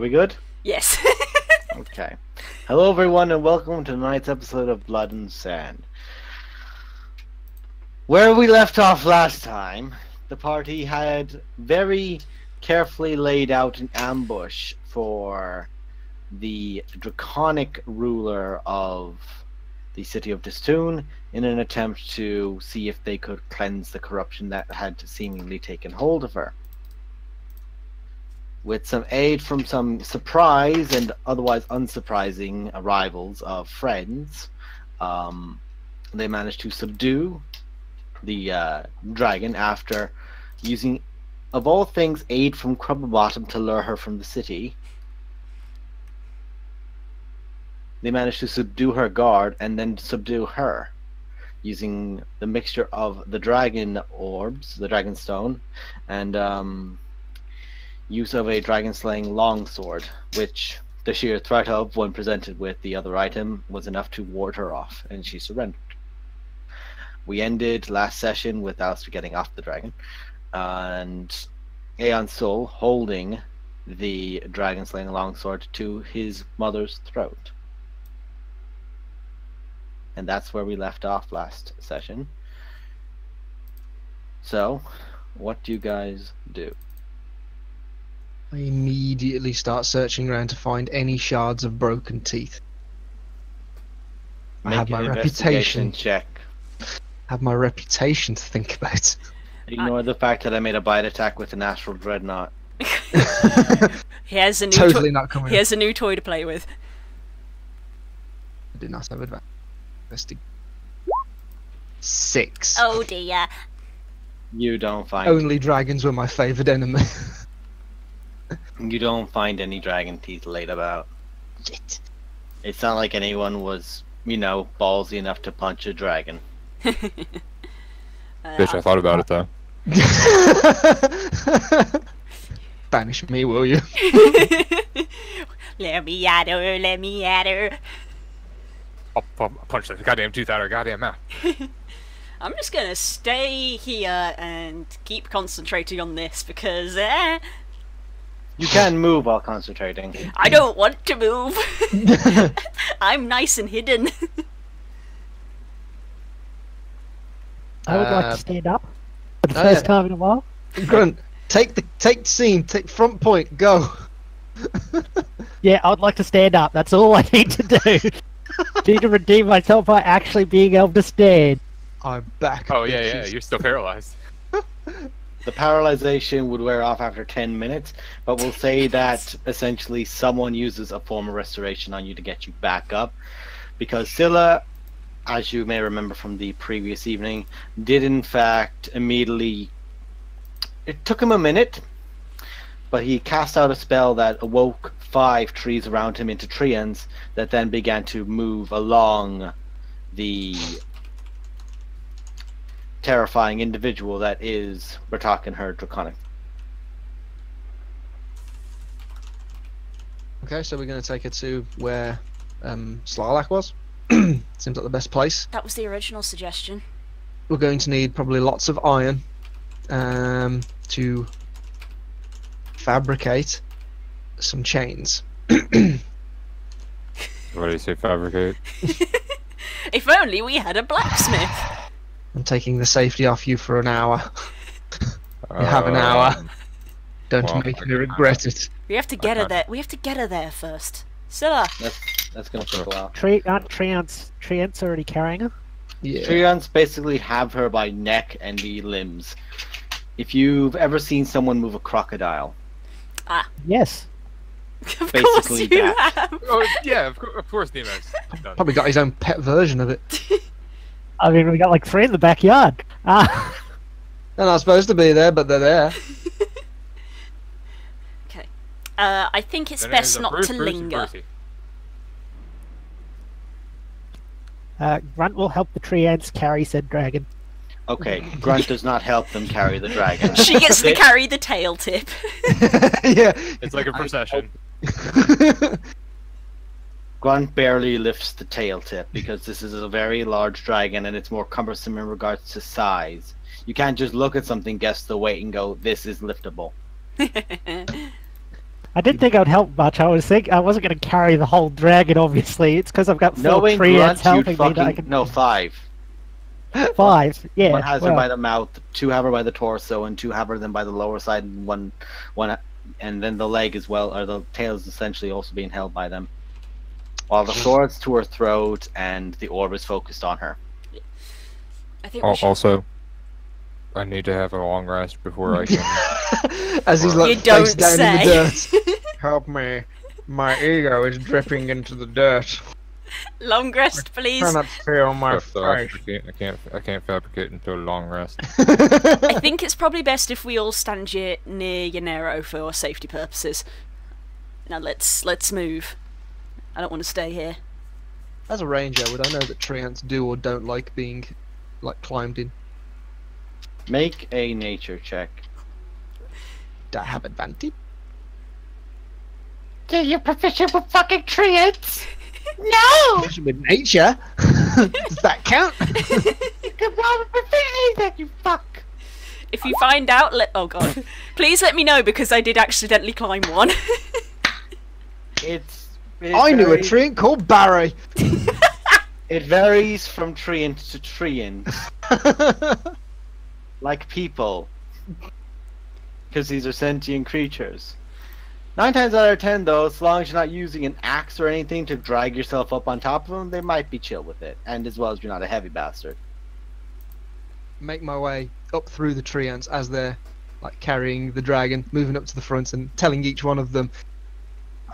Are we good? Yes. Okay. Hello, everyone, and welcome to tonight's episode of Blood and Sand. Where we left off last time, the party had very carefully laid out an ambush for the draconic ruler of the city of Distoon in an attempt to see if they could cleanse the corruption that had seemingly taken hold of her with some aid from some surprise and otherwise unsurprising arrivals of friends, um, they managed to subdue the uh, dragon after using, of all things, aid from Crumblebottom to lure her from the city. They managed to subdue her guard and then subdue her using the mixture of the dragon orbs, the dragon stone, and um, use of a dragon slaying longsword, which the sheer threat of, when presented with the other item, was enough to ward her off, and she surrendered. We ended last session with Alistair getting off the dragon, and Aeon Soul holding the dragon slaying longsword to his mother's throat. And that's where we left off last session. So, what do you guys do? I immediately start searching around to find any shards of broken teeth. I have my an investigation reputation. check. Have my reputation to think about. Ignore the fact that I made a bite attack with an astral dreadnought. he has a new totally to- not coming. he has a new toy to play with. I did not have advantage. Six. Oh dear. You don't find Only dragons were my favoured enemy. you don't find any dragon teeth laid about. Shit. It's not like anyone was, you know, ballsy enough to punch a dragon. Uh, Bitch, I thought about it though. Banish me, will you? let me at her, let me at her. I'll, I'll punch the goddamn tooth out of her goddamn mouth. I'm just gonna stay here and keep concentrating on this because eh, You can move while concentrating. I don't want to move. I'm nice and hidden. I would like Uh, to stand up for the oh, first yeah. time in a while. Grunt, take the take the scene, take front point, go. Yeah, I would like to stand up. That's all I need to do. need to redeem myself by actually being able to stand. I'm back. Oh yeah, yeah, you're still paralyzed. The paralyzation would wear off after 10 minutes, but we'll say that essentially someone uses a form of restoration on you to get you back up. Because Scylla, as you may remember from the previous evening, did in fact immediately. It took him a minute, but he cast out a spell that awoke five trees around him into treants that then began to move along the terrifying individual that is we're talking her draconic. Okay, so we're going to take her to where um, Slarlak was. Seems like the best place. that was the original suggestion. We're going to need probably lots of iron um, to fabricate some chains. What do you say, fabricate? If only we had a blacksmith. I'm taking the safety off you for an hour. You have an hour. Um, Don't Well, make me regret it. We have to get her there. We have to get her there first. Scylla, That's that's gonna take a while. Tre- aren't Treants, Treants already carrying her? Yeah. Treants basically have her by neck and the limbs. If you've ever seen someone move a crocodile, Ah. Yes. of Basically course you that. have. Oh yeah, of, cour- of course, Nemo's done. Probably got his own pet version of it. I mean, we got like three in the backyard. Ah, They're not supposed to be there, but they're there. Okay. Uh, I think it's Then best up not Bruce, to Bruce, linger. Brucey. uh, Grunt will help the treants carry said dragon. okay, Grunt does not help them carry the dragon. She gets to carry the tail tip. yeah. It's like a procession. Grunt barely lifts the tail tip because this is a very large dragon and it's more cumbersome in regards to size. You can't just look at something, guess the weight, and go, "This is liftable." I didn't think I'd help much. I was think I wasn't going to carry the whole dragon. Obviously, it's because I've got four Knowing treants Grunt, you'd helping me that I can. no five. Five. Yeah. one has her by the mouth, two have her by the torso, and two have her then by the lower side, and one, one, and then the leg as well, or the tail is essentially also being held by them. While the sword's to her throat, and the orb is focused on her. I think Al- should... Also, I need to have a long rest before I can. As he's like You face don't down in the say. dirt. Help me. My ego is dripping into the dirt. Long rest, please. Cannot feel my That's the face. I can't, I can't. I can't fabricate until a long rest. I think it's probably best if we all stand ye- near Yanero for safety purposes. Now let's let's move. I don't want to stay here. As a ranger, would I know that treants do or don't like being like climbed in? Make a nature check. Do I have advantage? Yeah, you're proficient with fucking treants. no, Especially with nature. Does that count? you can roll proficiency that you fuck. If you find out, let oh god, please let me know because I did accidentally climb one. It's. It I knew a varies- treant called Barry. It varies from treant to treant, like people, because these are sentient creatures. Nine times out of ten, though, as long as you're not using an axe or anything to drag yourself up on top of them, they might be chill with it. And as well as you're not a heavy bastard. Make my way up through the treants as they're like carrying the dragon, moving up to the front and telling each one of them,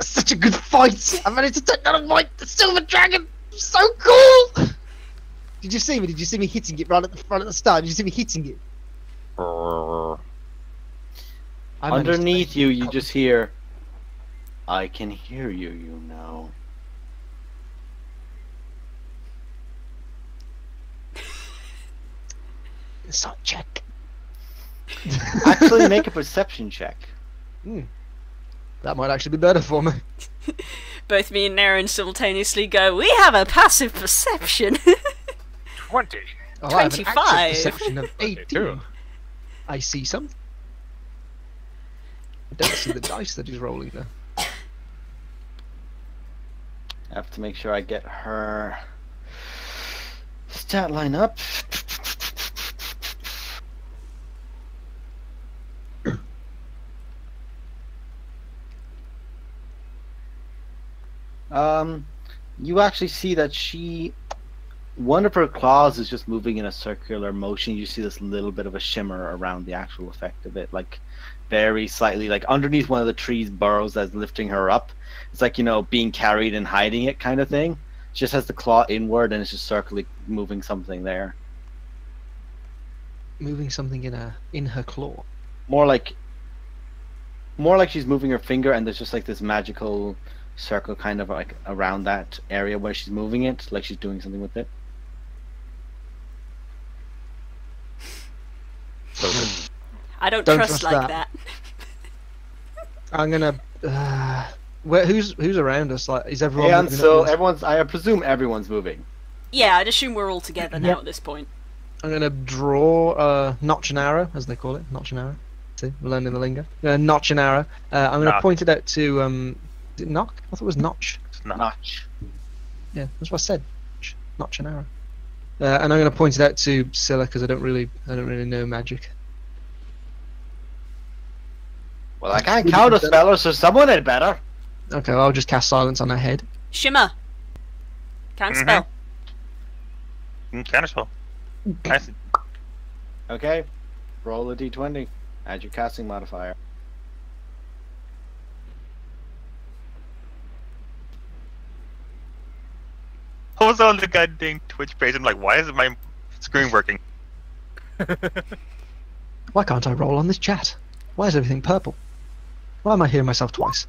"Such a good fight! I managed to take down a the silver dragon. So cool!" Did you see me? Did you see me hitting it right at the front at the start? Did you see me hitting it? I managed Underneath you, you just hear, I can hear you, you know. Insight check. Actually, make a perception check. Hmm. That might actually be better for me. Both me and Naren simultaneously go. We have a passive perception. Twenty. Oh, I have an active perception of 18. I see some. I don't see the dice that he's rolling there. I have to make sure I get her stat line up. Um, you actually see that she, one of her claws is just moving in a circular motion. You see this little bit of a shimmer around the actual effect of it, like very slightly, like underneath one of the trees burrows that's lifting her up. It's like you know being carried and hiding it kind of thing. She just has the claw inward and it's just circling, moving something there. Moving something in her in her claw. More like, more like she's moving her finger and there's just like this magical circle kind of like around that area where she's moving it, like she's doing something with it. I don't, Don't trust, trust like that. that. I'm gonna. Uh, where who's who's around us? Like, is everyone? and so up everyone's, I presume everyone's moving. Yeah, I'd assume we're all together now Yep. at this point. I'm gonna draw uh, notch and arrow, as they call it, notch and arrow. See, we're learning the lingo. Uh, notch and arrow. Uh, I'm gonna Knock. point it out to um, is it knock? I thought it was notch. It's. Notch. Yeah, that's what I said. Notch, notch and arrow. Uh, and I'm gonna point it out to Scylla because I don't really, I don't really know magic. Well, I can't counter spell her, so someone had better. Okay, well, I'll just cast silence on her head. Shimmer. Can't Mhm. spell. Mm, Counterspell. Nice. Okay, roll a d20. Add your casting modifier. I was on the goddamn Twitch page. I'm like, why isn't my screen working? Why can't I roll on this chat? Why is everything purple? Why am I hearing myself twice?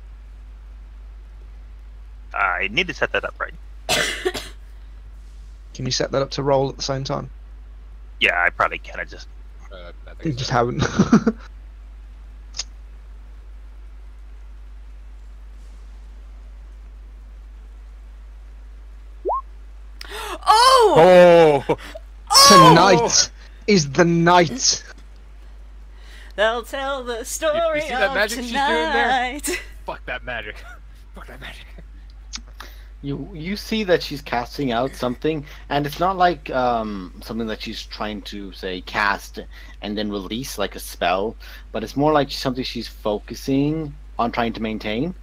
I need to set that up right. Can you set that up to roll at the same time? Yeah, I probably can. I just uh, I You just so. haven't. Oh! Oh! Tonight is the night. They'll tell the story see that of magic she's doing there? tonight. fuck that magic. fuck that magic. You you see that she's casting out something, and it's not like um, something that she's trying to say cast and then release like a spell, but it's more like something she's focusing on trying to maintain.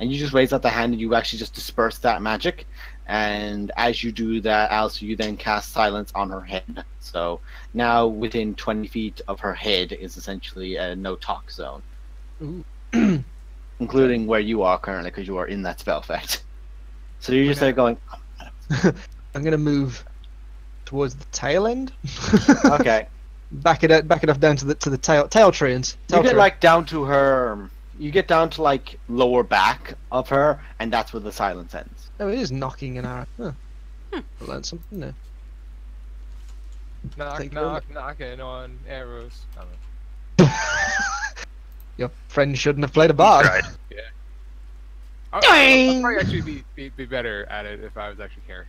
And you just raise out the hand, and you actually just disperse that magic. And as you do that, also you then cast silence on her head. So now within twenty feet of her head is essentially a no talk zone, including where you are currently, because you are in that spell effect. So you're just there going, oh, I'm gonna move towards the tail end. okay. back it up, back it up down to the to the tail tail treants. Tail You get tree. like down to her. Um, You get down to like lower back of her, and that's where the silence ends. Oh, it is knocking an arrow. Huh. I learned something there. Knock, Thank you very knock, knocking on arrows. I. Your friend shouldn't have played a bard. Tried. I, I'd Dang! probably actually be, be, be better at it if I was actually here.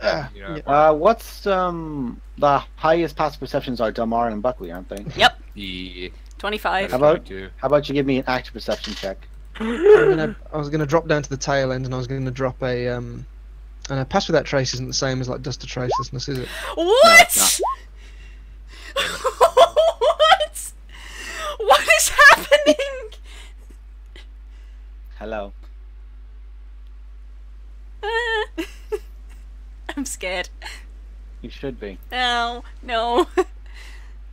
Ah, You know, yeah. Uh, what's um the highest passive perceptions are Delmar and Buckley, aren't they? Yep. the 25. How about- to How about you give me an active perception check? I'm gonna, I was gonna drop down to the tail end, and I was gonna drop a um. And a pass without trace isn't the same as like dust to tracelessness, is it? What? it's what? What is happening? Hello. Uh, I'm scared. You should be. No, no.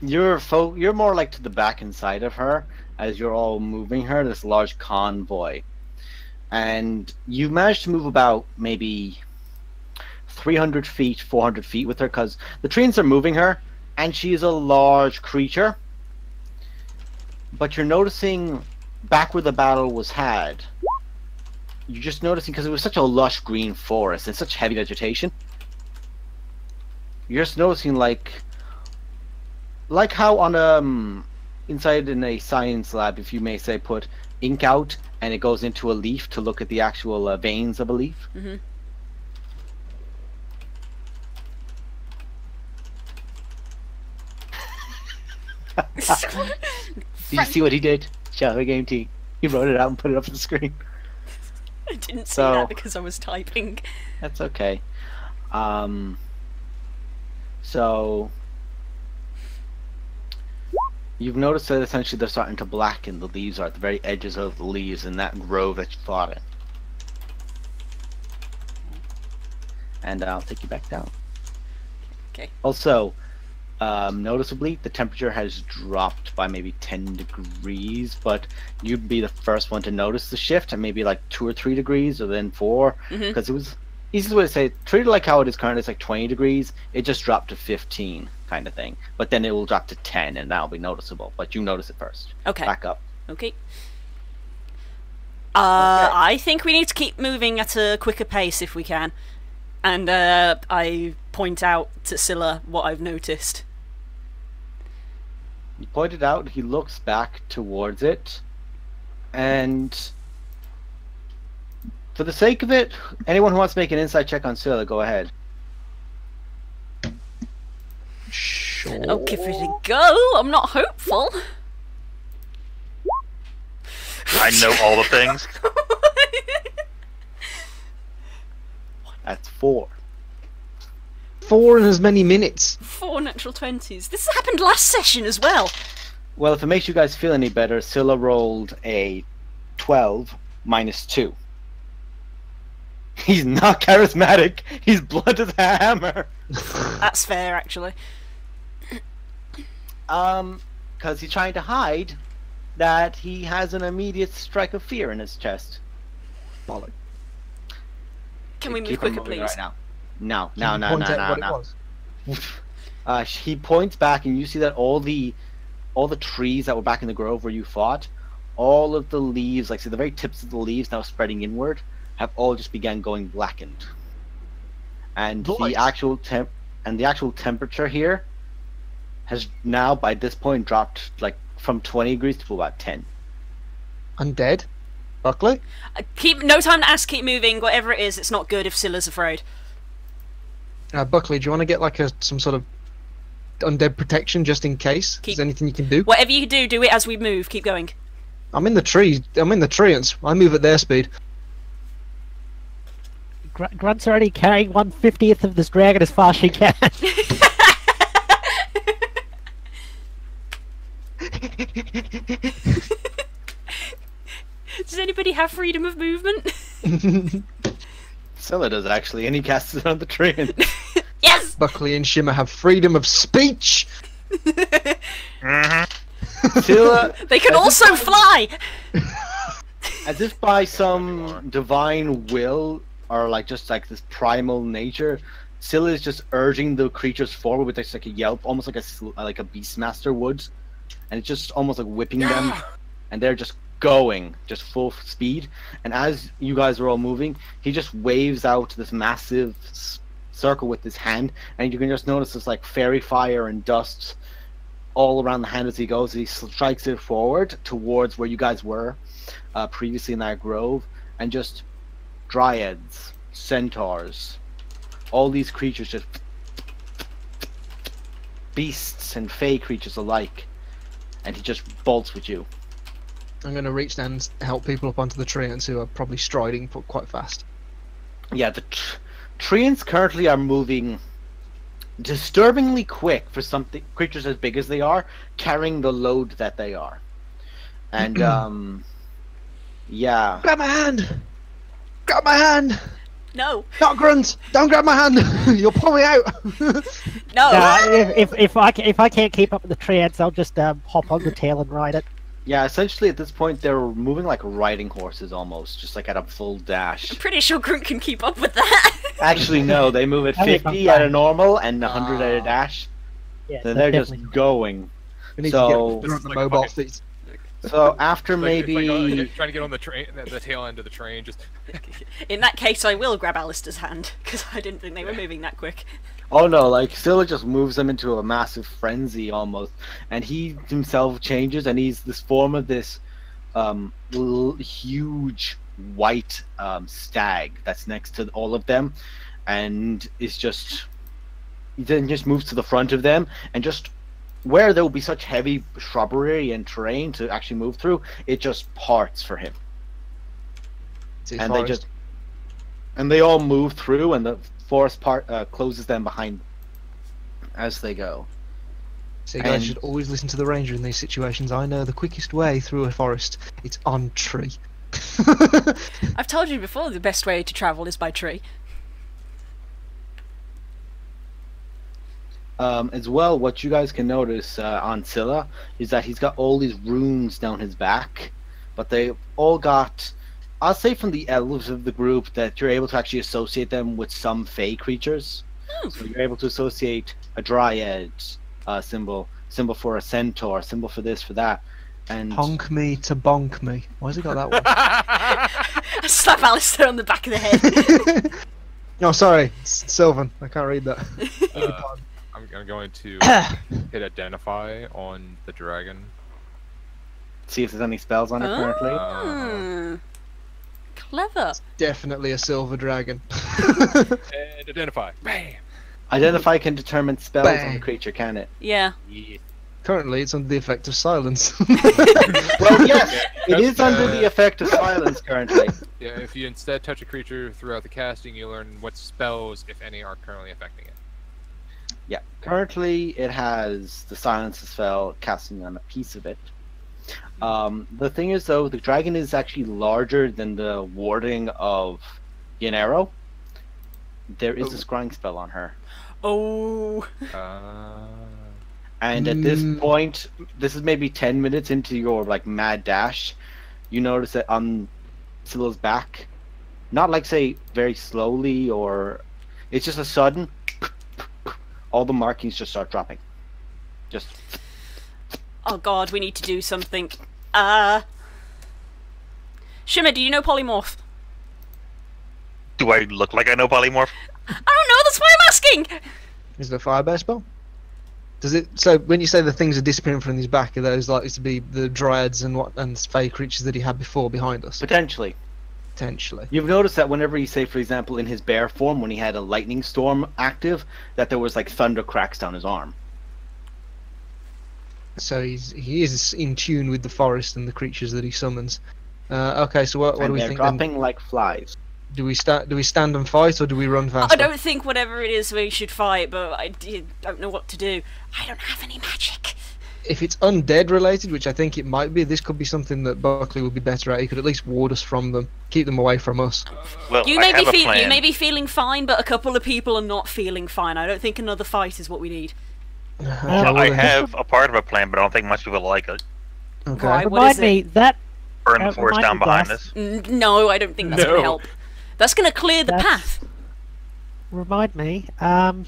You're fo- You're more like to the back and side of her as you're all moving her. This large convoy, and you managed to move about maybe 300 feet, 400 feet with her because the treants are moving her, and she is a large creature. But you're noticing back where the battle was had. You're just noticing because it was such a lush green forest and such heavy vegetation. You're just noticing like like how on um inside in a science lab if you may say put ink out and it goes into a leaf to look at the actual uh, veins of a leaf Mhm. did you see what he did? Shadow game T he wrote it out and put it up on the screen. I didn't see So- that because I was typing. that's okay. Um so you've noticed that essentially they're starting to blacken the leaves are at the very edges of the leaves in that grove that you fought in and I'll take you back down Okay. Also, um, noticeably, the temperature has dropped by maybe 10 degrees, but you'd be the first one to notice the shift, and maybe like two or three degrees, or then 4 Mhm. because it was easiest way to say it, treat it like how it is currently. It's like 20 degrees. It just dropped to 15, kind of thing. But then it will drop to 10, and that'll be noticeable. But you notice it first. Okay. Back up. Okay. Uh, Okay. I think we need to keep moving at a quicker pace if we can. And uh, I point out to Scylla what I've noticed. You pointed out. He looks back towards it, and for the sake of it, anyone who wants to make an insight check on Scylla, go ahead. Sure. I'll give it a go. I'm not hopeful. I know all the things. That's four. Four in as many minutes. Four natural twenties. This happened last session as well. Well, if it makes you guys feel any better, Scylla rolled a 12 minus 2. He's not charismatic. He's blunt as a hammer. That's fair, actually. Um, because he's trying to hide that he has an immediate strike of fear in his chest. Bollock. Can we move Keep on quicker, please? Right now. No, Can no, no, no, no, no. Uh, he points back, and you see that all the, all the trees that were back in the grove where you fought, all of the leaves, like see the very tips of the leaves now spreading inward, have all just began going blackened. And Nice. the actual temp, and the actual temperature here, has now by this point dropped like from 20 degrees to about 10. Undead. Buckley. Uh, keep no time to ask. Keep moving. Whatever it is, it's not good if Scylla's afraid. Uh, Buckley, do you want to get like a some sort of undead protection just in case? Keep- Is there anything you can do? Whatever you do, do it as we move. Keep going. I'm in the tree. I'm in the treants. I move at their speed. Gr- Grunt's already carrying one fiftieth of this dragon as far as she can. Does anybody have freedom of movement? Scylla does actually, and he casts it on the train. yes! Buckley and Shimmer have freedom of speech. Mm-hmm. Scylla, They can also by- fly! as if by some divine will or like just like this primal nature, Scylla is just urging the creatures forward with just like a yelp, almost like a like a beastmaster would, and it's just almost like whipping them, and they're just going just full speed. And as you guys are all moving, he just waves out this massive circle with his hand, and you can just notice this like fairy fire and dust all around the hand as he goes. He strikes it forward towards where you guys were uh, previously in that grove, and just dryads, centaurs, all these creatures just beasts and fey creatures alike, and he just bolts with you. I'm going to reach down and help people up onto the treants who are probably striding quite fast. Yeah, the tr- treants currently are moving disturbingly quick for something creatures as big as they are, carrying the load that they are, and um, yeah. Grab my hand! Grab my hand! No, Not grunt! Don't grab my hand! You'll pull me out! no! Uh, if, if if I if I can't keep up with the treants, I'll just um, hop on the tail and ride it. Yeah, essentially at this point they're moving like riding horses almost, just like at a full dash. I'm pretty sure Grunt can keep up with that. Actually, no, they move at 50 at a normal and 100 at a Ah. dash. Yeah, So that's they're just definitely- going. we need So- to get the mobile like So after like- maybe like, uh, trying to get on the train, the, the tail end of the train. Just In that case, I will grab Alistair's hand, because I didn't think they were moving that quick. oh no, like Scylla just moves them into a massive frenzy almost, and he himself changes, and he's this form of this um l- huge white um stag that's next to all of them, and is just he then just moves to the front of them and just where there will be such heavy shrubbery and terrain to actually move through, it just parts for him. See and forest. they just and they all move through and the forest part uh, closes them behind as they go So you guys and- should always listen to the ranger in these situations. I know the quickest way through a forest. It's on tree. I've told you before the best way to travel is by tree. Um, as well what you guys can notice uh, on Scylla is that he's got all these runes down his back but they all got I'll say from the elves of the group that you're able to actually associate them with some fey creatures Oh. so you're able to associate a dryad uh, symbol symbol for a centaur symbol for this for that and Honk me to bonk me. Why Why's he got that one? I slap Alistair on the back of the head. oh, sorry, S- Sylvan. I can't read that. uh, I'm, I'm going to hit identify on the dragon. see if there's any spells on it currently Ah, Clever. Definitely a silver dragon. And identify. Bam. Identify can determine spells on the creature, can it? Yeah. Yeah. Currently, it's under the effect of silence. Well, yes, it That's, is under uh, the effect of silence currently. Yeah, if you instead touch a creature throughout the casting, you learn what spells, if any, are currently affecting it. Yeah, currently it has the silence spell casting on a piece of it. Um, the thing is, though, the dragon is actually larger than the warding of Yanero. There is a Oh. scrying spell on her. Oh. Uh, And at this Mm. point, this is maybe 10 minutes into your like mad dash, you notice that on Scylla's back, not like say very slowly or it's just a sudden all the markings just start dropping. Just Oh god, we need to do something. Uh. Shimmer, do you know polymorph? Do I look like I know polymorph? I don't know, that's why I'm asking! Is it a firebase spell? Does it? So when you say the things are disappearing from his back, are those likely to be the dryads and what and fey creatures that he had before behind us? potentially. Potentially. You've noticed that whenever you say, for example, in his bear form, when he had a lightning storm active, that there was like thunder cracks down his arm. So he's he is in tune with the forest and the creatures that he summons. Uh, okay, so what, what do we they're? Then? dropping like flies. Do we stand? Do we stand and fight, or do we run faster? I don't think whatever it is we should fight, but I don't know what to do. I don't have any magic. If it's undead related, which I think it might be, this could be something that Buckley would be better at. He could at least ward us from them, keep them away from us. Well, You I may be have a plan. you may be feeling fine, but a couple of people are not feeling fine. I don't think another fight is what we need. Okay, Uh, well I have a part of a plan, but I don't think much people like it. Okay. Right. what Remind is it? me that Burn Uh, the forest down behind Gus. us. No, I don't think that's going to help. That's going to clear the That's- path. remind me. Um,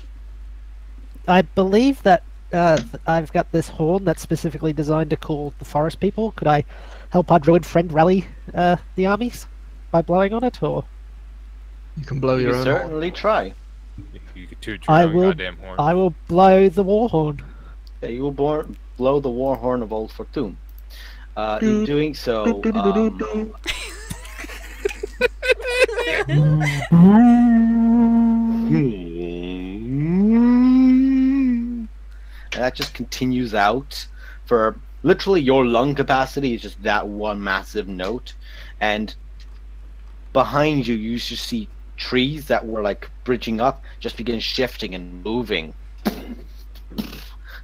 I believe that uh, I've got this horn that's specifically designed to call the forest people. Could I help our druid friend rally uh, the armies by blowing on it, or You can blow You your own. horn. certainly try. You could toot I your own will- goddamn horn. I will blow the war horn? Yeah, you will bor- blow the war horn of Old Fortune. Uh, in doing so, um, that just continues out for literally your lung capacity is just that one massive note, and behind you you just see trees that were like bridging up just begin shifting and moving.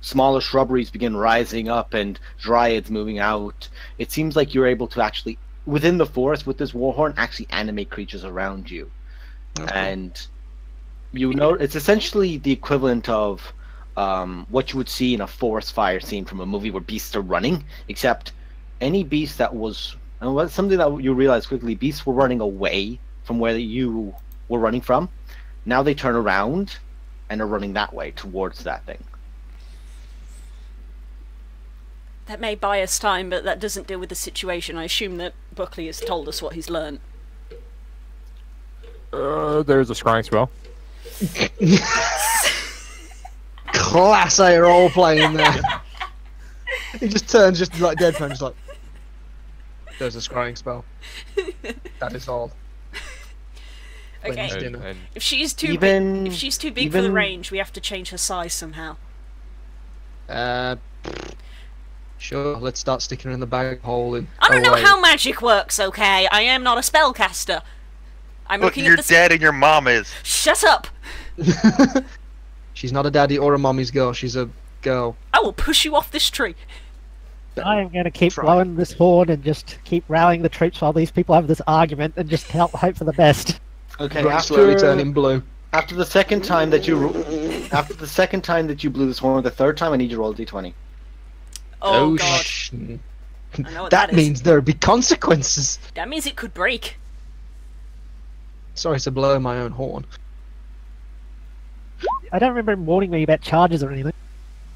Smaller shrubberies begin rising up and dryads moving out. It seems like you're able to actually, within the forest with this warhorn, actually animate creatures around you and you know it's essentially the equivalent of um, what you would see in a forest fire scene from a movie where beasts are running, except any beast that was and what something that you realize quickly, beasts were running away from where you were running from. Now they turn around and are running that way towards that thing. That may buy us time, but that doesn't deal with the situation. I assume that Buckley has told us what he's learned. Uh, there's a scrying spell. Class A role playing there. he just turns just like deadpan, just like. There's a scrying spell. That is all. Okay. And, and If she's too Even- big, if she's too big for the range, we have to change her size somehow. Uh, sure. Let's start sticking her in the bag hole. In I don't know how magic works. Okay, I am not a spellcaster. I'm Look, looking your at the. s- dad and your mom is. Shut up! She's not a daddy or a mommy's girl. She's a girl. I will push you off this tree. I am going to keep Try. blowing this horn and just keep rallying the troops while these people have this argument and just help hope for the best. Okay, Right, slowly after, turning blue. after the second time that you after the second time that you blew this horn, the third time I need you to roll a d20. Oh, god, sh- I know what that that is. means there'll be consequences. that means it could break. Sorry to blow my own horn. I don't remember him warning me about charges or anything.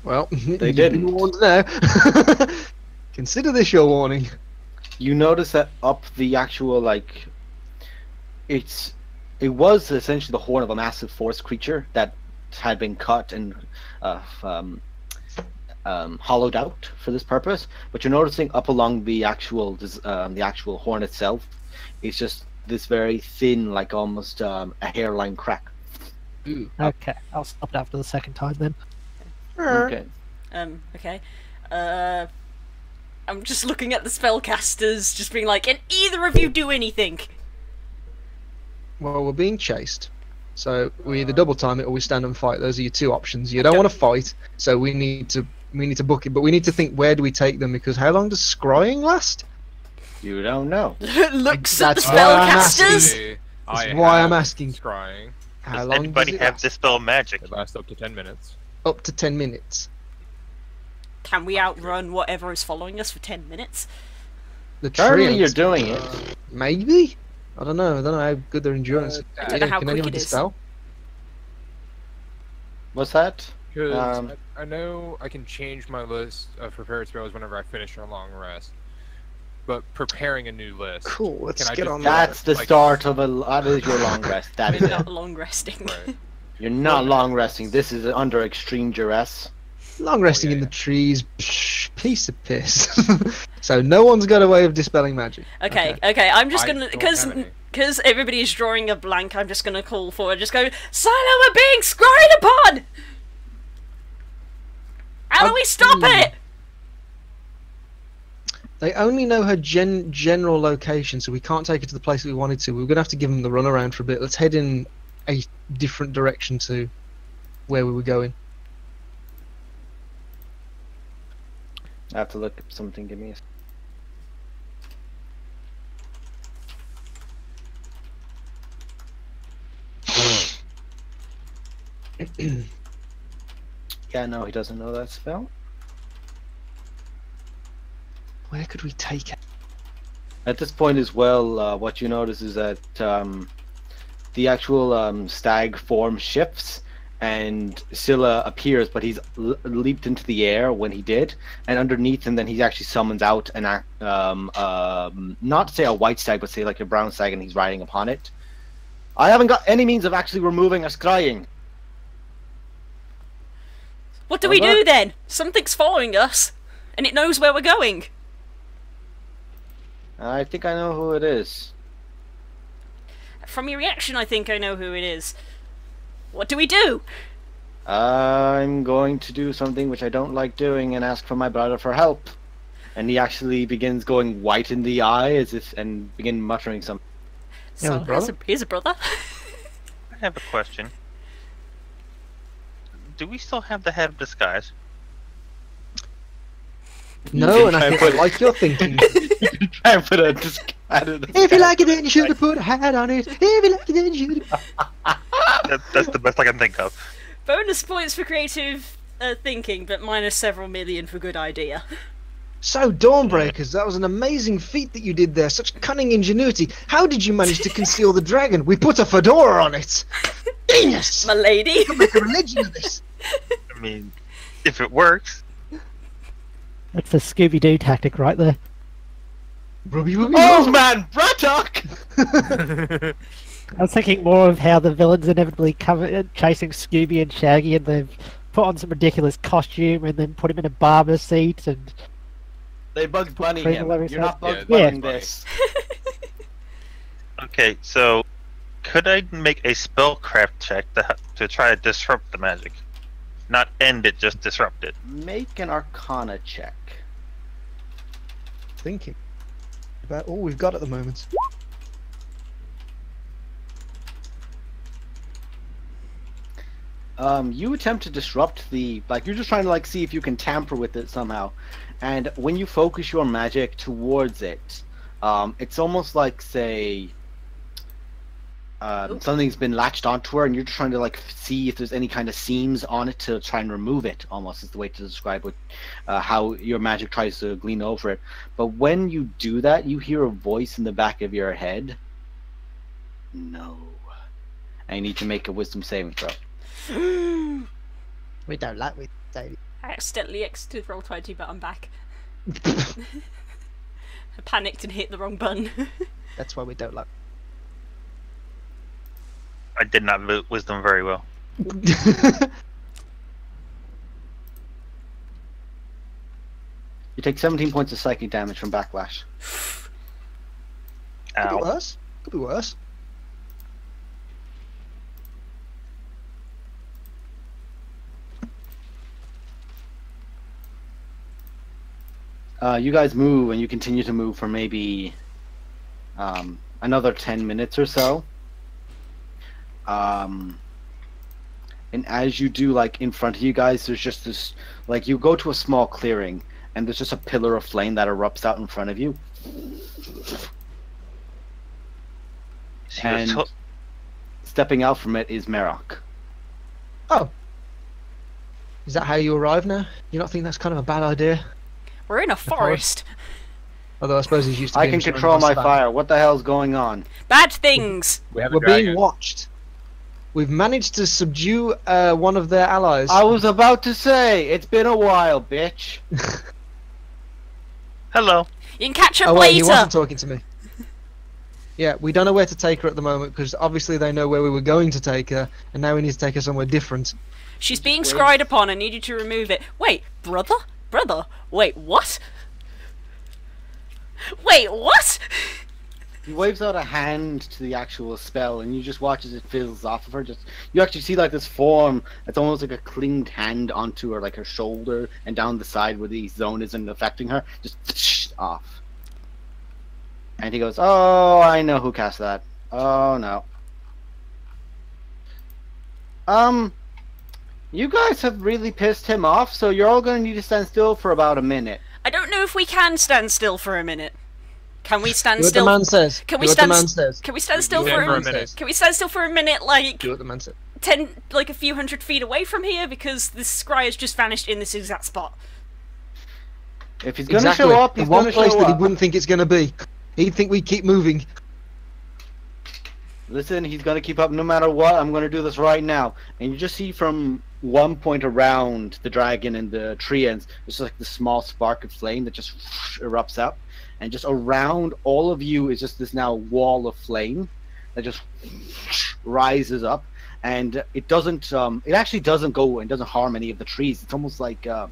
Well, They you've didn't. been warned now. Consider this your warning. you notice that up the actual like it's it was essentially the horn of a massive forest creature that had been cut and uh, um, um, hollowed out for this purpose but you're noticing up along the actual des- um, the actual horn itself it's just this very thin like almost um, a hairline crack Ooh. Okay, I'll stop it after the second time then. okay Um, okay. Uh, I'm just looking at the spellcasters, just being like, can either of you do anything? Well, we're being chased. So we either double time it or we stand and fight. Those are your two options. You don't want to fight, so we need to we need to book it. But we need to think where do we take them because how long does scrying last? you don't know Looks at the That's why I'm asking. spellcasters. That's why I'm asking. Scrying. How Does long anybody does it have last? dispel magic? It lasts up to 10 minutes. Up to ten minutes. Can we outrun whatever is following us for ten minutes? The currently you're doing it Maybe. I don't know. I don't know how good their endurance. is. I don't know how Can quick anyone it is. dispel? what's that Because Um, I, I know I can change my list of prepared spells whenever I finish a long rest. But preparing a new list. Cool. Let's Can I get just- on that. that's the Like- start of a that is your long rest that is it Not long resting. Right. You're not long resting. This is under extreme duress. Long resting yeah, in the trees. Psh, piece of piss. so no one's got a way of dispelling magic. Okay, okay, I'm just I gonna because because everybody is drawing a blank. I'm just gonna call for it. Just go, Silo, we're being scryed upon. How do we stop it? They only know her gen- general location, so we can't take her to the place that we wanted to. We're gonna have to give them the runaround for a bit. Let's head in a different direction to where we were going. I have to look up something. Give me a. Yeah, no, he doesn't know that spell. Where could we take it? At this point as well, uh, what you notice is that um, the actual um, stag form shifts, and Scylla appears, but he's l- leaped into the air when he did, and underneath him, then he actually summons out an ac- um, um, not say a white stag, but say like a brown stag, and he's riding upon it. I haven't got any means of actually removing a scrying. What do we do then? Something's following us, and it knows where we're going. I think I know who it is. From your reaction, I think I know who it is. What do we do? I'm going to do something which I don't like doing and ask for my brother for help. And he actually begins going white in the eye as if and begin muttering something. Yeah, So, his here's a, brother? here's a brother. I have a question. Do we still have the hat of disguise? No, and I try think I like your thinking. Try and put a disguise. if you like it, then you should have put a hat on it. If you like it, then you should. That, that's the best I can think of. Bonus points for creative uh, thinking, but minus several million for good idea. So, Dawnbreakers, that was an amazing feat that you did there. Such cunning ingenuity. How did you manage to conceal the dragon? We put a fedora on it. Genius! My lady. We'll make a religion of this. I mean, if it works. That's the Scooby Doo tactic right there. Ruby, Ruby, Oh man, Braddock! I was thinking more of how the villains inevitably come uh, chasing Scooby and Shaggy, and they've put on some ridiculous costume and then put him in a barber seat, and They Bugs Bunny Crazy him. You're not Sanders. Bugs Yeah, Bunny Bugs this. Okay, so could I make a spellcraft check to to try to disrupt the magic? Not end it, just disrupt it. Make an Arcana check. Thinking about all we've got at the moment. Um, you attempt to disrupt the like you're just trying to like see if you can tamper with it somehow, and when you focus your magic towards it, um, it's almost like say um, something's been latched onto her, and you're just trying to like see if there's any kind of seams on it to try and remove it. Almost is the way to describe what uh, how your magic tries to glean over it. But when you do that, you hear a voice in the back of your head. No, I need to make a Wisdom saving throw. We don't like we I accidentally exited roll twenty, but I'm back. I panicked and hit the wrong button. That's why we don't like. I did not wi- wisdom very well. You take 17 points of psychic damage from backlash. Could be worse. Could be worse. Uh, you guys move, and you continue to move for maybe um, another 10 minutes or so. Um, and as you do, like in front of you guys, there's just this like you go to a small clearing, and there's just a pillar of flame that erupts out in front of you. She was And to- stepping out from it is Merok. Oh. Is that how you arrive now? You not think that's kind of a bad idea? We're in a forest. Although I suppose he's used to I can control my spam. fire. What the hell's going on? Bad things. we have a We're dragon. being watched. We've managed to subdue uh, one of their allies. I was about to say, it's been a while, bitch. Hello. You can catch up oh wait, he later. wasn't talking to me. Yeah, we don't know where to take her at the moment because obviously they know where we were going to take her, and now we need to take her somewhere different. She's being Wait. scried upon. I need you to remove it. Wait, brother? Brother? Wait, what? Wait, what? He waves out a hand to the actual spell, and you just watch as it fizzles off of her. Just you actually see like this form. It's almost like a clinged hand onto her, like her shoulder and down the side where the zone isn't affecting her. Just off. And he goes, "Oh, I know who cast that. Oh no. Um, you guys have really pissed him off, so you're all going to need to stand still for about a minute. I don't know if we can stand still for a minute. Can we stand Do what the still? man says. Can Do we what stand the man says. Can we stand still for for a a minute. Can we stand still for a minute, like Do what the man says. ten, like a few hundred feet away from here, because this scry has just vanished in this exact spot. If he's going to Exactly. show up, the he's one going to place show that he wouldn't think it's going to be. He'd think we'd keep moving. Listen, he's going to keep up no matter what. I'm going to do this right now. And you just see from one point around the dragon and the treants, there's like the small spark of flame that just erupts up. And just around all of you is just this now wall of flame that just rises up. And it doesn't, um, it actually doesn't go and doesn't harm any of the trees. It's almost like uh,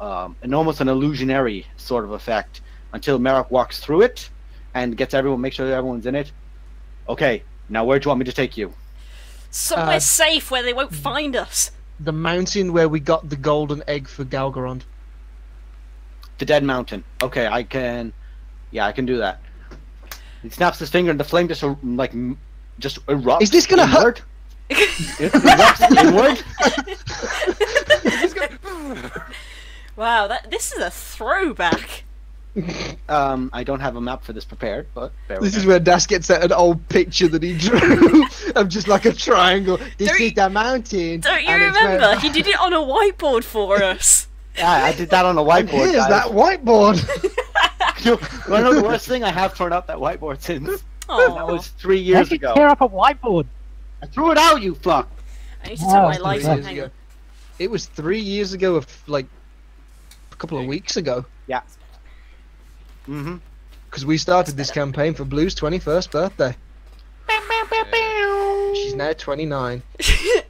um, an almost an illusionary sort of effect until Merrick walks through it and gets everyone, make sure that everyone's in it. Okay, now where do you want me to take you? Somewhere Uh, safe where they won't find us. The mountain where we got the golden egg for Galgarond. The Dead Mountain. Okay, I can. Yeah, I can do that. He snaps his finger and the flame just er- like just erupts. Is this gonna hurt? inward. it erupts inward. Wow, that this is a throwback. Um, I don't have a map for this prepared, but bear This is where Das gets out an old picture that he drew of just like a triangle. This Don't is you- the mountain. Don't you and it's where- remember? He did it on a whiteboard for us. Yeah, I did that on a whiteboard. here's guys. that whiteboard. you wanna know the worst thing? I have thrown up that whiteboard since. That Oh, was three years you ago. tear up a whiteboard? I threw it out, you fuck. I need to turn Oh, my three light Three on. Hang on. It was three years ago, of like a couple of weeks ago, Yeah. Mm-hmm. because we started this campaign for Blue's 21st birthday. She's now 29.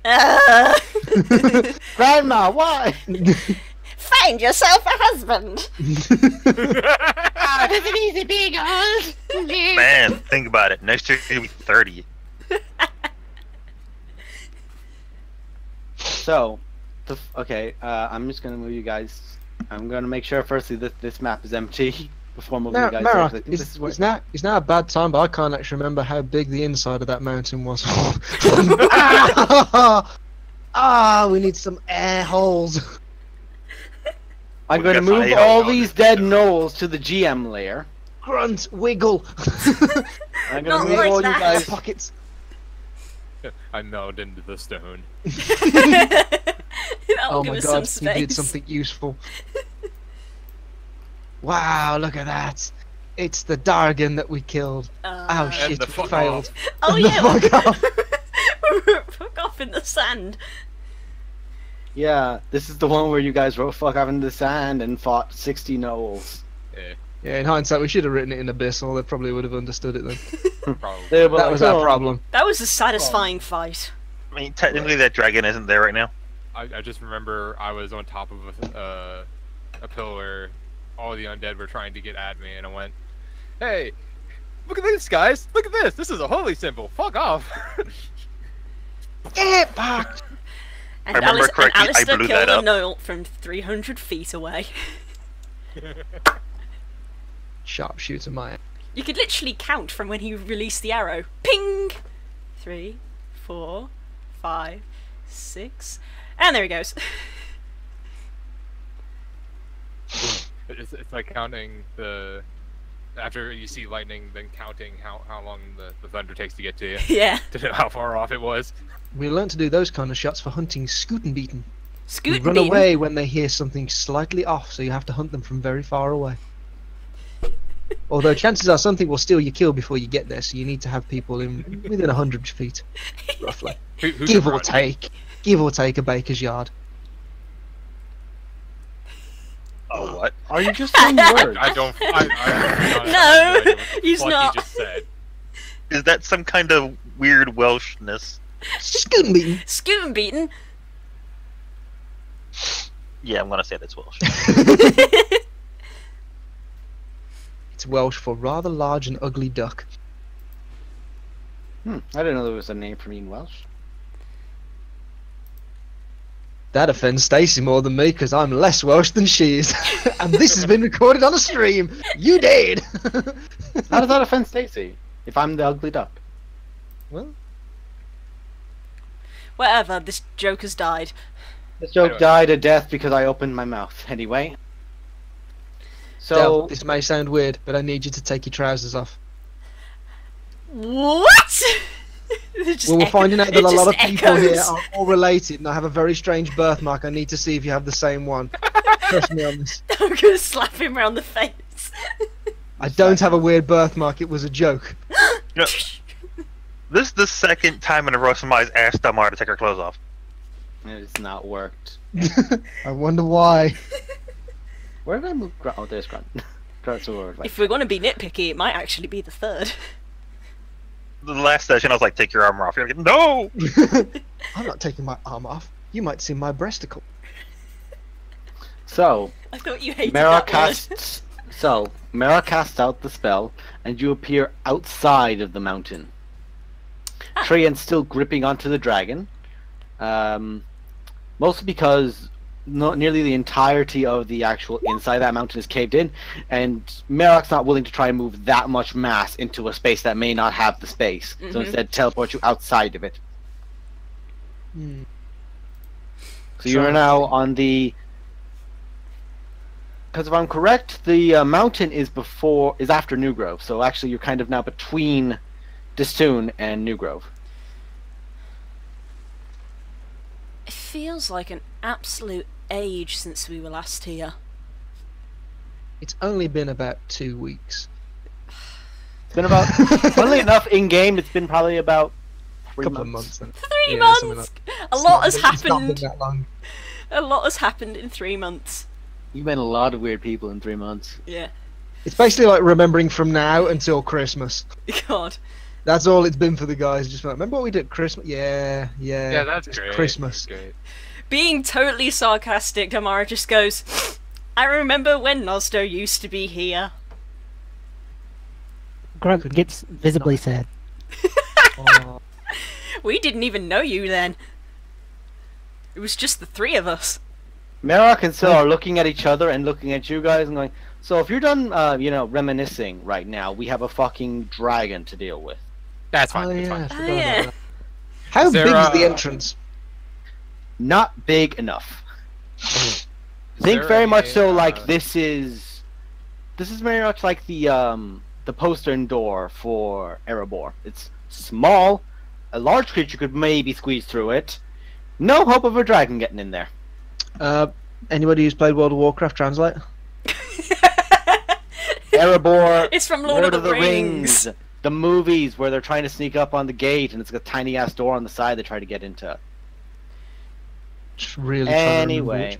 Ah. Grandma, why? Find yourself a husband. Man, think about it. Next year you'll be 30. So, the, okay, uh, I'm just gonna move you guys. I'm gonna make sure firstly that this map is empty before moving Now, you guys. Mara, there, 'cause it's, this is where- it's now it's now a bad time, but I can't actually remember how big the inside of that mountain was. ah, ah, we need some air holes. I'm gonna move all these dead gnolls to the GM layer. Grunt, wiggle. I'm gonna move all that. you guys. pockets. I melded into the stone. Oh my god, some he did something useful. wow, look at that. It's the Dargon that we killed. Uh, Oh shit, we fuck failed. Oh The yeah. fuck off. Fuck off in the sand. Yeah, this is the one where you guys wrote "fuck off in the sand" and fought 60 gnolls. Yeah, Yeah, in hindsight, we should have written it in Abyssal. They probably would have understood it then. probably. They were that like, was our "Oh." problem. That was a satisfying fight. I mean, technically that dragon isn't there right now. I, I just remember I was on top of a, uh, a pillar. All the undead were trying to get at me, and I went, "Hey, look at this, guys! Look at this! This is a holy symbol. Fuck off!" Get back! And, I remember Alis- and correctly, I blew killed that a up. gnoll from 300 feet away. Sharpshooter, my. You could literally count from when he released the arrow. Ping! Three, four, five, six. And there he goes. it's, it's like counting the after you see lightning, then counting how, how long the, the thunder takes to get to you yeah. to know how far off it was. We learned to do those kind of shots for hunting Scootenbeaten. They Scoot run beam. away when they hear something slightly off, so you have to hunt them from very far away. Although chances are something will steal your kill before you get there, so you need to have people in within a hundred feet, roughly. Who, who give or run? take, give or take a baker's yard. Oh, ah. what? Are you just saying words? I don't. I, I, I, I, No, don't know what the he's not. He just said. Is that some kind of weird Welshness? It's just Scootenbeaten. Scoot and beaten. Yeah, I'm gonna say that's Welsh. It's Welsh for rather large and ugly duck. Hmm, I didn't know there was a name for me in Welsh. That offends Stacy more than me because I'm less Welsh than she is. and this has been recorded on a stream. You did! How does that offend Stacy? If I'm the ugly duck. well, Whatever, this joke has died. This joke Anyway. died a death because I opened my mouth. Anyway. Del, So this may sound weird, but I need you to take your trousers off. What? Well, we're finding out that a lot of just people here are all related, and I have a very strange birthmark. I need to see if you have the same one. Trust me on this. I'm gonna slap him around the face. I don't have a weird birthmark. It was a joke. You know, this is the second time in a row somebody's asked Delmar to take her clothes off. it's not worked. I wonder why. Where did I move? Grunt? Oh, there's Grunt. Grunt's a word. Like, if we're gonna be nitpicky, it might actually be the third. The last session, I was like, "Take your armor off." You're like, "No." I'm not taking my arm off. You might see my breasticle. so I thought you hated Mara that casts. So Mara casts out the spell, and you appear outside of the mountain. Treants still gripping onto the dragon, um, mostly because no, nearly the entirety of the actual inside of that mountain is caved in, and Merrick's not willing to try and move that much mass into a space that may not have the space. So Mhm. instead, teleport you outside of it. Hmm. So you are now on the. Because if I'm correct, the uh, mountain is before is after New Grove. So actually, you're kind of now between Distoon and New Grove. It feels like an absolute age since we were last here. It's only been about two weeks. It's been about. funnily enough, in game, it's been probably about A three couple months. of months. then. Three Yeah, months. like- a lot not has been- it's not been happened. that long. A lot has happened in three months. You've met a lot of weird people in three months. Yeah. It's basically like remembering from now until Christmas. God. That's all it's been for the guys. Just like, remember what we did at Christmas? Yeah, yeah. Yeah, that's it's great. Christmas. That's great. Being totally sarcastic, Tamara just goes, I remember when Nosdo used to be here. Grunt gets visibly sad. Oh, We didn't even know you then. It was just the three of us. Merrick and Sil are looking at each other and looking at you guys and going, "So if you're done, uh, you know, reminiscing right now, we have a fucking dragon to deal with." That's fine. oh it's yeah. I fine. Oh, yeah. that. How Is there, big is the uh, entrance? Not big enough. Think very any, much so uh, like this is this is very much like the um the postern door for Erebor. It's small, a large creature could maybe squeeze through it. No hope of a dragon getting in there. Uh, anybody who's played World of Warcraft translate? Erebor, It's from Lord, of the, Rings. The movies where they're trying to sneak up on the gate and it's got a tiny ass door on the side they try to get into. Just really trying Anyway.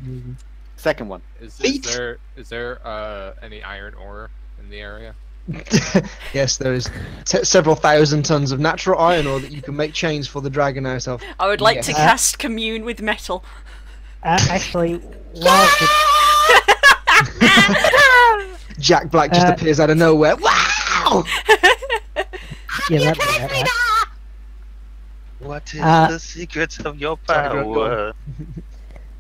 Second one. Is, is there is there uh any iron ore in the area? yes, there is t- several thousand tons of natural iron ore that you can make chains for the dragon out of. I would like to Yes. cast commune with metal. Uh, actually, while the, Jack Black just Uh, appears out of nowhere. Wow! Yeah, that'd be that. What is Uh, the secret of your Sorry, Greg, go power?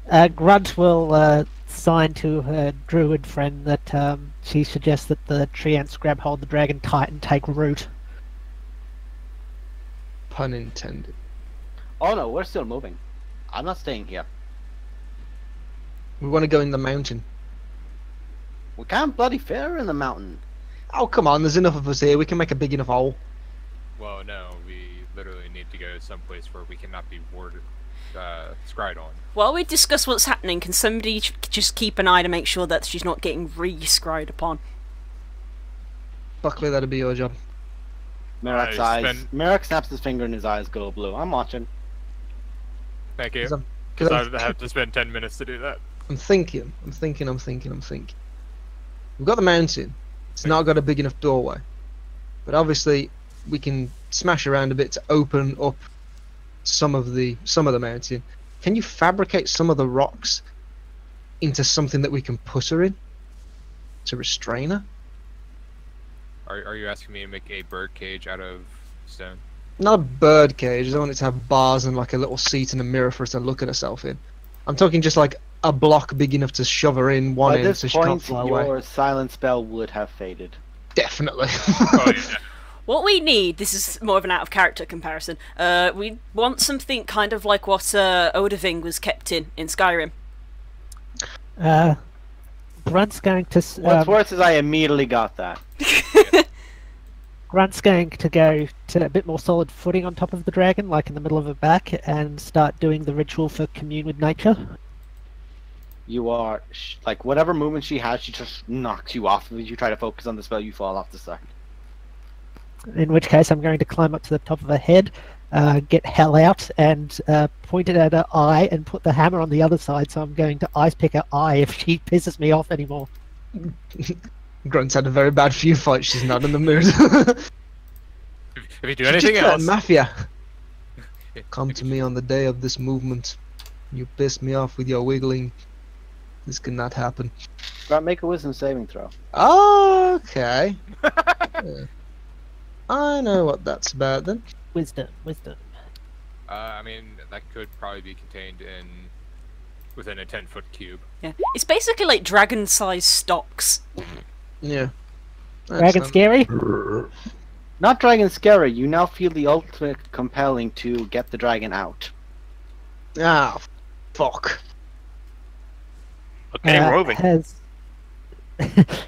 Uh, Grunt will uh, sign to her druid friend that um, she suggests that the treants grab hold the dragon tight and take root. Pun intended. Oh no, we're still moving. I'm not staying here. We want to go in the mountain. We can't bloody fit her in the mountain. Oh, come on, there's enough of us here. We can make a big enough hole. Well, no, we literally need to go someplace where we cannot be warded, uh, scryed on. While we discuss what's happening, can somebody just keep an eye to make sure that she's not getting re-scried upon? Buckley, that'll be your job. Merrick's I eyes. spent- Merrick snaps his finger and his eyes go blue. I'm watching. Thank you. 'Cause I'm, 'cause Because I I'm, would have to spend ten minutes to do that. I'm thinking, I'm thinking, I'm thinking, I'm thinking. We've got the mountain. It's not got a big enough doorway. But obviously, we can smash around a bit to open up some of the some of the mountain. Can you fabricate some of the rocks into something that we can put her in to restrain her? Are, are you asking me to make a bird cage out of stone? Not a bird cage. I want it to have bars and like a little seat and a mirror for her to look at herself in. I'm talking just like a block big enough to shove her in one By end this so she can't point, fly your away. silent spell would have faded. Definitely. Oh, yeah. What we need, this is more of an out of character comparison. Uh, we want something kind of like what uh, Odahviing was kept in in Skyrim. Uh, Grunt's going to. s- What's Um, worse is I immediately got that. Grunt's going to go to a bit more solid footing on top of the dragon, like in the middle of her back, and start doing the ritual for commune with nature. You are like whatever movement she has, she just knocks you off. As you try to focus on the spell, you fall off the side. In which case, I'm going to climb up to the top of her head, uh, get Hell out, and uh, point it at her eye, and put the hammer on the other side. So I'm going to ice pick her eye if she pisses me off anymore. Grunt's had a very bad few fights. She's not in the mood. If you do anything Just, else, Mafia. Come to me on the day of this movement. You pissed me off with your wiggling. This cannot happen. Grant, make a wisdom saving throw. Okay. Yeah. I know what that's about then. Wisdom, wisdom. uh, I mean, that could probably be contained in within a 10 foot cube. Yeah, it's basically like dragon-sized stocks. Yeah. Dragon Excellent. scary? Not dragon scary. You now feel the ultimate compelling to get the dragon out. Ah, fuck. Okay, Uh, moving. Has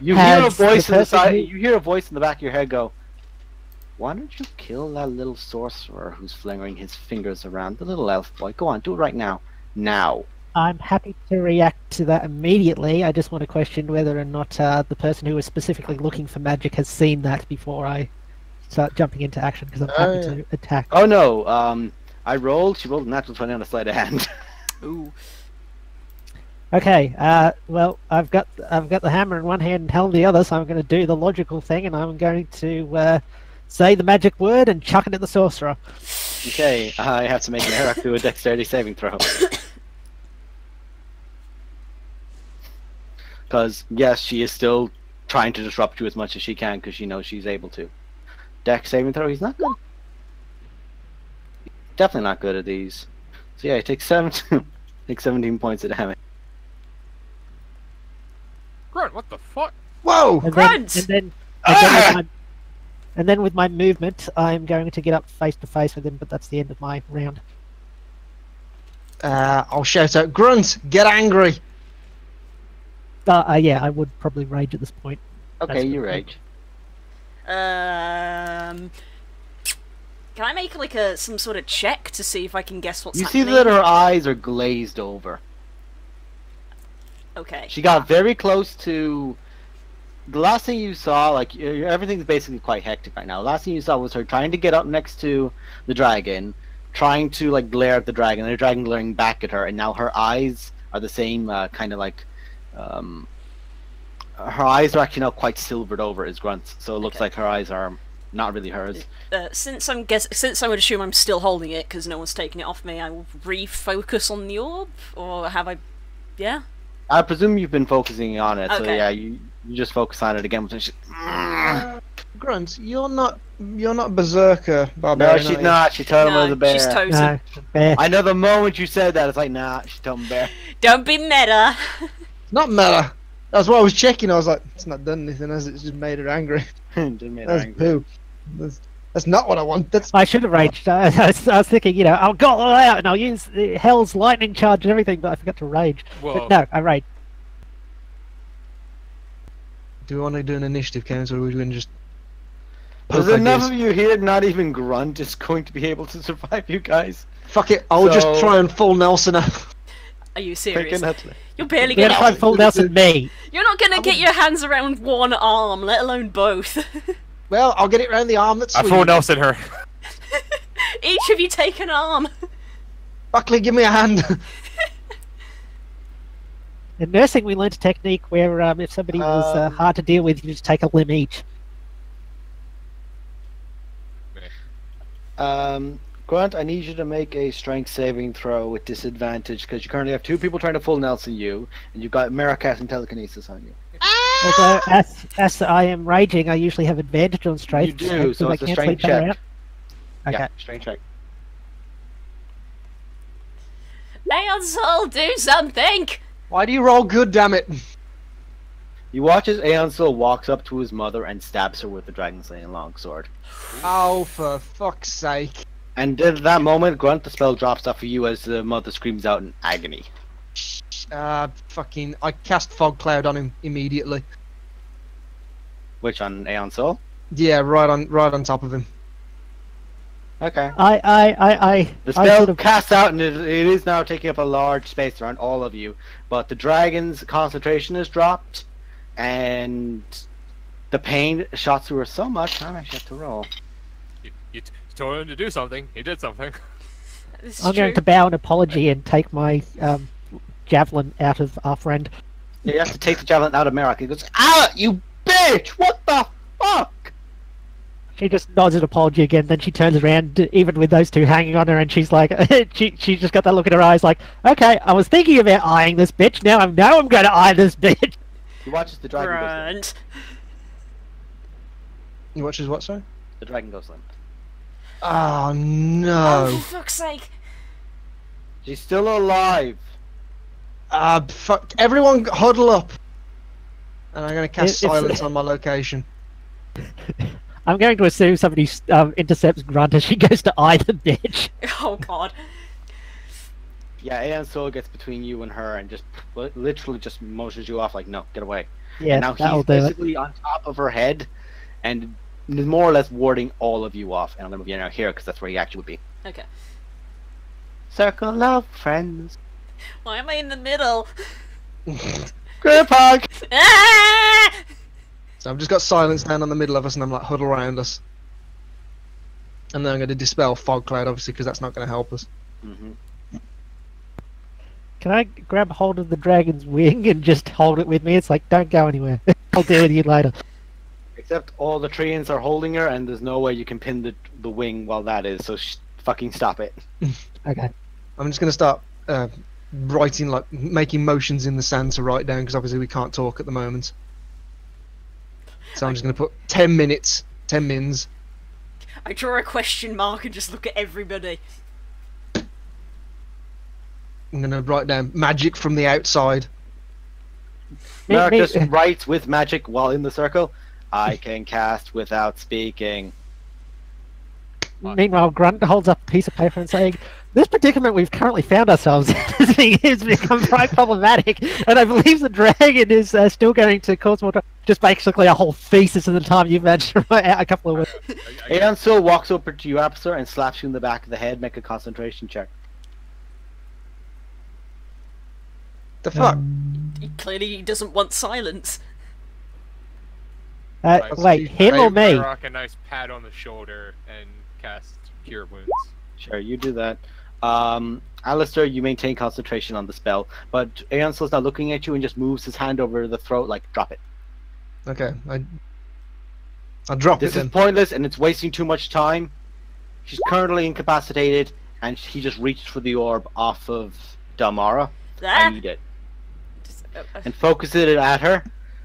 You hear a Has the voice in the side. You hear a voice in the back of your head go. Why don't you kill that little sorcerer who's flinging his fingers around? The little elf boy. Go on, do it right now. Now. I'm happy to react to that immediately. I just want to question whether or not uh, the person who was specifically looking for magic has seen that before I start jumping into action because I'm happy yeah. to attack. Oh no. Um, I rolled. She rolled a natural twenty on a sleight of hand. Ooh. Okay, uh, well, I've got I've got the hammer in one hand and hell in the other, so I'm going to do the logical thing, and I'm going to uh, say the magic word and chuck it at the sorcerer. okay. I have to make an Eric do a dexterity saving throw. Because yes, she is still trying to disrupt you as much as she can because she knows she's able to. Dex saving throw. He's not good. Definitely not good at these. So yeah, he takes seven. takes seventeen points of damage. Grunt, what the fuck? Whoa! And then, Grunt! and then, and then, ah! with my, and then with my movement, I'm going to get up face to face with him, but that's the end of my round. Uh, I'll shout out, Grunt, get angry! Uh, uh, yeah, I would probably rage at this point. Okay, That's you good. rage. Um, can I make like a some sort of check to see if I can guess what's You see that her eyes are glazed over. Okay. She got very close to. The last thing you saw, like everything's basically quite hectic right now. The last thing you saw was her trying to get up next to the dragon, trying to like glare at the dragon, and the dragon glaring back at her, and now her eyes are the same uh, kind of like. Um, her eyes are actually now quite silvered over as grunts, so it looks Okay. like her eyes are not really hers. Uh, since I'm guess since I would assume I'm still holding it because no one's taking it off me, I will refocus on the orb, or have I? Yeah. I presume you've been focusing on it, so Okay. yeah, you, you just focus on it again. But she, Grunt, you're not you're not berserker, no, she's are you? not. She told him it was a bear. she's totem. No, bear. I know the moment you said that, it's like, nah, she's telling bear. Don't be meta. Not meta. That's why I was checking. I was like, it's not done anything, has it? It's just made her angry. Didn't make her That's angry. poo. That's, that's not what I want. That's I should have raged. I, I, was, I was thinking, you know, I'll go all out and I'll use the Hell's lightning charge and everything, but I forgot to rage. Well, But no, I raged. Do we want to do an initiative count, or are we going to just? There's poke enough ideas? of you here, not even Grunt is going to be able to survive you guys. Fuck it. I'll just try and full Nelson her. Are you serious? You're barely You're gonna. gonna try and full Nelson me. You're not gonna get your hands around one arm, let alone both. Well, I'll get it around the arm that's I sweet. full Nelson her. Each of you take an arm. Buckley, give me a hand. In nursing, we learned a technique where um, if somebody was uh, Um, hard to deal with, you just take a limb each. Um, Grunt, I need you to make a strength saving throw with disadvantage because you currently have two people trying to full Nelson you, and you've got Maracas and telekinesis on you. Although, as, as I am raging, I usually have advantage on strength. You do, checks, so it's a strength check. out. Okay. Yeah, strength check. Aeon Soul, do something! Why do you roll good, damn it? You watch as Aeon walks up to his mother and stabs her with the Dragon Slaying Longsword. Oh, for fuck's sake. And at that moment, Grunt, the spell drops off of you as the mother screams out in agony. Uh, fucking. I cast Fog Cloud on him immediately. Which on Aeon Soul? Yeah, right on, right on top of him. Okay. I, I, I, I, The spell sort of, casts out and it, it is now taking up a large space around all of you. But the dragon's concentration is dropped, and the pain shot through her so much. I'm actually have to roll. You, you told him to do something. He did something. I'm going to bow an apology and take my um, javelin out of our friend. You have to take the javelin out of Merrick. He goes, Ah, you bitch! What the fuck? She just nods an apology again, then she turns around, even with those two hanging on her, and she's like, she, she's just got that look in her eyes, like, okay, I was thinking about eyeing this bitch, now I know I'm going to eye this bitch. He watches the dragon go limp. Grunt. You watch his what, sorry? The dragon goes limp. Oh Oh, no. for fuck's sake. She's still alive. Ah, fuck. Everyone huddle up. And I'm gonna cast It- it's- silence on my location. I'm going to assume somebody um, intercepts Grunt as she goes to eye the bitch. Oh god. Yeah, Aeon Soul gets between you and her and just literally just motions you off like, no, get away. Yeah, and now he's do it. basically on top of her head and more or less warding all of you off. And I'm going to move you now here because that's where he actually would be. Okay. Circle of friends. Why am I in the middle? Group hug! Ah! So I've just got silence down on the middle of us, and I'm like huddle around us. And then I'm going to dispel fog cloud, obviously, because that's not going to help us. hmm Can I grab hold of the dragon's wing and just hold it with me? It's like, don't go anywhere. I'll deal with you later. Except all the treants are holding her, and there's no way you can pin the the wing while that is. So sh- fucking stop it. Okay. I'm just going to start uh, writing, like making motions in the sand to write down, because obviously we can't talk at the moment. So I'm just going to put 10 minutes, 10 mins. I draw a question mark and just look at everybody. I'm going to write down magic from the outside. Me- Merrick me- just write with magic while in the circle. I can cast without speaking. Meanwhile, Grunt holds up a piece of paper and saying, "This predicament we've currently found ourselves in has become quite problematic, and I believe the dragon is uh, still going to cause more. Tra- Just basically a whole thesis in the time you've managed to a couple of words. I, I, Aeon Soul walks over to you, officer, and slaps you in the back of the head. Make a concentration check. The fuck? He clearly he doesn't want silence. Uh, Right. wait, him or I me? rock a nice pat on the shoulder and cast Cure Wounds. Sure, you do that. Um, Alistair, you maintain concentration on the spell, but Aeon Soul's now looking at you and just moves his hand over the throat, like, drop it. Okay, I. I'll drop This it is then. pointless and it's wasting too much time. She's currently incapacitated, and he just reached for the orb off of Dalmara. I Ah! need it. Just, uh, uh, And focus it at her.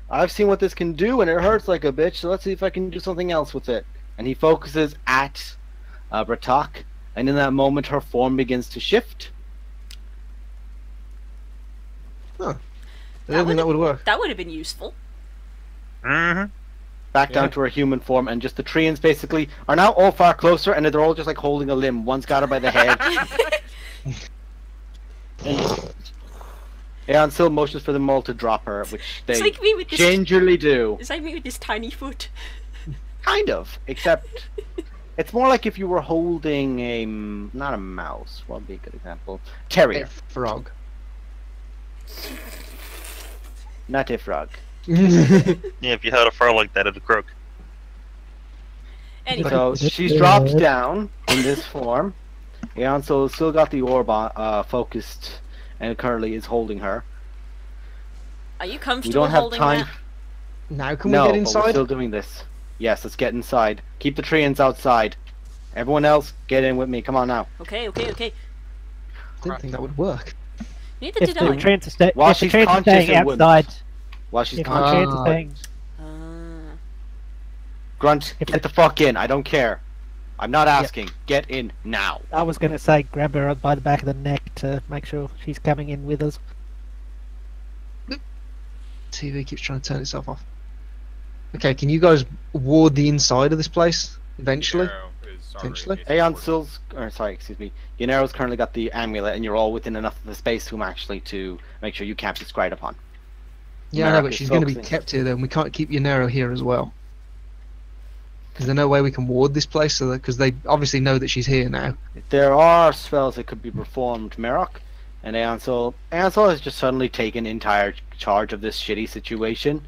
I've seen what this can do, and it hurts like a bitch, so let's see if I can do something else with it. And he focuses at uh, Bratak, and in that moment, her form begins to shift. I didn't think that would work. that would have been useful. hmm back down to her human form, and just the treants basically are now all far closer, and they're all just like holding a limb. One's got her by the head. and Aeon still motions for them all to drop her, which they It's like me with this. gingerly do. It's like me with this tiny foot. Kind of, except it's more like if you were holding a not a mouse. What would be a good example? A Terrier, frog. not a frog. Yeah, if you held a frog like that, it'd croak. Anyway, So she's dropped down in this form. Aeon Soul still got the orb on, uh, focused, and currently is holding her. are you comfortable We comfortable don't have holding time. that? now can no, we get but we're still doing this. Yes, let's get inside. Keep the treants outside. Everyone else, get in with me. Come on now. Okay, okay, okay. I didn't think that would work. Neither If did the I. treants is, sta- While if the she's treants is conscious, staying it wouldn't. outside, While she's if the conscious. treants is staying, Uh, Grunt, If get the fuck in. I don't care. I'm not asking. Get in now. I was going to say grab her by the back of the neck to make sure she's coming in with us. TV keeps trying to turn itself off. Okay, can you guys ward the inside of this place eventually? Arrow is already Potentially. Aeon boarded. or sorry, excuse me. Yanero's currently got the amulet, and you're all within enough of the space room actually to make sure you can't be scried upon. Yeah, I know, but she's going to be kept here then. We can't keep Yanero here as well. Is there no way we can ward this place so because they obviously know that she's here now? There are spells that could be performed, Merok, and Ansel. Ansel has just suddenly taken entire charge of this shitty situation,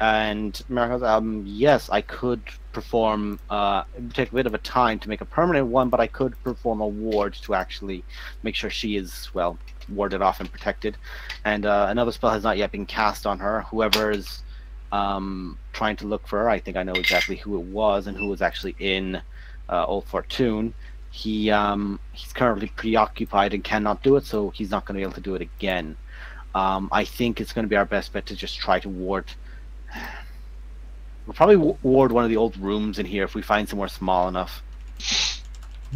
and Merok goes, um, yes, I could perform. Uh, take a bit of a time to make a permanent one, but I could perform a ward to actually make sure she is well warded off and protected. And uh, another spell has not yet been cast on her. Whoever is um, trying to look for her, I think I know exactly who it was and who was actually in uh, Old Fortune he um he's currently preoccupied and cannot do it so he's not going to be able to do it again um i think it's going to be our best bet to just try to ward we'll probably ward one of the old rooms in here if we find somewhere small enough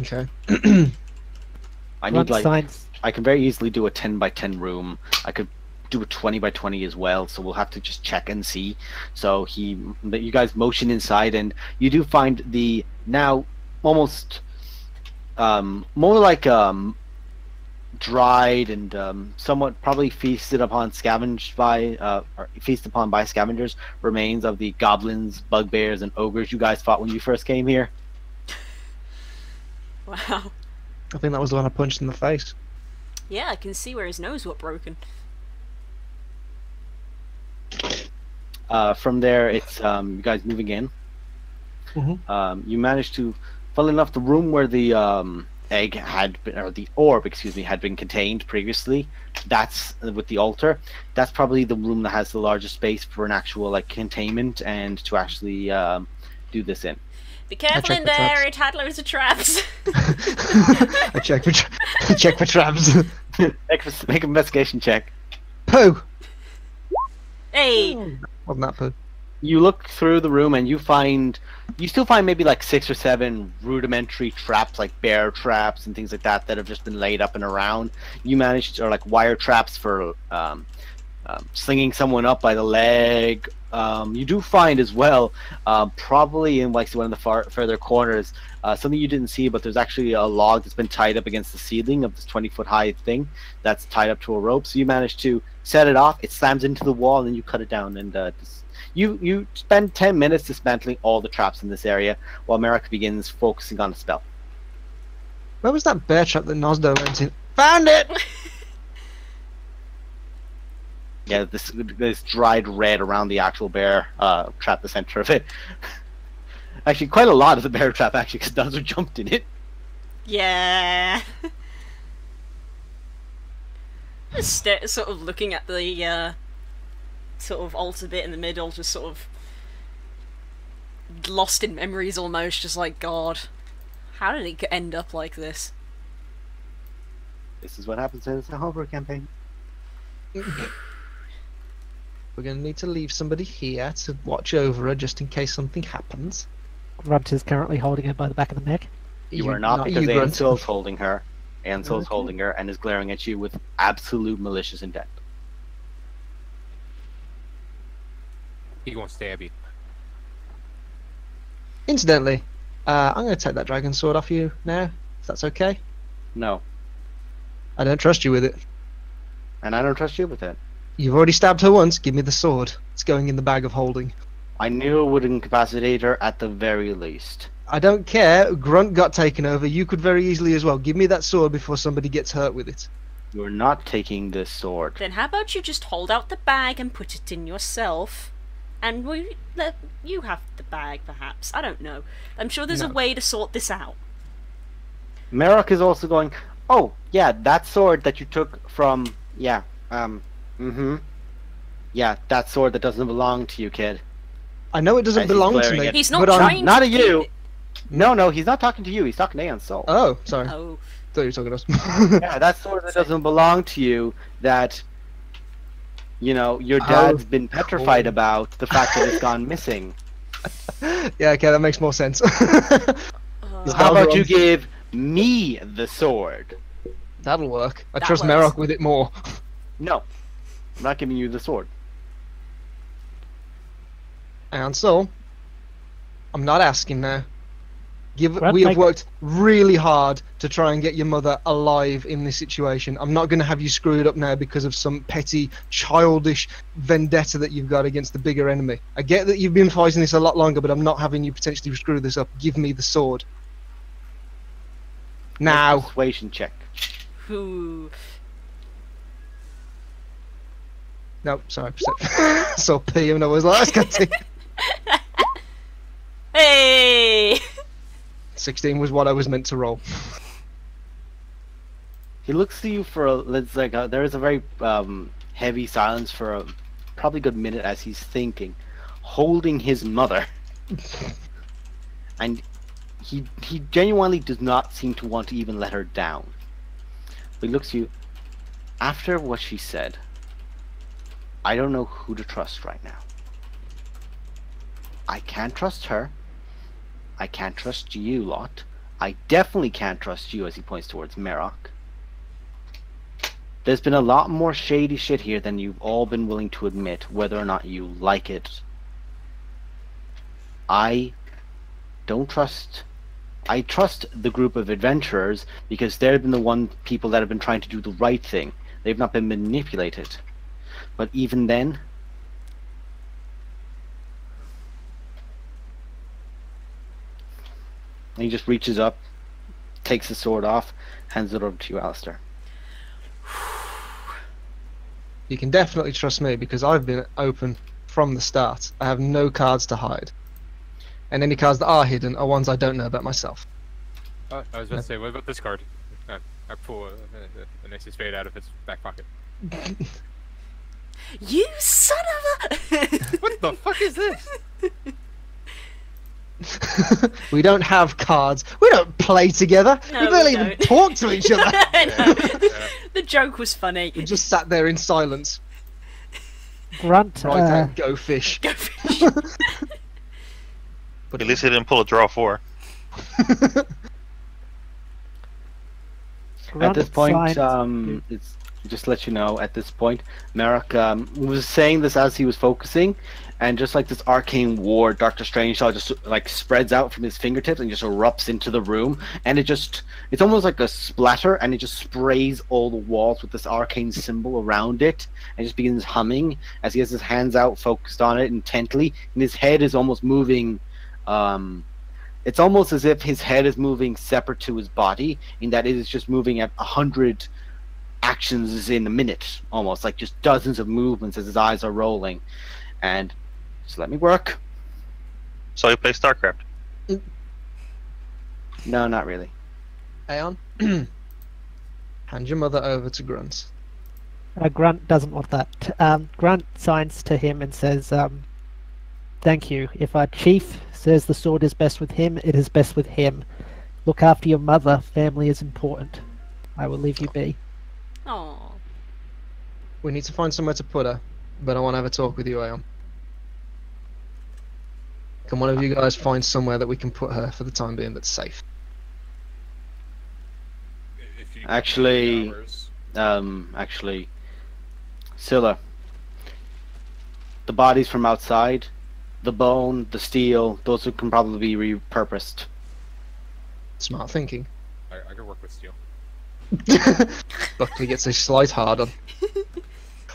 Okay. i need like signs. i can very easily do a 10 by 10 room i could do a 20 by 20 as well so we'll have to just check and see so he that you guys motion inside and you do find the now almost um more like um dried and um, somewhat probably feasted upon scavenged by uh, or feasted upon by scavengers remains of the goblins bugbears and ogres you guys fought when you first came here Wow. I think that was the one I punched in the face. Yeah, I can see where his nose got broken. uh, from there it's um, you guys moving in Mhm. um, you managed to funnily enough the room where the um, egg had been or the orb excuse me had been contained previously that's uh, with the altar that's probably the room that has the largest space for an actual like containment and to actually um, do this in Be careful in the there, traps. it had loads of traps. I check for tra- I check for traps. make, make an investigation check Pooh. hey, Wasn't that poo? You look through the room and you find you still find maybe like six or seven rudimentary traps like bear traps and things like that that have just been laid up and around. You managed or like wire traps for um, um, slinging someone up by the leg. Um, you do find as well uh, probably in like one of the far further corners uh, something you didn't see but there's actually a log that's been tied up against the ceiling of this 20 foot high thing that's tied up to a rope. So you manage to set it off. It slams into the wall and then you cut it down and uh, dis- you you spend 10 minutes dismantling all the traps in this area while Merrick begins focusing on a spell. Where was that bear trap that Nosdo went in? Found it! Yeah, this this dried red around the actual bear uh, trap, the center of it. actually, quite a lot of the bear trap actually, because Duzzer jumped in it. yeah. Just sort of looking at the uh, sort of altar bit in the middle, just sort of lost in memories almost, just like God, how did it end up like this? This is what happens in the Hover campaign. We're going to need to leave somebody here to watch over her just in case something happens. Grunt is currently holding her by the back of the neck. You, are not, because you, Grunt. Ansel's holding her. Ansel's Okay. holding her and is glaring at you with absolute malicious intent. He won't stab you. Incidentally, uh, I'm going to take that dragon sword off you now, if that's okay. No, I don't trust you with it. and I don't trust you with it. You've already stabbed her once, give me the sword. It's going in the bag of holding. I knew it would incapacitate her at the very least. I don't care. Grunt got taken over. You could very easily as well. Give me that sword before somebody gets hurt with it. You're not taking this sword. Then how about you just hold out the bag and put it in yourself, and we let you have the bag, perhaps. I don't know. I'm sure there's a way to sort this out. Merrick is also going, oh, yeah, that sword that you took from, yeah, um, mm-hmm. Yeah, that sword that doesn't belong to you, kid. I know it doesn't As belong to me. at- He's not but I'm- trying not to at you. it- No, no, he's not talking to you. He's talking to Aeon Soul. Oh, sorry. Oh, thought you were talking to us. yeah, that sword that doesn't belong to you that, you know, your Oh, dad's been petrified cool. about the fact that it's gone missing. yeah, okay, that makes more sense. uh, Is How about you on- give me the sword? That'll work. I That trust works. Merok with it more. No, I'm not giving you the sword. And so, I'm not asking now. Give, we have like- worked really hard to try and get your mother alive in this situation. I'm not going to have you screw it up now because of some petty, childish vendetta that you've got against the bigger enemy. I get that you've been fighting this a lot longer, but I'm not having you potentially screw this up. Give me the sword. Now. Persuasion check. Ooh. No, sorry. percep- saw P and I was like, that's got Hey! 16 was what I was meant to roll. He looks to you for a. It's like a, there is a very um, heavy silence for a probably good minute as he's thinking, holding his mother, and he he genuinely does not seem to want to even let her down. But he looks to you. After what she said, I don't know who to trust right now. I can't trust her. I can't trust you lot. I definitely can't trust you as he points towards Merok. There's been a lot more shady shit here than you've all been willing to admit, whether or not you like it. I don't trust. I trust the group of adventurers because they've been the one people that have been trying to do the right thing. They've not been manipulated. But even then, and he just reaches up, takes the sword off, hands it over to you, Alistair. You can definitely trust me because I've been open from the start. I have no cards to hide. And any cards that are hidden are ones I don't know about myself. Uh, I was about to say, what about this card? Uh, I pull a, a, a nicest fade out of its back pocket. You son of a. What the fuck is this? we don't have cards. We don't play together. No, we barely we even talk to each other. the joke was funny. we just sat there in silence. Grunt. Right uh, out, go fish. Go fish. But At least he didn't pull a draw four. At this point, um, it's just to let you know. At this point, Merrick um, was saying this as he was focusing, and just like this arcane ward, Doctor Strangelove just like spreads out from his fingertips and just erupts into the room, and it just it's almost like a splatter, and it just sprays all the walls with this arcane symbol around it, and just begins humming as he has his hands out, focused on it intently, and his head is almost moving. Um, it's almost as if his head is moving separate to his body, in that it is just moving at a hundred actions in a minute, almost like just dozens of movements as his eyes are rolling. And just let me work. So you play StarCraft. No, not really. Aeon, hand your mother over to Grunt. Uh, Grunt doesn't want that. Um, Grunt signs to him and says, um, "Thank you. If our chief says the sword is best with him, it is best with him. Look after your mother. Family is important. I will leave you be." Aw. We need to find somewhere to put her, but I want to have a talk with you, Aeon. Can one of you guys find somewhere that we can put her for the time being that's safe? If you give me Actually- Um, actually, Scylla. The bodies from outside, the bone, the steel, those can probably be repurposed. Smart thinking. I, I could work with steel. Buckley gets a slight hard on.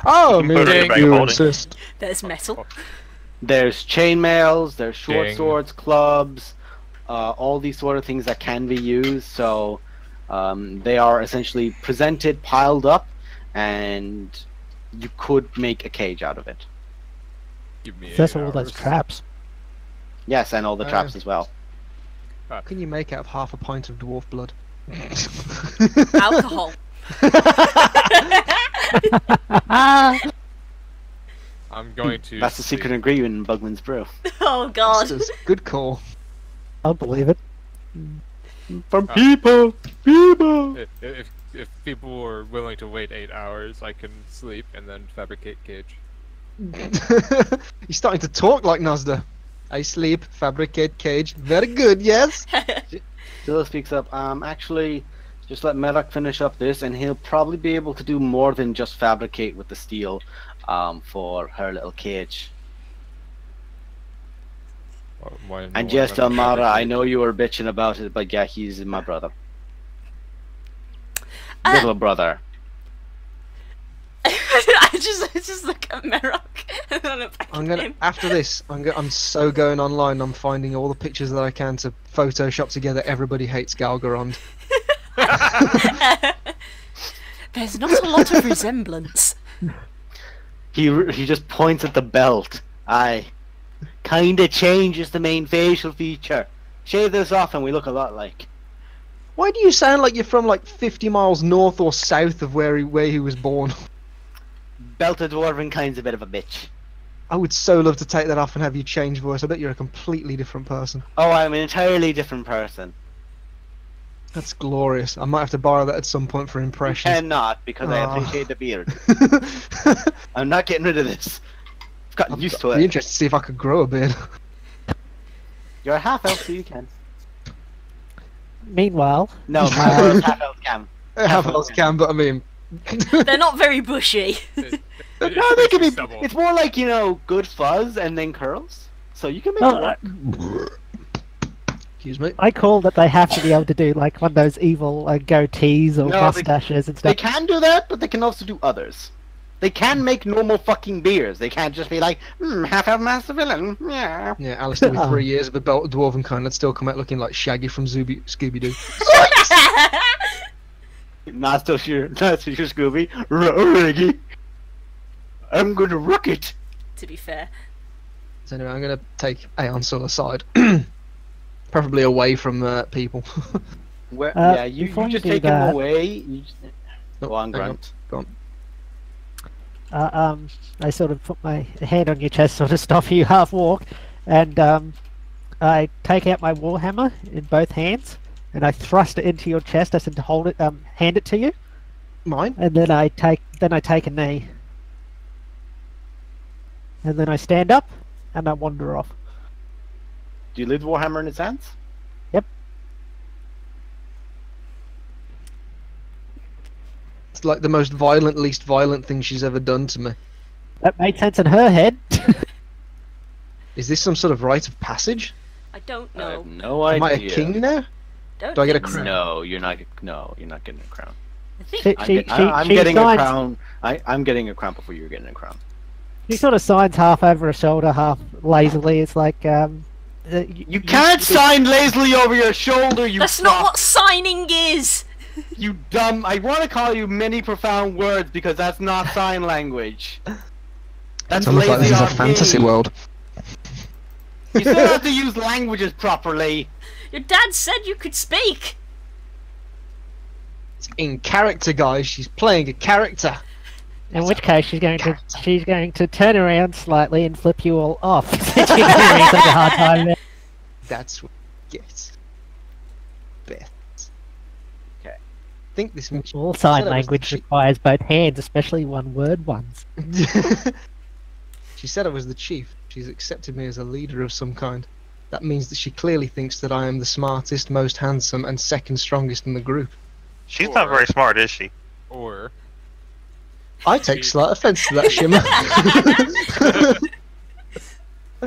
Oh, Put her in the maybe you of insist. There's metal. There's chainmails, there's short Ding. swords, clubs, uh, all these sort of things that can be used. So um, they are essentially presented, piled up, and you could make a cage out of it. Give me That's all those traps. Yes, and all the traps yeah. as well. What can you make out of half a pint of dwarf blood? Alcohol. I'm going to. That's the secret sleep. ingredient in Bugman's brew. oh god. Bastards. Good call. I'll believe it. From Uh, people, people. If, if if people are willing to wait eight hours, I can sleep and then fabricate cage. He's starting to talk like Nazda. I sleep, fabricate cage. Very good, yes? Just Attila speaks up. Um, actually, just let Medoc finish up this, and he'll probably be able to do more than just fabricate with the steel, um, for her little cage. Why- why- And just Amara, I know you were bitching about it, but yeah, he's my brother, Uh, little brother. I just, I just look at Merrick and then I look back I'm gonna him. after this. I'm go- I'm so going online. I'm finding all the pictures that I can to Photoshop together. Everybody hates Galgarond. There's not a lot of resemblance. He he just points at the belt. I kinda changes the main facial feature. Shave this off, and we look a lot like. Why do you sound like you're from like 50 miles north or south of where he where he was born? Belted dwarven kind's a bit of a bitch. I would so love to take that off and have you change voice. I bet you're a completely different person. Oh, I'm an entirely different person. That's glorious. I might have to borrow that at some point for impressions. Cannot because I Oh. appreciate the beard. I'm not getting rid of this. I've gotten used to I'd be interested to see if I could grow a beard. You're a half elf, so you can. Meanwhile, No, my world's half elf can. Half elves can, but I mean, They're not very bushy. No, they can be. It's more like you know, good fuzz and then curls. So you can make well, it I, work. Uh, excuse me. I call that they have to be able to do like one of those evil uh, goatees or No, they- mustaches and They can do that, but they can also do others. They can make normal fucking beers. They can't just be like, hmm, half elf master villain. Yeah. Yeah, Alistair with three years of a belt dwarven kind would still come out looking like Shaggy from Zooby- Scooby Doo. Not so sure. Not so sure, Scooby. Reggie. I'm gonna rook it. to be fair. So anyway, I'm gonna take Aeonsul aside, preferably away from uh, people. Where, Uh, yeah, you, you you just take that- him away. You just... Oh, Go on, hang on. Grunt. Go on. Uh, um, I sort of put my hand on your chest, sort of stop you half walk, and um, I take out my warhammer in both hands, and I thrust it into your chest. I said to hold it, um, hand it to you, Mine? and then I take, then I take a knee, and then I stand up, and I wander off. Do you leave the Warhammer in his hands? Yep. It's like the most violent, least violent thing she's ever done to me. That made sense in her head. Is this some sort of rite of passage? I don't I have know. no idea. Am I idea. a king now? Don't Do I get a crown? No, you're not. No, you're not getting a crown. I think She, I'm, she, get- she, I, am she getting signs, a crown. I, I'm getting a crown before you're getting a crown. She sort of signs half over her shoulder, half lazily. It's like, um, uh, y- You can't sign lazily over your shoulder. You. that's not what signing is. You dumb. I want to call you many profound words because that's not sign language. That's It's almost like this is a fantasy me. world. You still have to use languages properly. Your dad said you could speak. It's in character, guys. She's playing a character. In which case, she's going to she's going to turn around slightly and flip you all off. Since you're giving me such a hard time. there. That's what yes. Beth. Okay. I think this makes All sign said it was language requires both hands, especially one-word ones. she said I was the chief. She's accepted me as a leader of some kind. That means that she clearly thinks that I am the smartest, most handsome, and second strongest in the group. She's not very smart, is she? Or I take slight offence to that, Shimmer.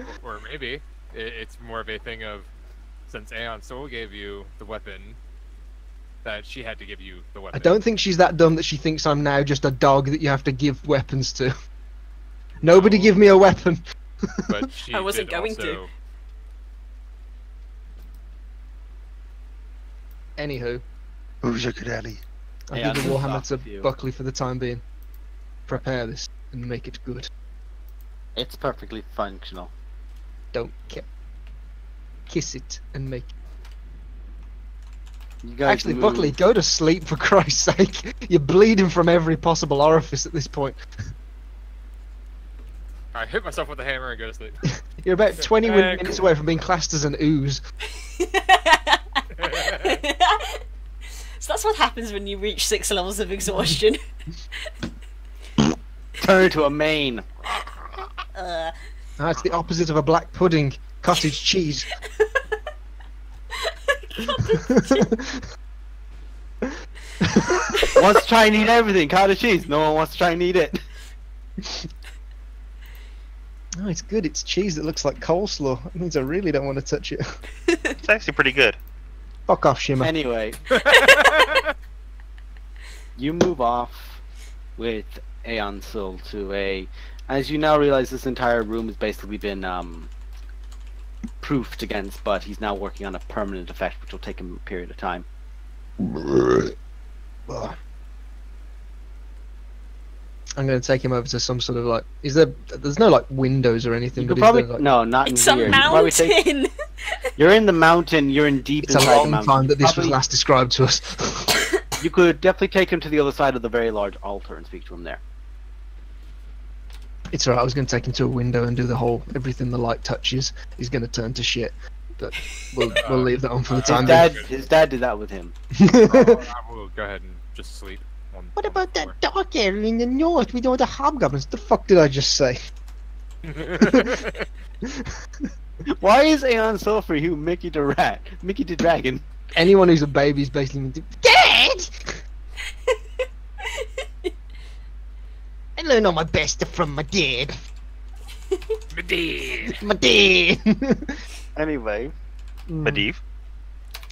or maybe it's more of a thing of since Aeon Soul gave you the weapon, that she had to give you the weapon. I don't think she's that dumb that she thinks I'm now just a dog that you have to give weapons to. Nobody No, give me a weapon. But she I wasn't did going to. also- Anywho, Who's your daddy? I'll Yeah, give the I'll Warhammer to. Buckley for the time being. Prepare this and make it good. It's perfectly functional. Don't care. Kiss it and make You Actually, move. Buckley, go to sleep for Christ's sake. You're bleeding from every possible orifice at this point. I hit myself with a hammer and go to sleep. You're about 20 Uh, minutes cool. away from being classed as an ooze. so that's what happens when you reach six levels of exhaustion. Turn to a main. uh, Ah, the opposite of a black pudding. Cottage cheese. wants to try and eat everything. Cottage cheese. No one wants to try and eat it. Oh, it's good. It's cheese that looks like coleslaw. It means I really don't want to touch it. It's actually pretty good. Fuck off, Shimmer. Anyway, you move off with Aeon Sul to a. As you now realize, this entire room has basically been um, proofed against, but he's now working on a permanent effect, which will take him a period of time. I'm gonna take him over to some sort of like. Is there? There's no like windows or anything. You but probably there, like, no, not It's in a here. You could probably take- mountain. you're in the mountain. You're in deep It's a inside the long mountain. time that this was last described to us. You could definitely take him to the other side of the very large altar and speak to him there. It's alright. I was gonna take him to a window and do the whole everything the light touches is gonna turn to shit. But we'll we'll leave that on for the His time dad, being. his dad did that with him. Oh, I will go ahead and just sleep. On, What on about the that dark area in the north with all the hobgoblins? The fuck did I just say? Why is Aeon so for you, Mickey the rat, Mickey the dragon? Anyone who's a baby is basically Dad. I learned all my best from my dad. My dad. My dad. Anyway, Medivh.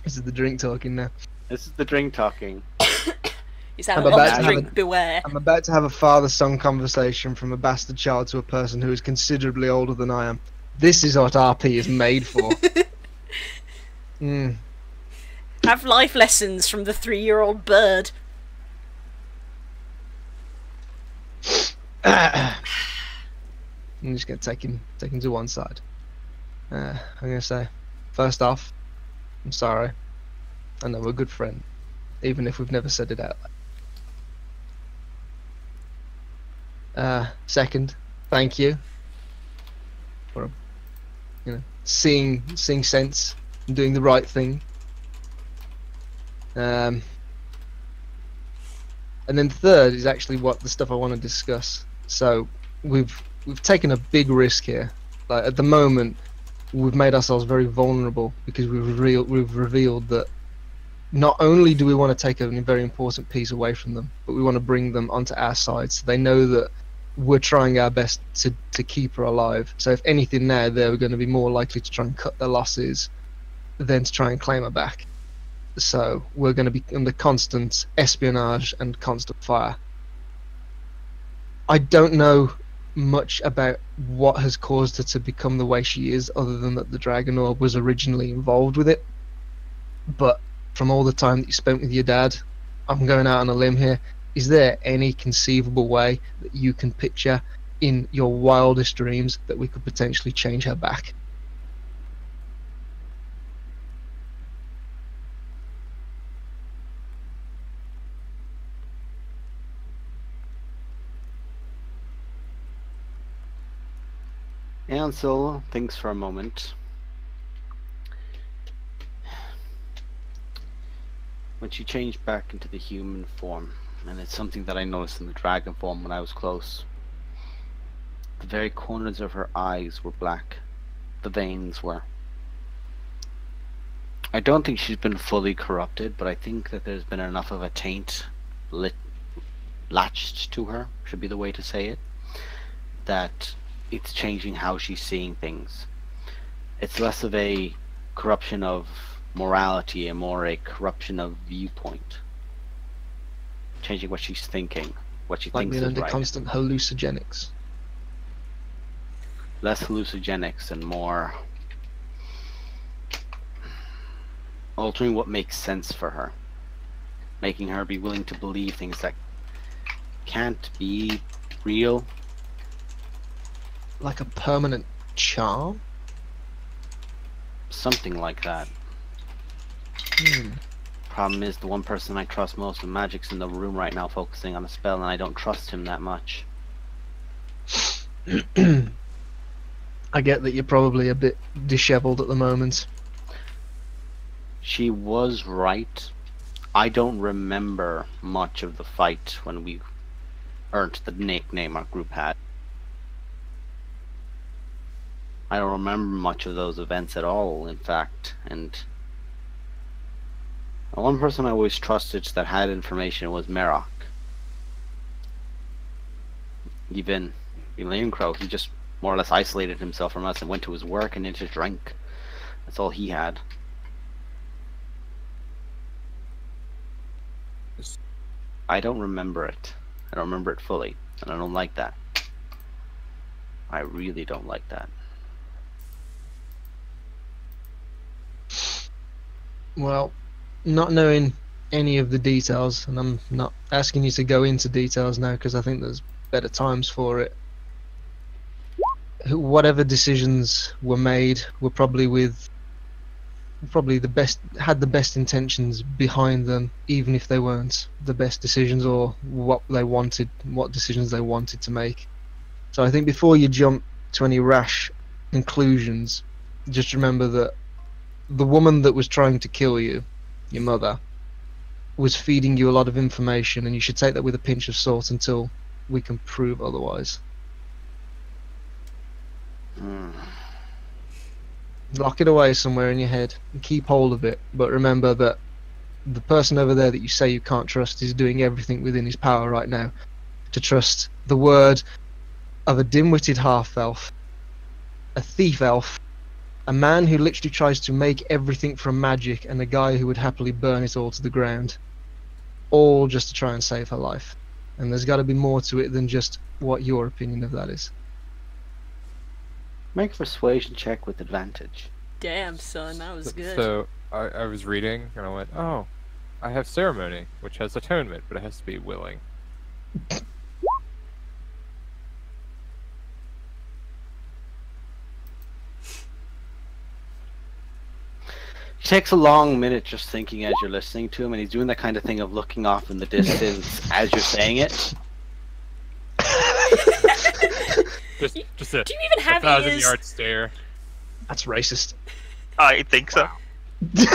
This is the drink talking now. this is the drink talking. Is that I'm a about to to have drink? a- Beware. I'm about to have a father-son conversation from a bastard child to a person who is considerably older than I am. This is what RP is made for. mm. Have life lessons from the three-year-old bird. I'm just gonna take him, take him to one side. Uh, I'm gonna say, first off, I'm sorry. I know we're a good friend, even if we've never said it out. Uh, second, thank you for, you know, seeing seeing sense and doing the right thing. Um, and then third is actually what the stuff I want to discuss. So we've we've taken a big risk here. Like at the moment, we've made ourselves very vulnerable because we've revealed we've revealed that not only do we want to take a very important piece away from them, but we want to bring them onto our side so they know that we're trying our best to, to keep her alive. So if anything now, they're going to be more likely to try and cut their losses than to try and claim her back. So we're going to be under constant espionage and constant fire. I don't know much about what has caused her to become the way she is, other than that the Dragon Orb was originally involved with it. But from all the time that you spent with your dad, I'm going out on a limb here. Is there any conceivable way that you can picture in your wildest dreams that we could potentially change her back? Sul thinks for a moment. When she changed back into the human form, and it's something that I noticed in the dragon form when I was close. The very corners of her eyes were black. The veins were. I don't think she's been fully corrupted, but I think that there's been enough of a taint lit, latched to her, should be the way to say it, that it's changing how she's seeing things. It's less of a corruption of morality and more a corruption of viewpoint. Changing what she's thinking, what she Like thinks being under right. constant hallucinogenics. less hallucinogenics and more altering what makes sense for her, making her be willing to believe things that can't be real. Like a permanent charm? Something like that. Hmm. Problem is, the one person I trust most in magic's in the room right now focusing on a spell, and I don't trust him that much. I get that you're probably a bit disheveled at the moment. She was right. I don't remember much of the fight when we earned the nickname our group had. I don't remember much of those events at all, in fact, and The one person I always trusted that had information was Merok. Even Elaine Crow, he just more or less isolated himself from us and went to his work and into drink. That's all he had. I don't remember it. I don't remember it fully, and I don't like that. I really don't like that. Well, not knowing any of the details, and I'm not asking you to go into details now because I think there's better times for it. Whatever decisions were made were probably with probably the best had the best intentions behind them, even if they weren't the best decisions or what they wanted, what decisions they wanted to make. So I think before you jump to any rash conclusions, just remember that the woman that was trying to kill you, your mother, was feeding you a lot of information, and you should take that with a pinch of salt until we can prove otherwise. Hmm. Lock it away somewhere in your head and keep hold of it, but remember that the person over there that you say you can't trust is doing everything within his power right now to trust the word of a dim-witted half-elf, a thief elf, a man who literally tries to make everything from magic, and a guy who would happily burn it all to the ground, all just to try and save her life. And there's got to be more to it than just what your opinion of that is. Make a persuasion check with advantage. Damn, son, that was good. So I, I was reading and I went, oh, I have ceremony, which has atonement, but it has to be willing. takes a long minute just thinking as you're listening to him, and he's doing that kind of thing of looking off in the distance as you're saying it. Just, just a, Do you even have a thousand ears? yard stare. That's racist. I think so.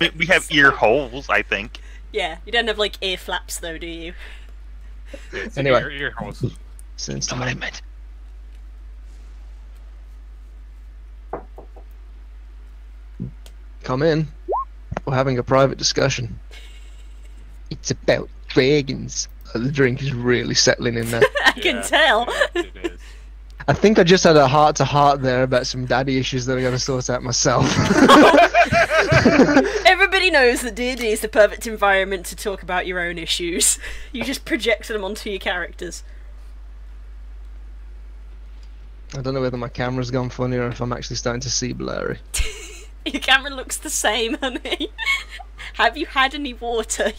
We, we have ear holes, I think. Yeah, you don't have like ear flaps though, do you? It's Anyway. ear, ear holes. Since That's what I meant. Come in. We're having a private discussion. It's about dragons. Uh, The drink is really settling in there. I can tell. It, it is. I think I just had a heart to heart there about some daddy issues that I gotta sort out myself. Everybody knows that D&D is the perfect environment to talk about your own issues. You just project them onto your characters. I don't know whether my camera's gone funny or if I'm actually starting to see blurry. Your camera looks the same, honey. have you had any water?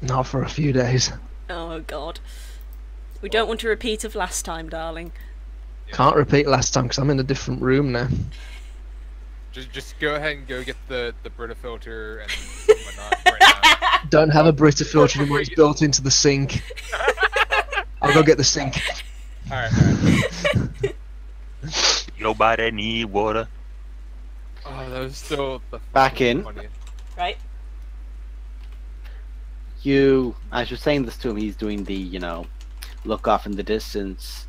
Not for a few days. Oh god. We don't want a repeat of last time, darling. Can't repeat last time because I'm in a different room now. Just, just go ahead and go get the the Brita filter and whatnot right now. Don't have a Brita filter anymore. It's built into the sink. I'll go get the sink. All right, all right. Nobody need water. Oh, that was still the Back in. funniest. right? You, as you're saying this to him, he's doing the, you know, look off in the distance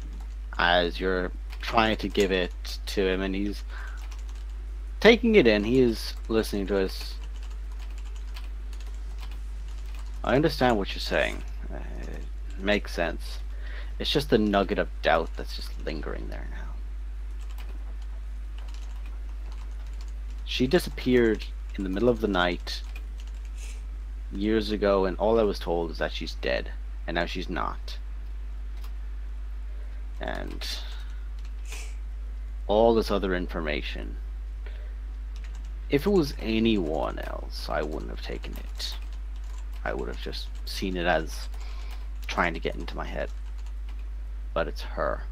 as you're trying to give it to him, and he's taking it in. He is listening to us. I understand what you're saying. Uh, it makes sense. It's just the nugget of doubt that's just lingering there now. She disappeared in the middle of the night years ago, and all I was told is that she's dead, and now she's not. And all this other information. If it was anyone else, I wouldn't have taken it. I would have just seen it as trying to get into my head. But it's her.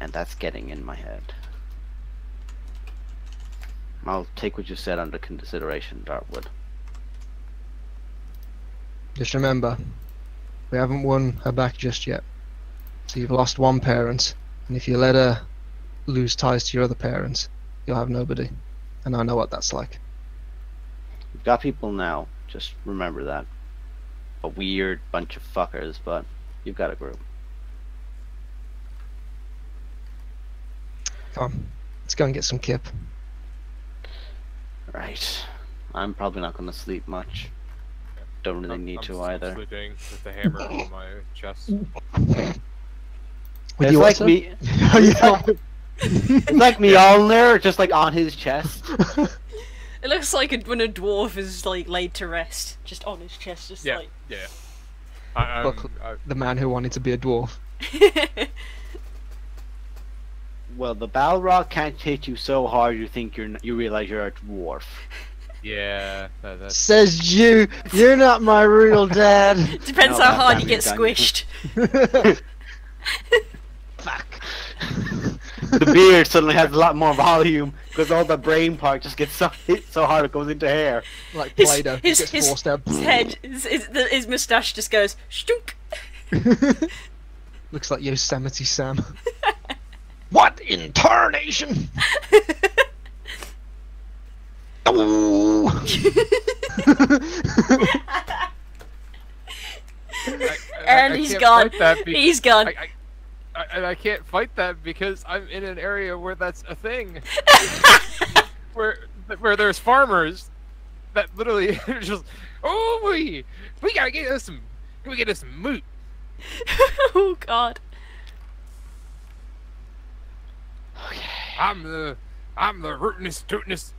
And that's getting in my head. I'll take what you said under consideration, Dartwood. Just remember, we haven't won her back just yet. So you've lost one parent, and if you let her lose ties to your other parents, you'll have nobody. And I know what that's like. We've got people now. Just remember that. A weird bunch of fuckers, but you've got a group. Come on, let's go and get some kip. Right. right. I'm probably not going to sleep much. Don't really I'm- need I'm to still either. Sleeping with the hammer on my chest. With It's you like also? me. Oh, yeah. It's like Mjolnir, just like on his chest. It looks like a, when a dwarf is like laid to rest, just on his chest, just Yeah, like. yeah. I, I'm, I, the man who wanted to be a dwarf. Well, the Balrog can't hit you so hard you think you're you realize you're a dwarf. yeah, that, that's Says you. You're not my real dad. Depends No, how hard you get means squished. Fuck. The beard suddenly has a lot more volume because all the brain part just gets so hit so hard it goes into hair. Like His- Play-Doh. his- gets his- forced out. His head, his, his, the- his moustache just goes stunk. Looks like Yosemite Sam. What in tarnation? oh. I, I, And I he's can't gone. That He's gone. I, I, I, and I can't fight that because I'm in an area where that's a thing. where where there's farmers that literally are just oh we we gotta get us some we get us some moot. oh god. I'm the I'm the rootinest tootinest.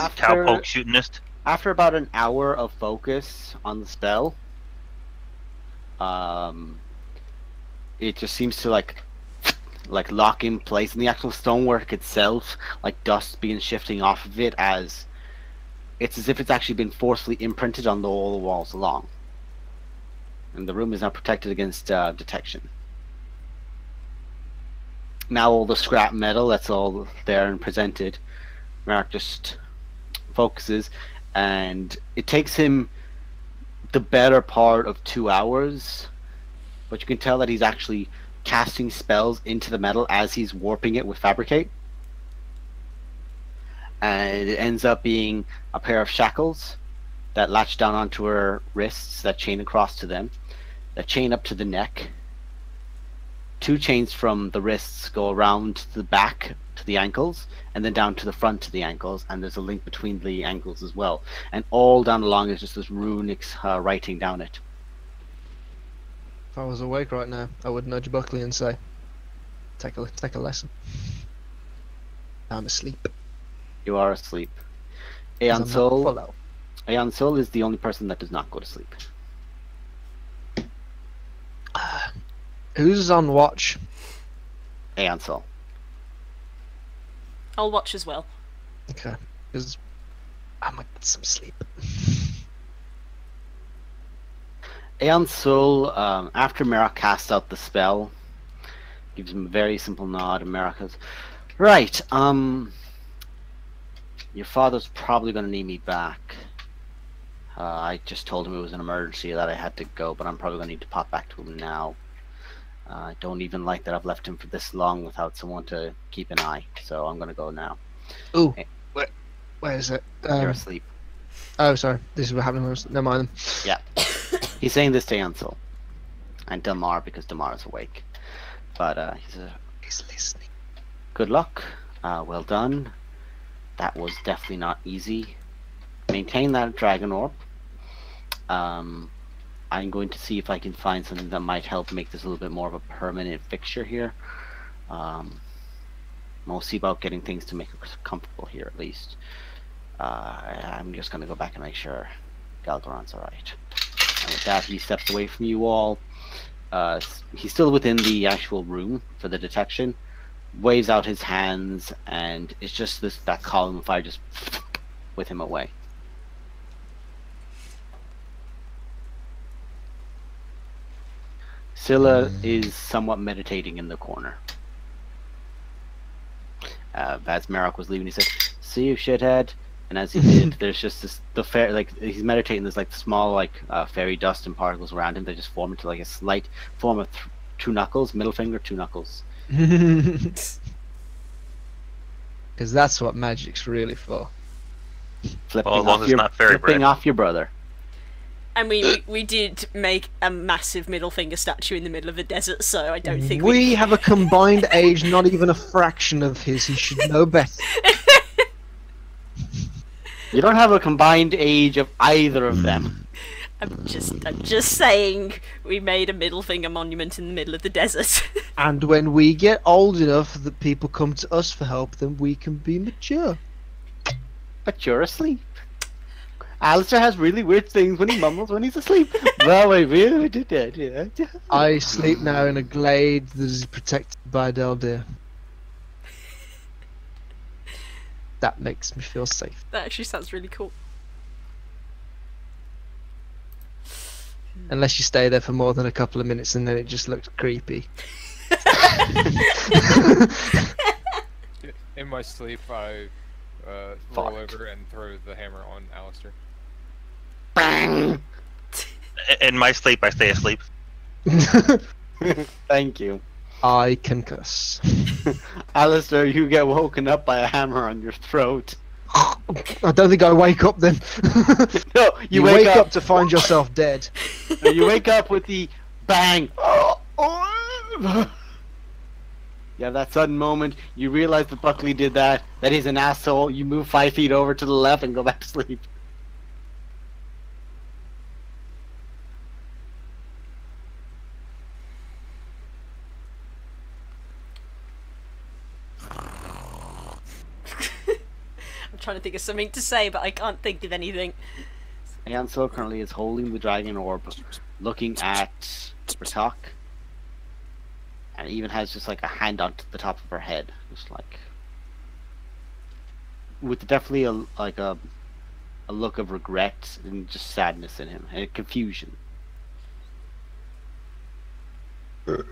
After, Cowpoke shootingist. after about an hour of focus on the spell, um, it just seems to like like lock in place, and the actual stonework itself, like dust being shifting off of it, as it's as if it's actually been forcefully imprinted on the, all the walls along. And the room is now protected against uh, detection. Now all the scrap metal that's all there and presented, Mark just focuses, and it takes him the better part of two hours, but you can tell that he's actually casting spells into the metal as he's warping it with fabricate. And it ends up being a pair of shackles that latch down onto her wrists, that chain across to them, that chain up to the neck. Two chains from the wrists go around to the back to the ankles, and then down to the front to the ankles, and there's a link between the ankles as well. And all down along is just this runic uh, writing down it. If I was awake right now, I would nudge Buckley and say, "Take a take a lesson." I'm asleep. You are asleep Aeon Soul. Aeon Soul is the only person that does not go to sleep. Who's on watch? Aeon Soul. I'll watch as well. Okay, because I'm gonna get some sleep. Aeon Soul, um, after Merak casts out the spell, gives him a very simple nod, and Merak goes, Right, um, your father's probably going to need me back. Uh, I just told him it was an emergency that I had to go, but I'm probably going to need to pop back to him now. Uh, I don't even like that I've left him for this long without someone to keep an eye, so I'm going to go now. Ooh, Eh. where, where is it? You're Um, asleep. oh, sorry. This is what happened. when I was- Never mind. Them. Yeah. He's saying this to Ansel And Damar, because Damar is awake. But uh, he says, He's listening. good luck. Uh, well done. That was definitely not easy. Maintain that dragon orb. Um, I'm going to see if I can find something that might help make this a little bit more of a permanent fixture here. Um, we'll see about getting things to make comfortable here at least. Uh, I'm just going to go back and make sure Galgaron's alright. And with that, he steps away from you all. Uh, he's still within the actual room for the detection waves out his hands, and it's just this that column of fire just with him away. Scylla is somewhat meditating in the corner. Uh, as Marok was leaving, he said, "See you, shithead." And as he did, there's just this the fair like he's meditating. There's like small like uh, fairy dust and particles around him that just form into like a slight form of th- two knuckles, middle finger, two knuckles. Because that's what magic's really for. flipping Well, as long off as your, not fairy flipping bread. off your brother. And we, we we did make a massive middle finger statue in the middle of a desert, so I don't think We have a combined age, not even a fraction of his. He should know better. You don't have a combined age of either of them. I'm just I'm just saying we made a middle finger monument in the middle of the desert. And when we get old enough that people come to us for help, then we can be mature. But you're asleep. Alistair has really weird things when he mumbles when he's asleep. well, I really did that, yeah. I sleep now in a glade that is protected by Deldir. That makes me feel safe. that actually sounds really cool. Unless you stay there for more than a couple of minutes and then it just looks creepy. In my sleep, I uh, roll over and throw the hammer on Alistair. Bang! In my sleep, I stay asleep. Thank you. I can cuss. Alistair, you get woken up by a hammer on your throat. I don't think I wake up then. No, you, you, wake, wake, up. up to find yourself dead. no, you wake up with the bang. You have that sudden moment. You realize that Buckley did that. That he's an asshole. You move five feet over to the left and go back to sleep. I'm trying to think of something to say, but I can't think of anything. Ayanso currently is holding the dragon orb, looking at Ratak, and even has just like a hand on the top of her head, just like with definitely a like a a look of regret and just sadness in him and confusion. Uh,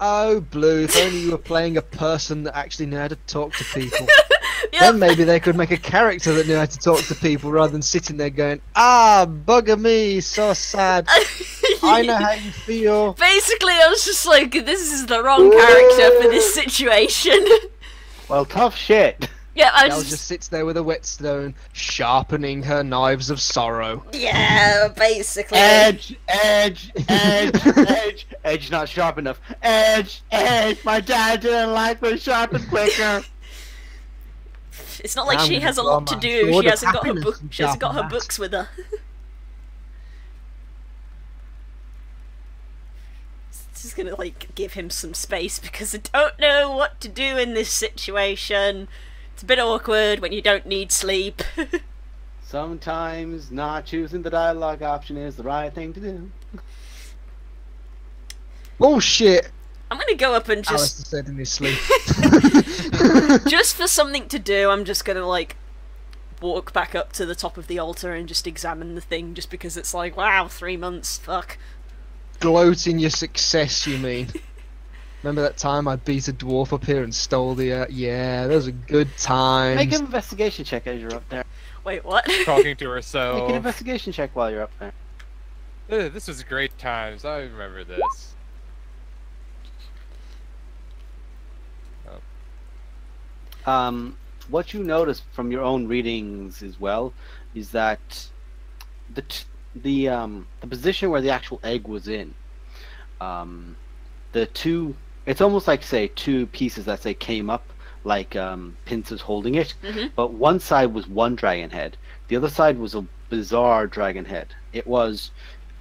Oh, Blue, if only you were playing a person that actually knew how to talk to people. Yep. Then maybe they could make a character that knew how to talk to people rather than sitting there going, Ah, bugger me, so sad. I know how you feel. Basically, I was just like, this is the wrong character for this situation. Well, tough shit. Yeah, I Gal was just sits there with a whetstone, sharpening her knives of sorrow. yeah, basically. Edge, edge, edge, edge, edge not sharp enough. Edge, edge. My dad didn't like me sharpened quicker. It's not like I'm she has a lot to do. She hasn't got her happiness book. She hasn't got her that. books with her. Just gonna like give him some space because I don't know what to do in this situation. It's a bit awkward when you don't need sleep. Sometimes not choosing the dialogue option is the right thing to do. Oh, Bullshit! I'm gonna go up and just Alistair said in his sleep. just for something to do. I'm just gonna like walk back up to the top of the altar and just examine the thing, just because it's like, wow, three months, fuck. Gloat in your success, you mean? Remember that time I beat a dwarf up here and stole the. Uh, yeah, those are good times. Make an investigation check as you're up there. Wait, what? Talking to her, so Make an investigation check while you're up there. Uh, This was a great times. I remember this. Um, what you notice from your own readings as well is that the t- the um the position where the actual egg was in, um, the two it's almost like say two pieces that say came up like um pincers holding it, Mhm. but one side was one dragon head, the other side was a bizarre dragon head. It was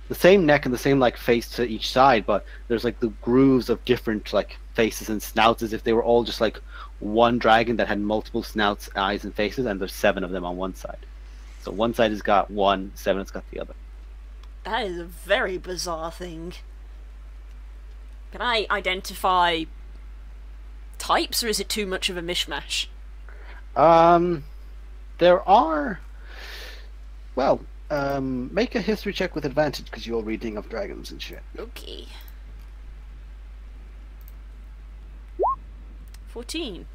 the same neck and the same like face to each side, but there's like the grooves of different like faces and snouts as if they were all just like one dragon that had multiple snouts, eyes, and faces, and there's seven of them on one side. So one side has got one, seven has got the other. That is a very bizarre thing. Can I identify types, or is it too much of a mishmash? Um, there are. Well, um, make a history check with advantage because you're reading of dragons and shit. Okay. 14.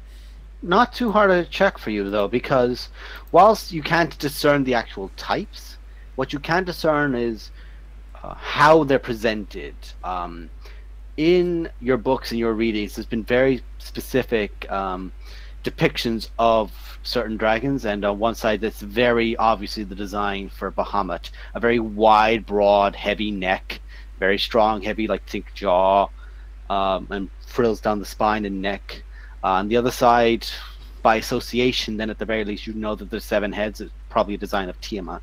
Not too hard a check for you though, because whilst you can't discern the actual types, what you can discern is uh, how they're presented. Um, in your books and your readings, there's been very specific um, depictions of certain dragons, and on one side that's very obviously the design for Bahamut, a very wide, broad, heavy neck, very strong, heavy, like think jaw, um, and frills down the spine and neck. Uh, on the other side, by association, then at the very least, you know that the seven heads is probably a design of Tiamat.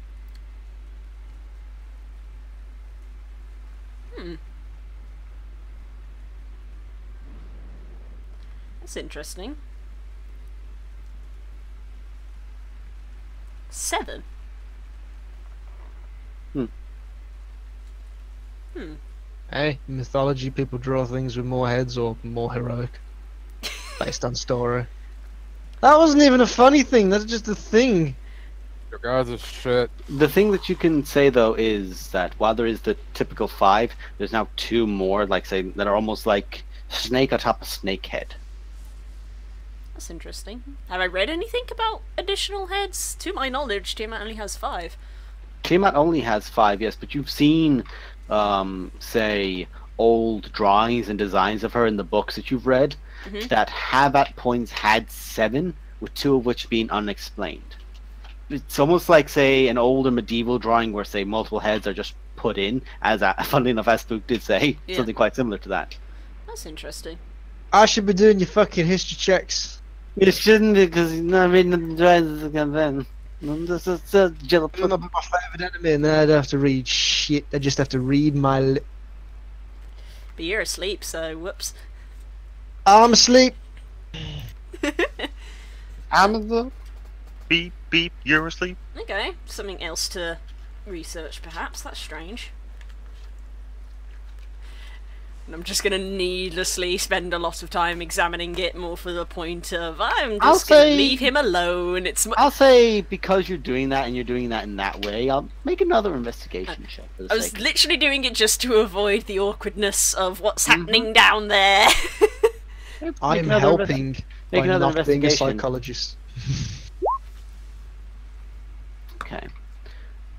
That's interesting. Seven. Hmm. Hmm. Hey, in mythology, people draw things with more heads or more heroic, based on story. That wasn't even a funny thing. That's just a thing. Your guys are shit. The thing that you can say though is that while there is the typical five, there's now two more, like say, that are almost like snake atop a snake head. That's interesting. Have I read anything about additional heads? To my knowledge, Tiamat only has five. Tiamat only has five, yes, but you've seen, um, say, old drawings and designs of her in the books that you've read Mhm. that have at points had seven, with two of which being unexplained. It's almost like, say, an older medieval drawing where, say, multiple heads are just put in, as uh, funnily enough, as Spook did say, Yeah. something quite similar to that. That's interesting. I should be doing your fucking history checks. You shouldn't because you know, I mean, the drawings again then. This is uh, Jill- I'm not my favourite enemy, and then I'd have to read shit. I just have to read my. Li- But you're asleep, so whoops. I'm asleep. I'm the Beep beep. You're asleep. Okay, something else to research perhaps. That's strange. And I'm just gonna needlessly spend a lot of time examining it more for the point of I'm just I'll gonna say- leave him alone. It's mu- I'll say because you're doing that and you're doing that in that way, I'll make another investigation check. For the I was sake. literally doing it just to avoid the awkwardness of what's Mm-hmm. happening down there. I'm helping make by another not being a psychologist. Okay.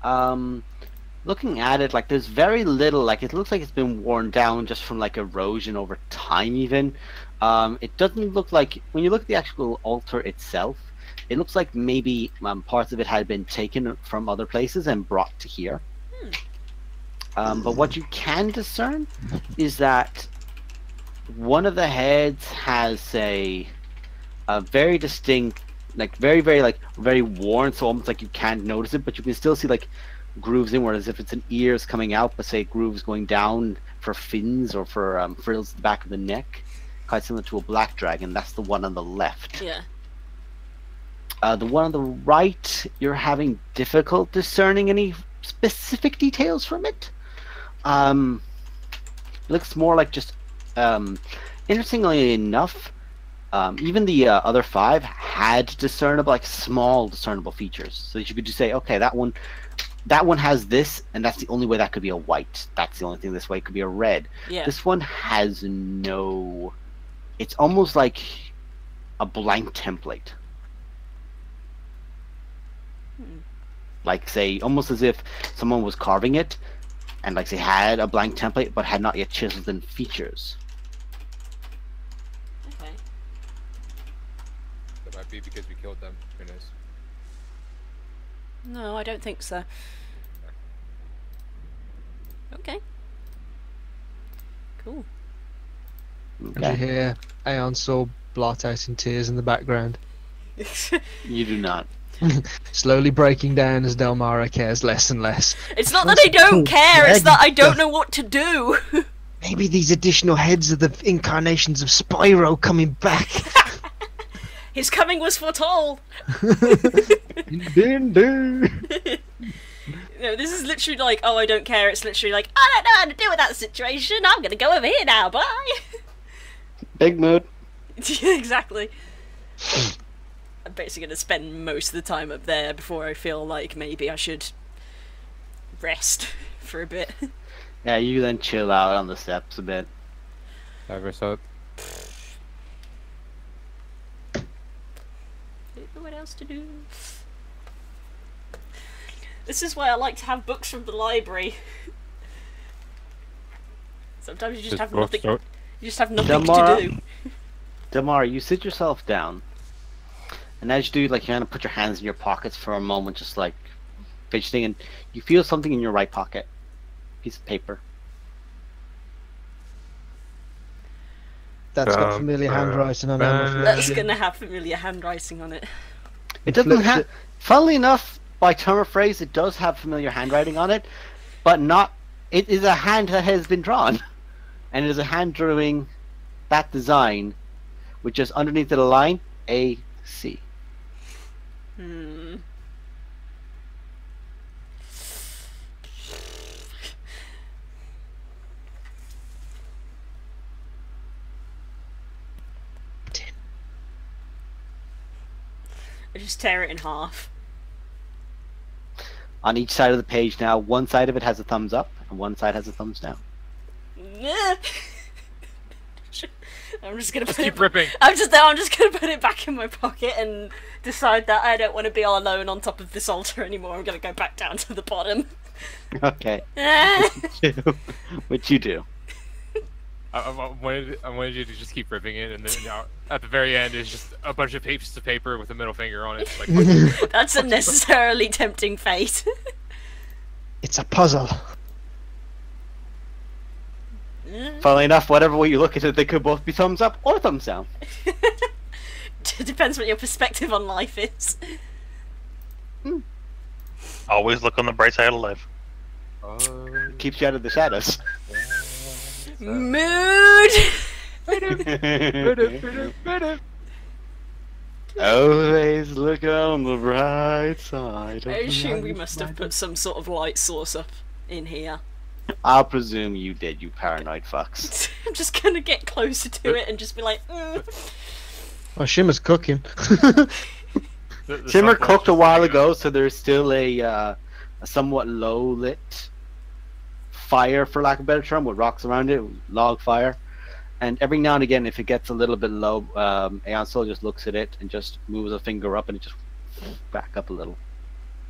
Um, looking at it, like there's very little. Like it looks like it's been worn down just from like erosion over time. Even, um, it doesn't look like when you look at the actual altar itself, it looks like maybe um, parts of it had been taken from other places and brought to here. Um, but what you can discern is that one of the heads has a a very distinct like very very like very worn so almost like you can't notice it but you can still see like grooves in where as if it's an ears coming out but say grooves going down for fins or for um, frills at the back of the neck quite similar to a black dragon that's the one on the left. Yeah. uh, the one on the right you're having difficult discerning any specific details from it. Um looks more like just um interestingly enough um, even the uh, other five had discernible, like small discernible features, so that you could just say, okay, that one, that one has this, and that's the only way that could be a white. That's the only thing this way could be a red. Yeah. This one has no. It's almost like a blank template. Hmm. Like say, almost as if someone was carving it, and like say had a blank template but had not yet chiseled in features. Okay. That might be because we killed them. Who knows? No, I don't think so. Okay. Cool. And you hear Aeon Saw blot out in tears in the background, You do not. slowly breaking down as Delmara cares less and less. it's not that I don't care, it's that I don't know what to do. Maybe these additional heads are the incarnations of Spyro coming back. His coming was foretold. Ding, ding. No, this is literally like, oh, I don't care. It's literally like, I don't know how to deal with that situation. I'm gonna go over here now. Bye. Big mood. Exactly. I'm basically gonna spend most of the time up there before I feel like maybe I should rest for a bit. Yeah, you then chill out on the steps a bit. Ever so. Don't know what else to do. This is why I like to have books from the library. Sometimes you just, have nothing. You just have nothing Damara? to do. Damar, you sit yourself down, And as you do, like you kind of put your hands in your pockets for a moment, just like fidgeting, and you feel something in your right pocket, piece of paper. That's got Bum, familiar bum, handwriting on it. That's gonna have familiar handwriting on it. It doesn't flips have. Funnily enough, by term of phrase, it does have familiar handwriting on it, but not. It is a hand that has been drawn, and it is a hand drawing that design, which is underneath the line A C. Hmm. I just tear it in half. On each side of the page now, one side of it has a thumbs up, and one side has a thumbs down. I'm just gonna Just put keep it. ripping. I'm just I'm just gonna put it back in my pocket and decide that I don't want to be all alone on top of this altar anymore. I'm gonna go back down to the bottom. Okay, Eh. which you do. I, I, I wanted, I wanted you to just keep ripping it, and then you know, at the very end is just a bunch of pieces of paper with a middle finger on it. Like, That's unnecessarily tempting fate. It's a puzzle. Mm. Funnily enough, whatever way you look at it, they could both be thumbs up or thumbs down. Depends what your perspective on life is. Hmm. Always look on the bright side of life. Keeps you out of the shadows. Mood. Always look on the bright side. I assume we must have put some sort of light source up in here. I'll presume you did, you paranoid fucks. I'm just gonna get closer to it and just be like, mm. Oh, Shimmer's cooking. The- the Simmer sun flash cooked a while ago, so there's still a, uh, a somewhat low lit fire, for lack of a better term, with rocks around it, log fire. And every now and again, if it gets a little bit low, um, Aeon Soul just looks at it and just moves a finger up and it just back up a little.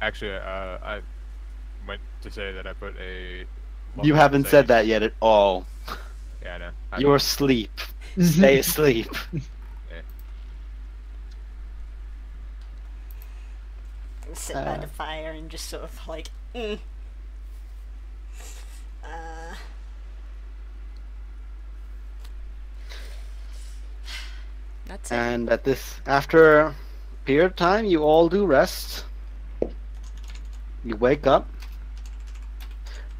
Actually, uh, I meant to say that I put a. You haven't said that yet at all. Yeah, I know. I You're asleep. Stay asleep. sit by the fire and just sort of like, mm. Uh, that's it. And at this, after period of time, you all do rest. You wake up.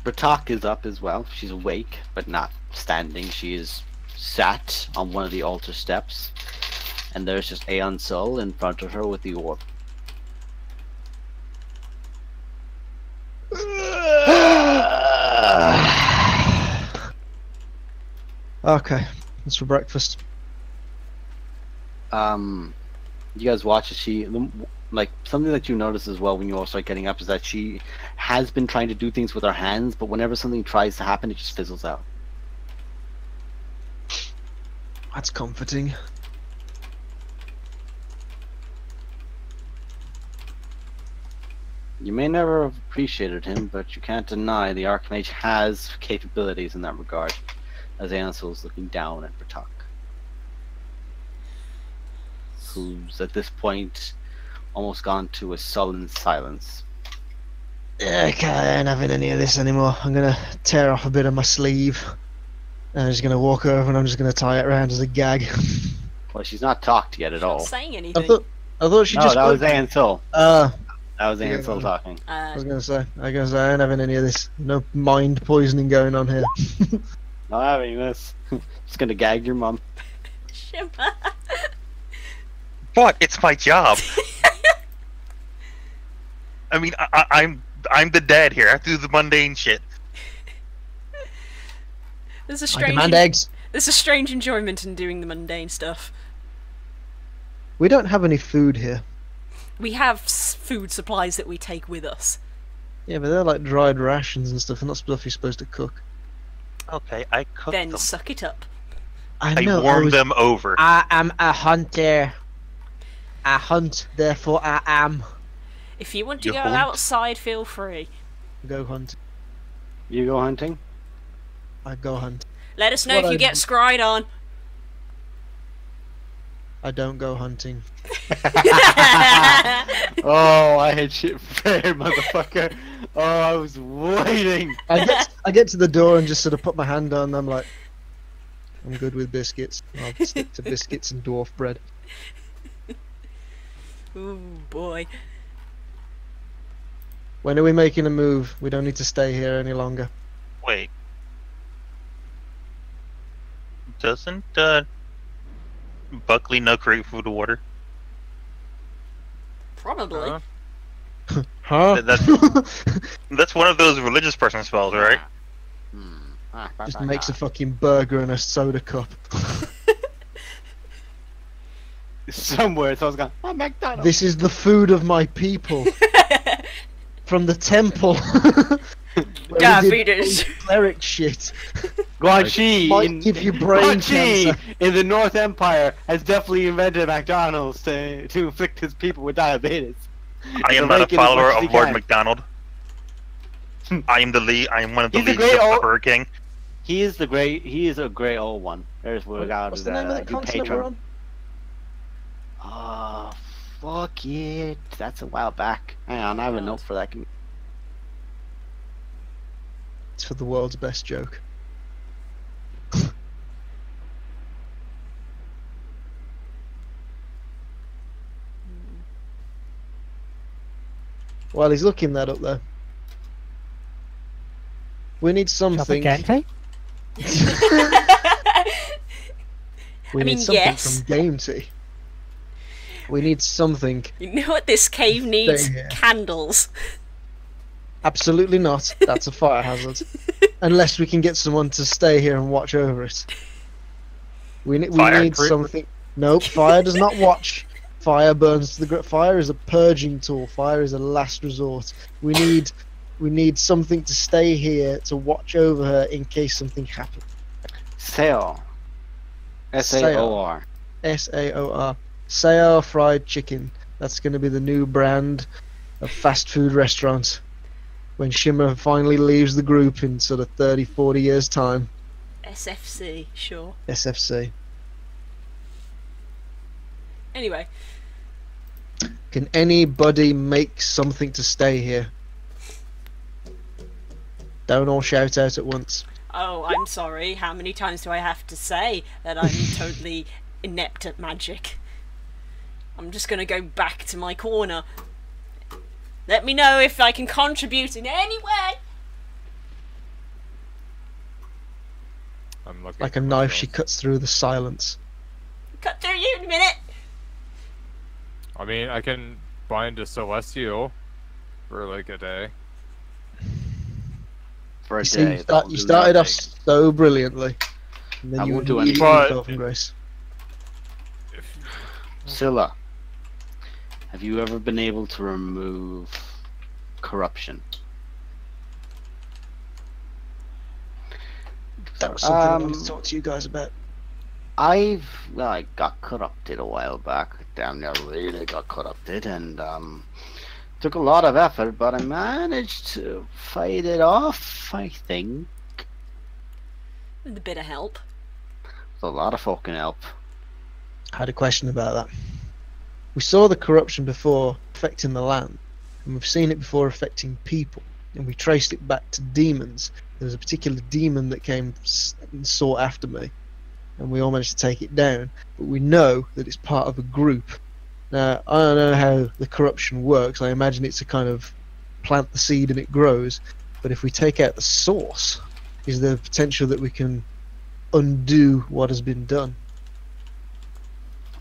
Bratak is up as well. She's awake, but not standing. She is sat on one of the altar steps. And there's just Aeon Soul in front of her with the orb. Okay, that's for breakfast. um, you guys watch as she like something that you notice as well when you all start getting up is that she has been trying to do things with her hands, but whenever something tries to happen, it just fizzles out. That's comforting. You may never have appreciated him, but you can't deny the Archmage has capabilities in that regard. As Ansel is looking down at Bratak, who's at this point almost gone to a sullen silence. Okay, I ain't having any of this anymore. I'm gonna tear off a bit of my sleeve. And I'm just gonna walk over and I'm just gonna tie it around as a gag. Well, she's not talked yet at Not all. saying I anything. thought, I thought she No, just. that was Ansel. Uh, That was Yeah. Ansel talking. I Uh, was gonna say, I was gonna say, I ain't having any of this. No mind poisoning going on here. Not having this. it's gonna gag your mum. Shimmer. What? It's my job. I mean, I, I, I'm I'm the dad here. I have to do the mundane shit. There's a I strange. I demand eggs. There's a strange enjoyment in doing the mundane stuff. We don't have any food here. We have food supplies that we take with us. Yeah, but they're like dried rations and stuff, and not stuff you're supposed to cook. Okay, I cooked then them. suck it up. I I know. I, warmed was- them over. I am a hunter. I hunt, therefore I am. If you want to You go hunt? outside, feel free. Go hunt. You go hunting? I go hunt. Let us know What if you I- get scryed on. I don't go hunting. oh, I had shit prepared, motherfucker. Oh, I was waiting. I get I get to the door and just sort of put my hand on. I'm like, I'm good with biscuits. I'll stick to biscuits and dwarf bread. Oh boy. When are we making a move? We don't need to stay here any longer. Wait. Doesn't uh, Buckley know create food and water? Probably. Huh? Huh? That- that's that's one of those religious person spells, right? Hmm. Ah, bah, Just makes a fucking burger and a soda cup. Somewhere, so I was going, oh, McDonald's. This is the food of my people from the temple. Where Darth we did Vader's. cleric shit. Guan Chi Might in, give you brain Guan Chi in the North Empire has definitely invented McDonald's to, to inflict his people with diabetes. I am not a make it as follower of Lord can. McDonald. I am the lead. I am one of the He's a leaders of old- Burger King. He is the great. He is a great old one. There's where God What's is the name of uh, that you patron. we're on? Oh, fuck it. That's a while back. Hang on, I have a God. note for that. Give It's for the world's best joke. While he's looking that up there, we need something. Propaganda? We I need mean, something yes. from Gamety. We need something. You know what this cave needs? Candles. Absolutely not. That's a fire hazard. Unless we can get someone to stay here and watch over it. We, ne- we need proof? something. Nope, fire does not watch. Fire burns to the ground. Fire is a purging tool. Fire is a last resort. We need, we need something to stay here to watch over her in case something happens. Sail. S A O R. S A O R. Sayar Fried Chicken. That's going to be the new brand of fast food restaurants. When Shimmer finally leaves the group in sort of 30, 40 years' time. SFC, sure. SFC. Anyway, Can anybody make something to stay here? Don't all shout out at once. oh, I'm sorry. How many times do I have to say that I'm totally inept at magic? I'm just gonna go back to my corner. Let me know if I can contribute in any way. I'm looking. Like a knife, she cuts through the silence. Cut through you in a minute. I mean, I can bind a celestial for like a day. For a You, see, day. you, start, you started off so brilliantly. And then I you won't do immediately anything. fell from grace. If Scylla. Have you ever been able to remove corruption? That was something I wanted Um, to talk to you guys about. I've well, I got corrupted a while back. Damn near really got corrupted, and um, took a lot of effort, but I managed to fight it off. I think With a bit of help. with a lot of fucking help. I had a question about that. We saw the corruption before affecting the land, and we've seen it before affecting people, and we traced it back to demons. There was a particular demon that came and sought after me, and we all managed to take it down. But we know that it's part of a group. Now, I don't know how the corruption works. I imagine it's a kind of plant the seed and it grows. But if we take out the source, is there potential that we can undo what has been done?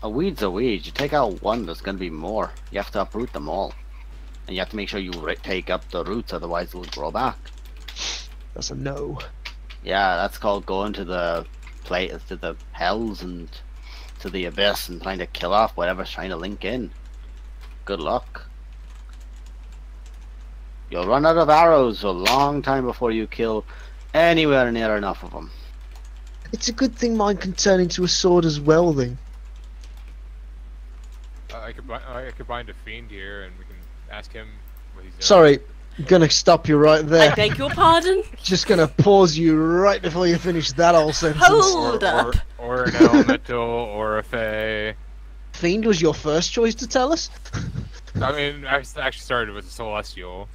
A weed's a weed. You take out one, there's gonna be more. You have to uproot them all, and you have to make sure you take up the roots, otherwise it will grow back. That's a no. Yeah, that's called going to the play to the hells and to the abyss and trying to kill off whatever's trying to link in. Good luck. You'll run out of arrows a long time before you kill anywhere near enough of them. It's a good thing mine can turn into a sword as well, then. I I could bind, I could bind a fiend here, and we can ask him what he's doing. Sorry, gonna stop you right there. I there. beg your pardon. Just gonna pause you right before you finish that whole sentence. Hold or, up. Or, or an elemental, or a fae. fiend was your first choice to tell us. I mean, I s- actually started with the celestial.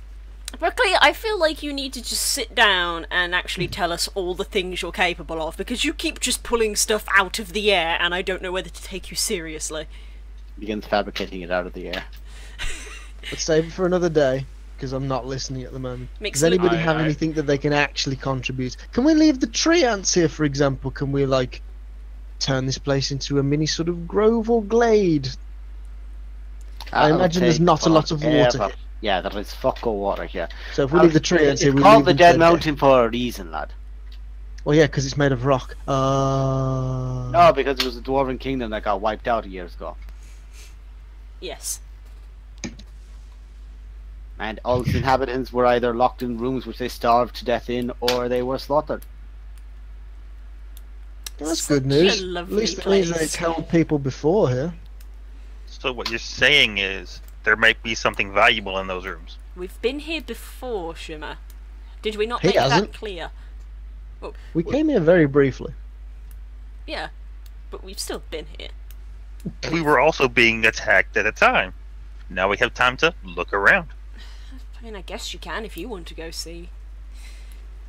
Buckley, I feel like you need to just sit down and actually tell us all the things you're capable of because you keep just pulling stuff out of the air and I don't know whether to take you seriously. Begins fabricating it out of the air. Let's save it for another day because I'm not listening at the moment. Makes Does anybody I- have I- anything that they can actually contribute? Can we leave the treants here, for example? Can we like turn this place into a mini sort of grove or glade? I That'll imagine there's not a lot of water forever. Yeah, there is fuck all water here. So if we leave the treants here, we called leave the them Dead dead Mountain for a reason, lad. there. Well, yeah, because it's made of rock. Uh... No, because it was a dwarven kingdom that got wiped out years ago, Yes. And all its inhabitants were either locked in rooms which they starved to death in, or they were slaughtered. That's Such good news. At least it means that place. it's held people before here. So what you're saying is there might be something valuable in those rooms. We've been here before, Shimmer. Did we not He make that hasn't. clear? Oh. We came here very briefly. Yeah. But we've still been here. We were also being attacked at a time. Now we have time to look around. I mean, I guess you can if you want to go see.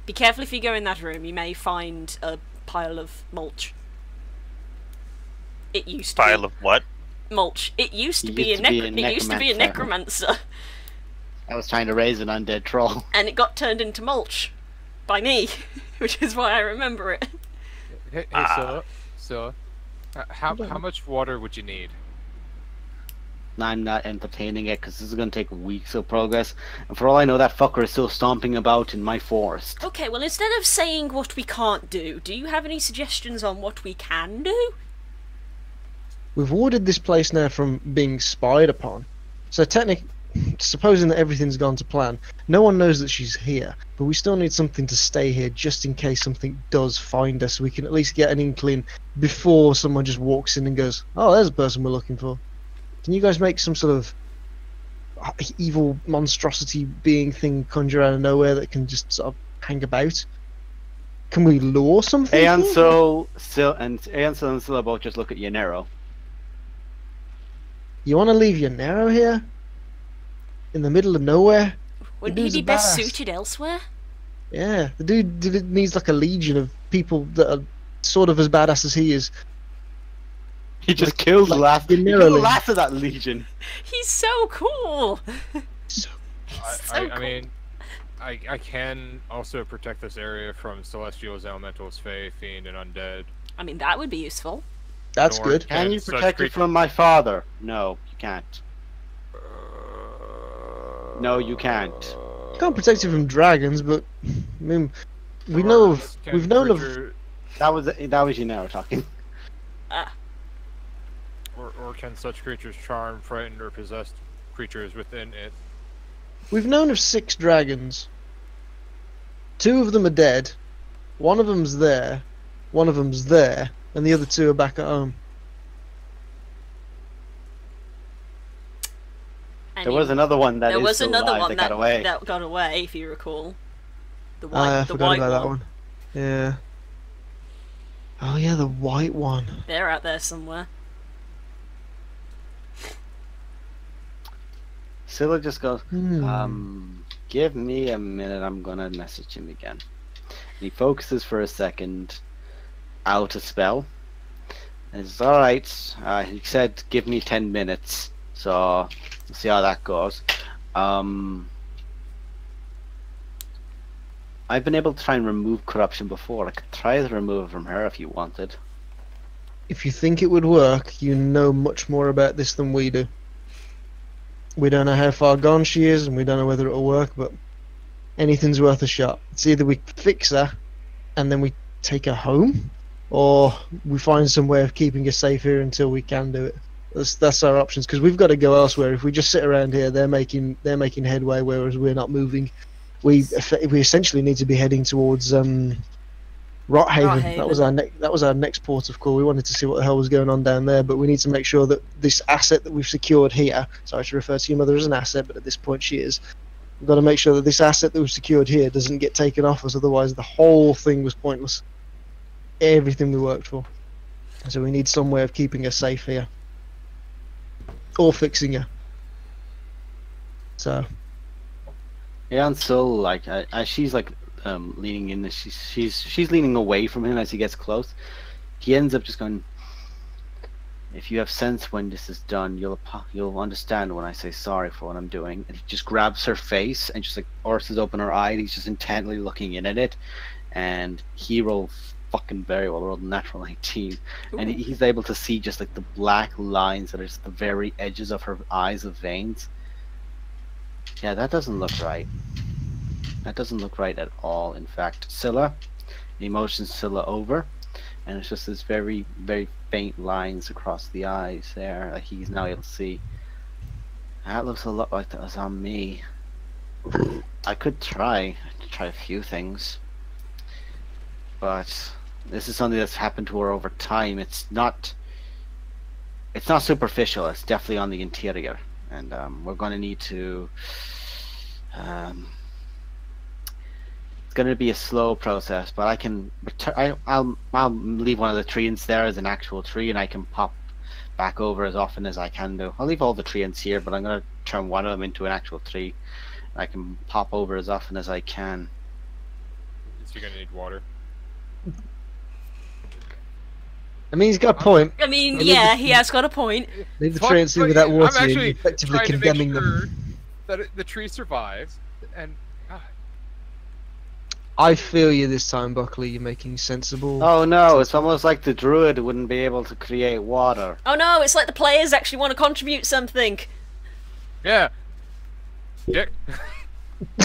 Be careful if you go in that room, you may find a pile of mulch. It used to Pile be of what? mulch. It used to, It be, used a to be necro- a it used to be a necromancer. necromancer, I was trying to raise an undead troll. and it got turned into mulch by me, which is why I remember it. Hey, hey Ah. Scylla, Scylla, uh, how how much water would you need? I'm not entertaining it because this is going to take weeks of progress. And for all I know, that fucker is still stomping about in my forest. Okay, well, instead of saying what we can't do, do you have any suggestions on what we can do? We've ordered this place now from being spied upon. So technically, supposing that everything's gone to plan, no one knows that she's here. But we still need something to stay here just in case something does find us. We can at least get an inkling before someone just walks in and goes, "Oh, there's a person we're looking for." Can you guys make some sort of uh, evil monstrosity being thing conjure out of nowhere that can just sort of hang about? Can we lure something? Aeon here? so still and Aeon so and Scylla both just look at Yanero. You want to leave Yanero here? In the middle of nowhere? Wouldn't he be best badass. suited elsewhere? Yeah, the dude, dude needs like a legion of people that are sort of as badass as he is. He just Like- kills like last. He Yanero killed the Link. last of that legion. He's so cool! So- I, so I, I mean, I, I can also protect this area from celestials, elementals, fae, fiend, and undead. I mean, that would be useful. That's Nor good. Can can you protect it from my father? No, you can't. Uh, no, you can't. You Can't protect you from dragons, but I mean, we know of we've known of That was that was Yanero talking. Or, or can such creatures charm, frighten, or possess creatures within it? we've known of six dragons. Two of them are dead. One of them's there. One of them's there, and the other two are back at home. And There you- was another one that there is was still another alive one that got away. that got away, if you recall. The Ah, white, I the white about one. that one. Yeah. Oh yeah, the white one. They're out there somewhere. Scylla just goes, Hmm. um, give me a minute. I'm gonna message him again. And he focuses for a second, out a spell. And it's all right. Uh, he said, give me ten minutes. So we'll see how that goes. Um, I've been able to try and remove corruption before. I could try to remove it from her if you wanted. If you think it would work, you know much more about this than we do. We don't know how far gone she is, and we don't know whether it'll work, but anything's worth a shot. It's either we fix her, and then we take her home, or we find some way of keeping her safe here until we can do it. That's, that's our options, because we've got to go elsewhere. If we just sit around here, they're making they're making headway, whereas we're not moving. We we essentially need to be heading towards um, Rothaven. That was our ne- that was our next port of call. We wanted to see what the hell was going on down there, but we need to make sure that this asset that we've secured here. Sorry to refer to your mother as an asset, but at this point she is. We've got to make sure that this asset that we've secured here doesn't get taken off us. Otherwise, the whole thing was pointless. Everything we worked for. So we need some way of keeping her safe here. or fixing her. So Yeah, and so like uh, as she's like um, leaning in, she's she's she's leaning away from him as he gets close. He ends up just going. If you have sense when this is done, you'll you'll understand when I say sorry for what I'm doing. And he just grabs her face and just like forces open her eye. And he's just intently looking in at it, and he rolled fucking very well. Rolled natural 19, and he's able to see just like the black lines that are just the very edges of her eyes of veins. Yeah, that doesn't look right. That doesn't look right at all. In fact, Scylla, he motions Scylla over, and it's just this very, very faint lines across the eyes there that he's now able to see. That looks a lot like that was on me. I could try, try a few things, but this is something that's happened to her over time. It's not. It's not superficial. It's definitely on the interior, and um, we're going to need to. Um, it's going to be a slow process, but I can. Retur- I, I'll I'll leave one of the treants there as an actual tree, and I can pop back over as often as I can do. I'll leave all the treants here, but I'm going to turn one of them into an actual tree. I can pop over as often as I can. So you're gonna need water. I mean, he's got a point. I mean, I yeah, live- he has got a point. Leave the Fuck, treants in but without I'm water, and actually effectively trying to make condemning sure them. That it, the tree survives, and I feel you this time, Buckley. You're making sensible. Oh no, it's almost like the druid wouldn't be able to create water. Oh no, it's like the players actually want to contribute something. yeah. Dick,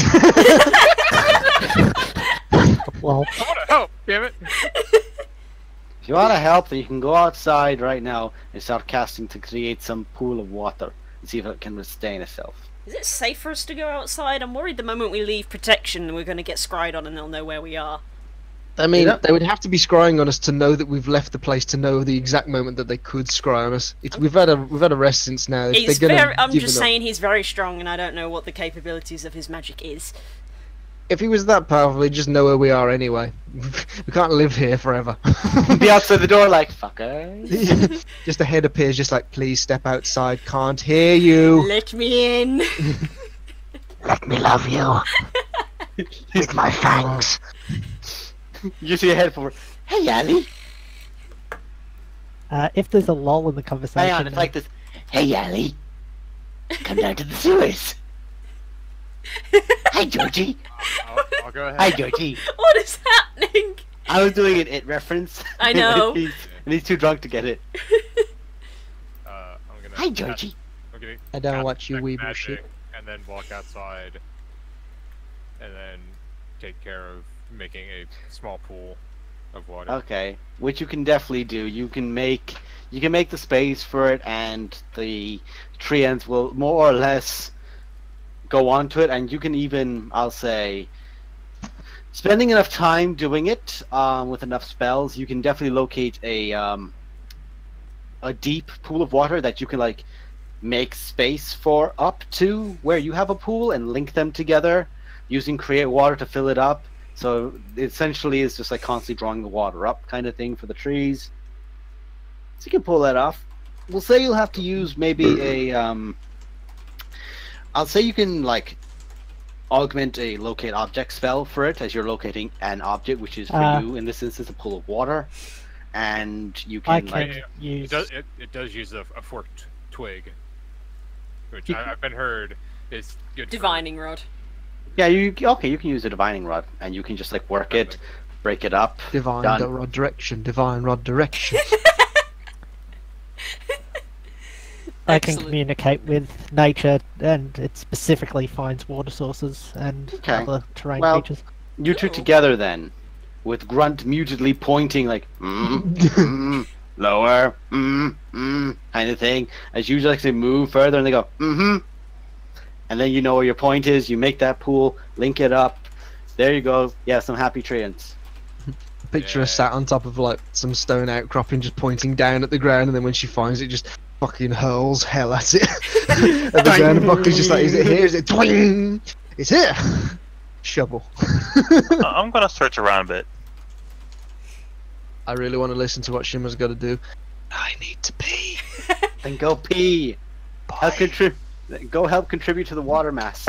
Well, I want to help. Damn it. If you want to help, then you can go outside right now and start casting to create some pool of water and see if it can sustain itself. Is it safe for us to go outside? I'm worried the moment we leave protection, we're going to get scryed on and they'll know where we are. I mean, Yeah. they would have to be scrying on us to know that we've left the place to know the exact moment that they could scry on us. It's, we've had a we've had a rest since now. If He's very. I'm just it up- saying he's very strong, and I don't know what the capabilities of his magic is. If he was that powerful, he'd just know where we are anyway. we can't live here forever. Be outside the door like fucker. just a head appears, just like, please step outside. Can't hear you. Let me in. let me love you with my fangs. You see a head forward. Hey, Ali. Uh, if there's a lull in the conversation, Hang on, it's like this. Hey, Ali. Come down to the sewers. Hi, Georgie. I'll, I'll go ahead. Hi, Georgie. what is happening? I was doing an it reference. I know. and, he's, and he's too drunk to get it. Uh, I'm gonna. Hi, cast- Georgie. I'm I don't cast watch you detect weeble shit. And then walk outside, and then take care of making a small pool of water. Okay, which you can definitely do. You can make you can make the space for it, and the treants will more or less go on to it, and you can even, I'll say, spending enough time doing it um, with enough spells, you can definitely locate a um, a deep pool of water that you can like make space for up to where you have a pool and link them together using create water to fill it up. So essentially is just like constantly drawing the water up kind of thing for the trees. So you can pull that off. We'll say you'll have to use maybe a um I'll say you can like augment a locate object spell for it as you're locating an object, which is for Uh, you in this instance a pool of water. And you I can can like It use. does. It, it does use a, a forked twig, which You I, I've been heard is good. for- Divining rod. Yeah, you okay, you can use a divining rod and you can just like work it, break it up. Divine Done. rod direction. Divine rod direction. I can communicate with nature, and it specifically finds water sources and Okay. other terrain Well- features. You two together then, with Grunt mutedly pointing like mm, mm, lower, mm, mm, kind of thing, as you just like, move further, and they go mm-hmm, and then you know where your point is. You make that pool, link it up. There you go. Yeah, some happy treants. Picture Yeah. her sat on top of like some stone outcropping, just pointing down at the ground, and then when she finds it, just fucking hurls hell at it at the ground. And Buckley's just like, "Is it here? Is it? Twing! It's here." Shovel. Uh, I'm gonna search around a bit. I really want to listen to what Shimmer's got to do. I need to pee. Then go pee. Help contrib- go help contribute to the water mass.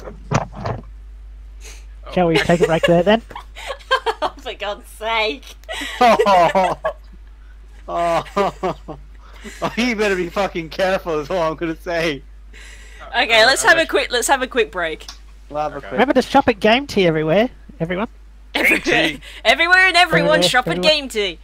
Shall we take it right there then? oh, for God's sake. oh, oh, oh, you better be fucking careful. Is all I'm gonna say. Okay, Uh, let's uh, have a quick. Let's have a quick break. We'll have a quick Remember to shop at Game Tea everywhere, everyone. Everywhere, everywhere and everyone, Everywhere, shop at everywhere. Game Tea.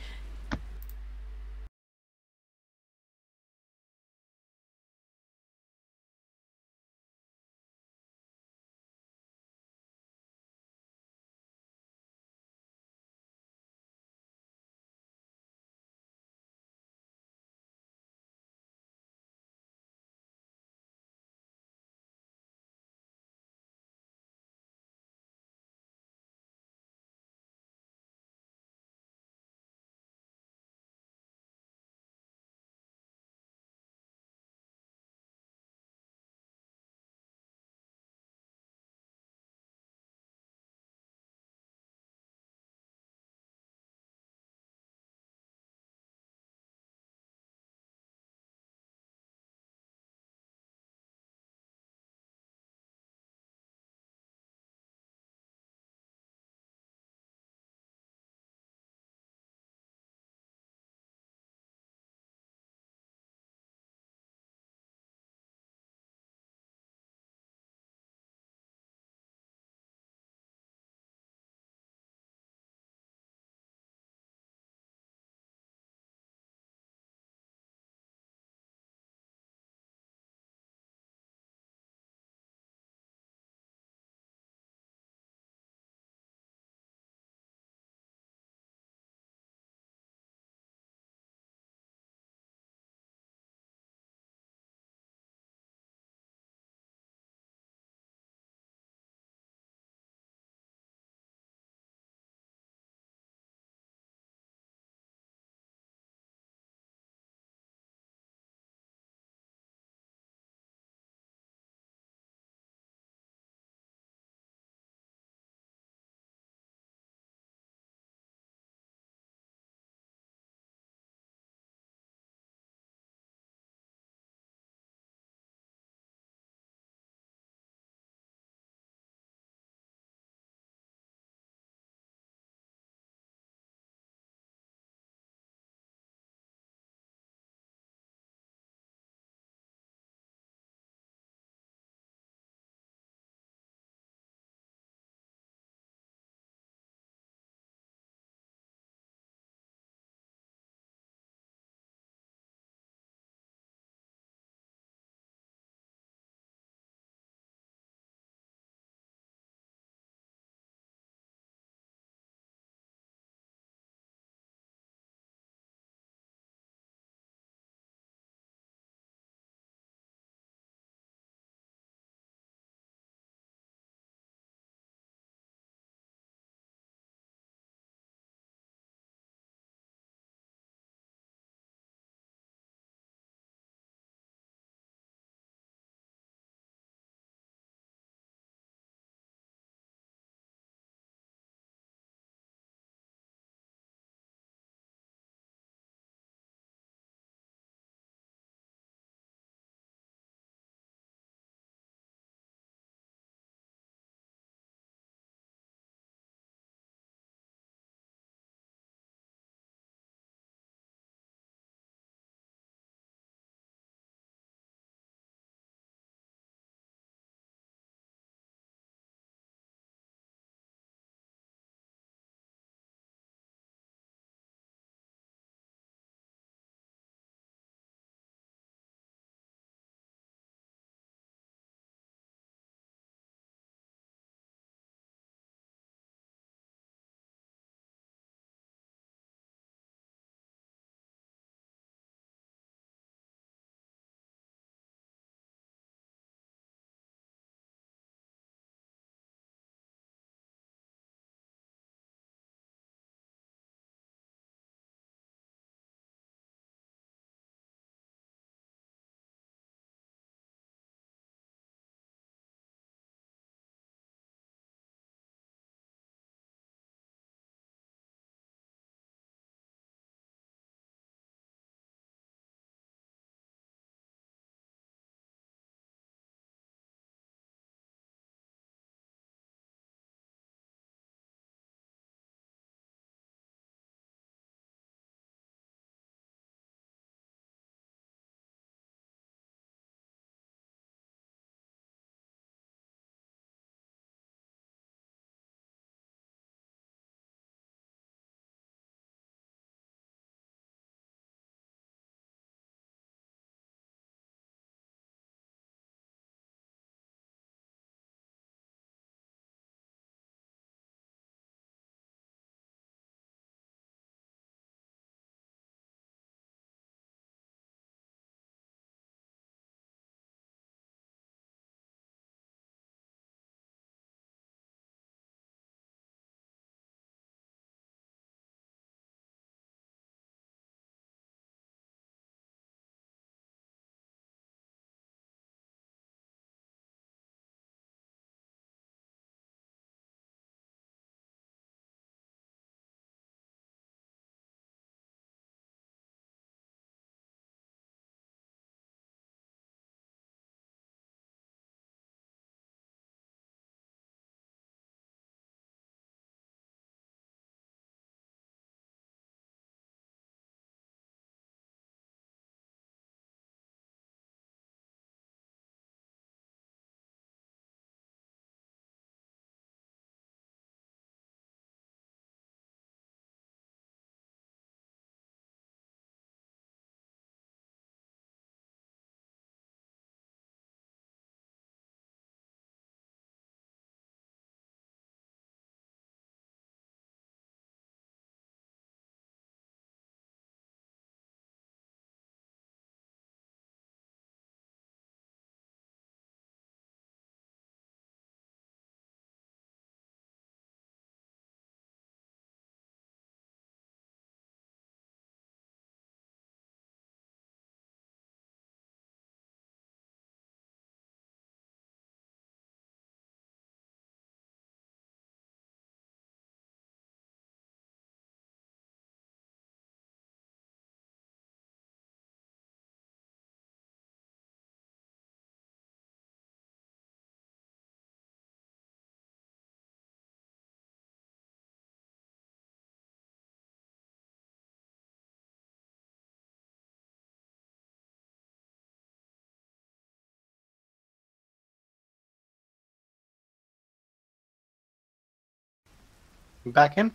Back in.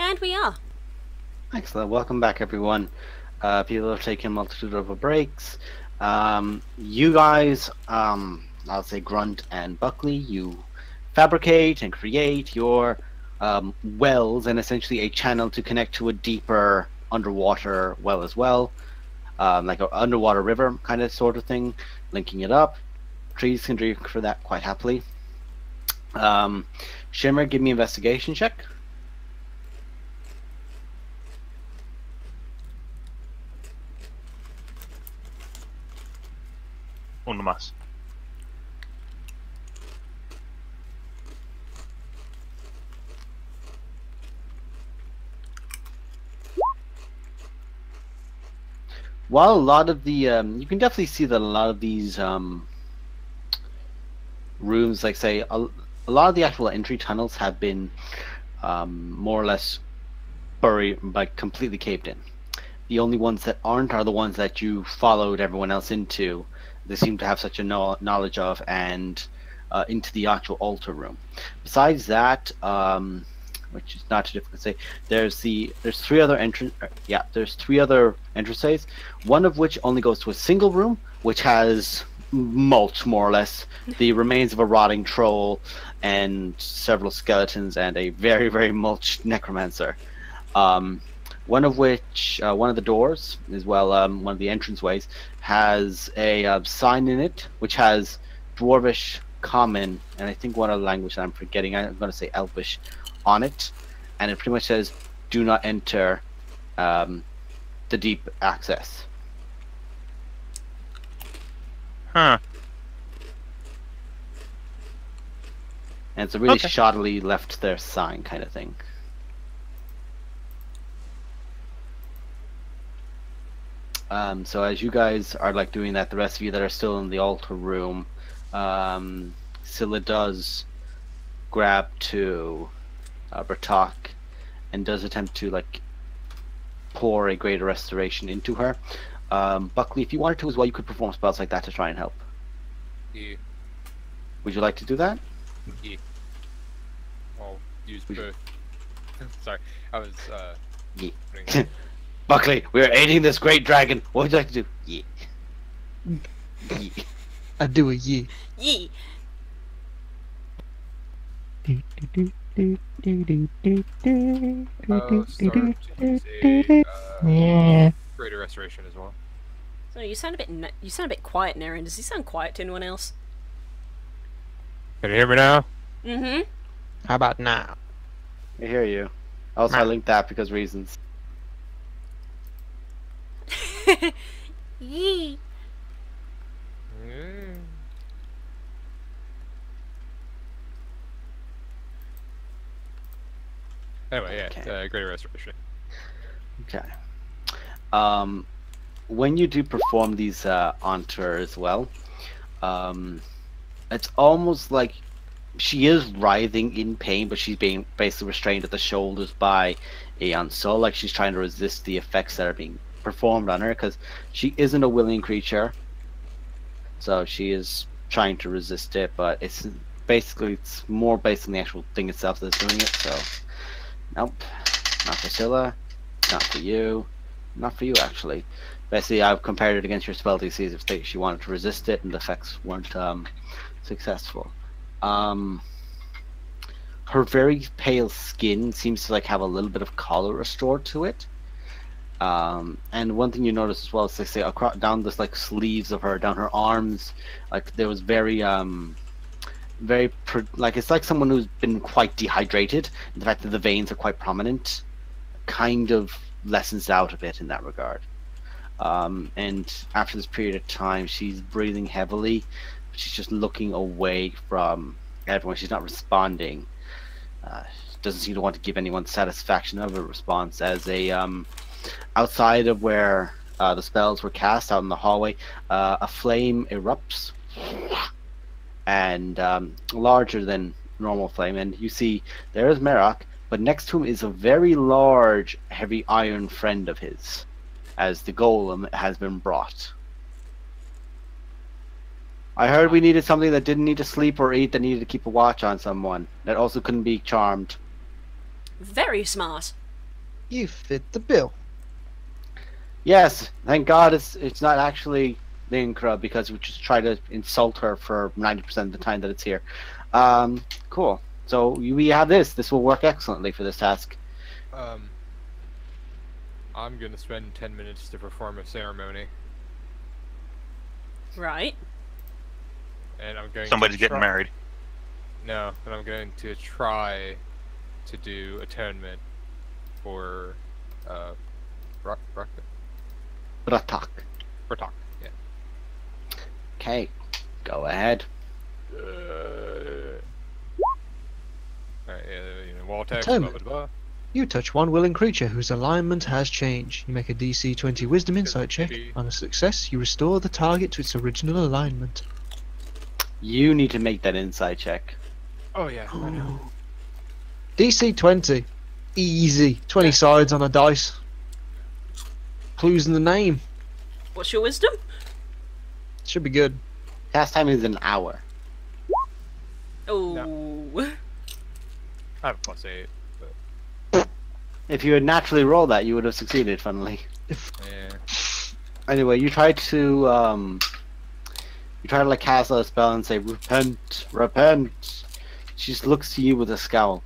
And we are. Excellent. Welcome back, everyone. Uh, people have taken a multitude of breaks. Um, you guys, um, I'll say Grunt and Buckley, you fabricate and create your um, wells and essentially a channel to connect to a deeper underwater well as well, um, like an underwater river kind of sort of thing, linking it up. Trees can drink for that quite happily. Um, Shimmer, give me investigation check. Uno más. while a lot of the um, you can definitely see that a lot of these um, rooms like say a, a lot of the actual entry tunnels have been um, more or less buried like completely caved in the only ones that aren't are the ones that you followed everyone else into they seem to have such a no- knowledge of and uh, into the actual altar room besides that um, which is not too difficult to say. There's the there's three other entrance. Yeah, there's three other entrances. One of which only goes to a single room, which has mulch more or less, the remains of a rotting troll, and several skeletons, and a very very mulched necromancer. Um, one of which, uh, one of the doors, as well, um, one of the entranceways, has a uh, sign in it which has Dwarvish, Common, and I think one other language that I'm forgetting. I'm going to say Elvish on it, and it pretty much says, "Do not enter um, the deep access." Huh. And it's a really Okay. shoddily left there sign kind of thing. Um, so as you guys are like doing that, the rest of you that are still in the altar room, um, Scylla does grab to uh, Bratak and does attempt to like pour a greater restoration into her. Um, Buckley, if you wanted to as well, you could perform spells like that to try and help. Yeah, Would you like to do that? yeah. I'll use both. Sorry, I was uh. Yeah. putting- Buckley, we are aiding this great dragon. What would you like to do? Yeah. Yeah. I do a yeah. Yee. I'll start to use a uh, Yeah. Greater restoration as well. So you sound a bit n- you sound a bit quiet, Naren. Does he sound quiet to anyone else? Can you hear me now? Mm-hmm. How about now? I hear you. Also, I linked that because reasons. Yee. Mm. Anyway, yeah, Okay. uh, greater restoration. Okay. Um, when you do perform these uh, onto her as well, um, it's almost like she is writhing in pain, but she's being basically restrained at the shoulders by Aeon Soul, like she's trying to resist the effects that are being performed on her, because she isn't a willing creature. So she is trying to resist it, but it's basically it's more based on the actual thing itself that's doing it. So, nope, not for Scylla, not for you, not for you actually. Basically, I've compared it against your spell DCs if they, she wanted to resist it and the effects weren't um, successful. Um, her very pale skin seems to like have a little bit of color restored to it. Um, and one thing you notice as well is they say across down this like sleeves of her, down her arms, like there was very um, very like it's like someone who's been quite dehydrated. The fact that the veins are quite prominent, kind of lessens out a bit in that regard. Um, and after this period of time, she's breathing heavily. She's just looking away from everyone. She's not responding. Uh, doesn't seem to want to give anyone satisfaction of a response. As a um, outside of where uh, the spells were cast out in the hallway, uh, a flame erupts, and um, larger than normal flame. And you see there is Merak, but next to him is a very large, heavy iron friend of his, as the golem has been brought. I heard we needed something that didn't need to sleep or eat, that needed to keep a watch on someone, that also couldn't be charmed. Very smart. You fit the bill. Yes, thank God it's it's not actually Linkra because we just try to insult her for ninety percent of the time that it's here. Um, cool. So we have this. This will work excellently for this task. Um, I'm gonna spend ten minutes to perform a ceremony, Right. and I'm going. Somebody's to getting married. No, but I'm going to try to do atonement for uh, Rock, Rock, Bratak. Ratak. Yeah. Okay, go ahead. Uh, Alright, yeah, you know, wall text, blah blah blah. You touch one willing creature whose alignment has changed. You make a DC 20 Wisdom Insight check. On a success, you restore the target to its original alignment. You need to make that insight check. Oh yeah, I know. DC 20. Easy. 20 sides on a dice. Clues in the name. What's your wisdom? Should be good. Cast time is an hour. Oh. I have a plus eight. If you had naturally rolled that, you would have succeeded. Funnily. Yeah. Anyway, you try to um, you try to like cast a spell and say repent, repent. She just looks to you with a scowl.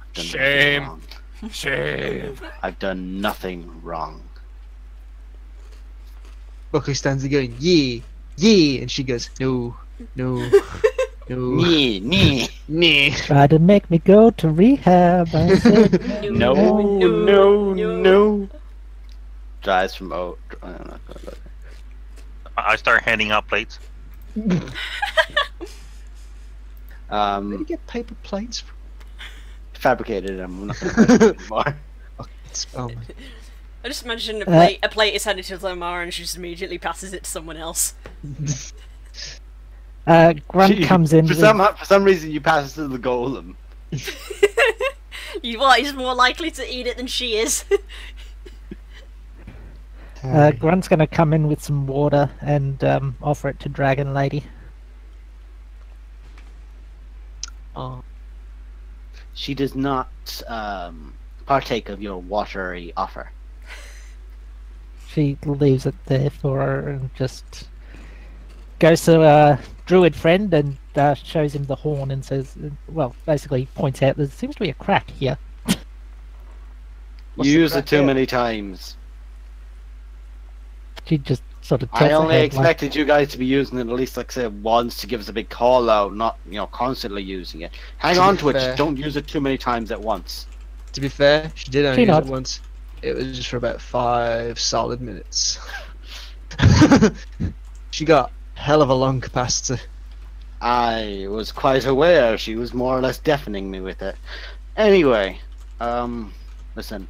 "I've done nothing Shame. wrong. Shame. I've done nothing wrong. Buckley stands there going, yeah, yeah, and she goes, no, no, no, Nee, nee. Try to make me go to rehab. I said, No, no, no, no. Dries from oh, I'm not gonna look. I I start handing out plates. um, Where do you get paper plates from? fabricated. I'm not gonna question it anymore. Spell me. I just imagine a Uh, plate, a plate is handed to Lamar and she just immediately passes it to someone else. Uh, Grunt Gee, comes in. For with- some for some reason, you pass it to the golem. You what? He's more likely to eat it than she is. Uh, Grunt's gonna come in with some water and um, offer it to Dragon Lady. Oh, She does not um, partake of your watery offer. She leaves it there for her and just goes to a druid friend and uh, shows him the horn and says, well, basically points out there seems to be a crack here. You the use it too here? many times. She just sort of I only head like, expected you guys to be using it at least, like say, once to give us a big call out, not you know constantly using it. Hang on to it. fair- Just don't use it too many times at once. to be fair, she did only She use nods. it once. It was just for about five solid minutes. she got hell of a lung capacity. I was quite aware she was more or less deafening me with it. Anyway, um, listen,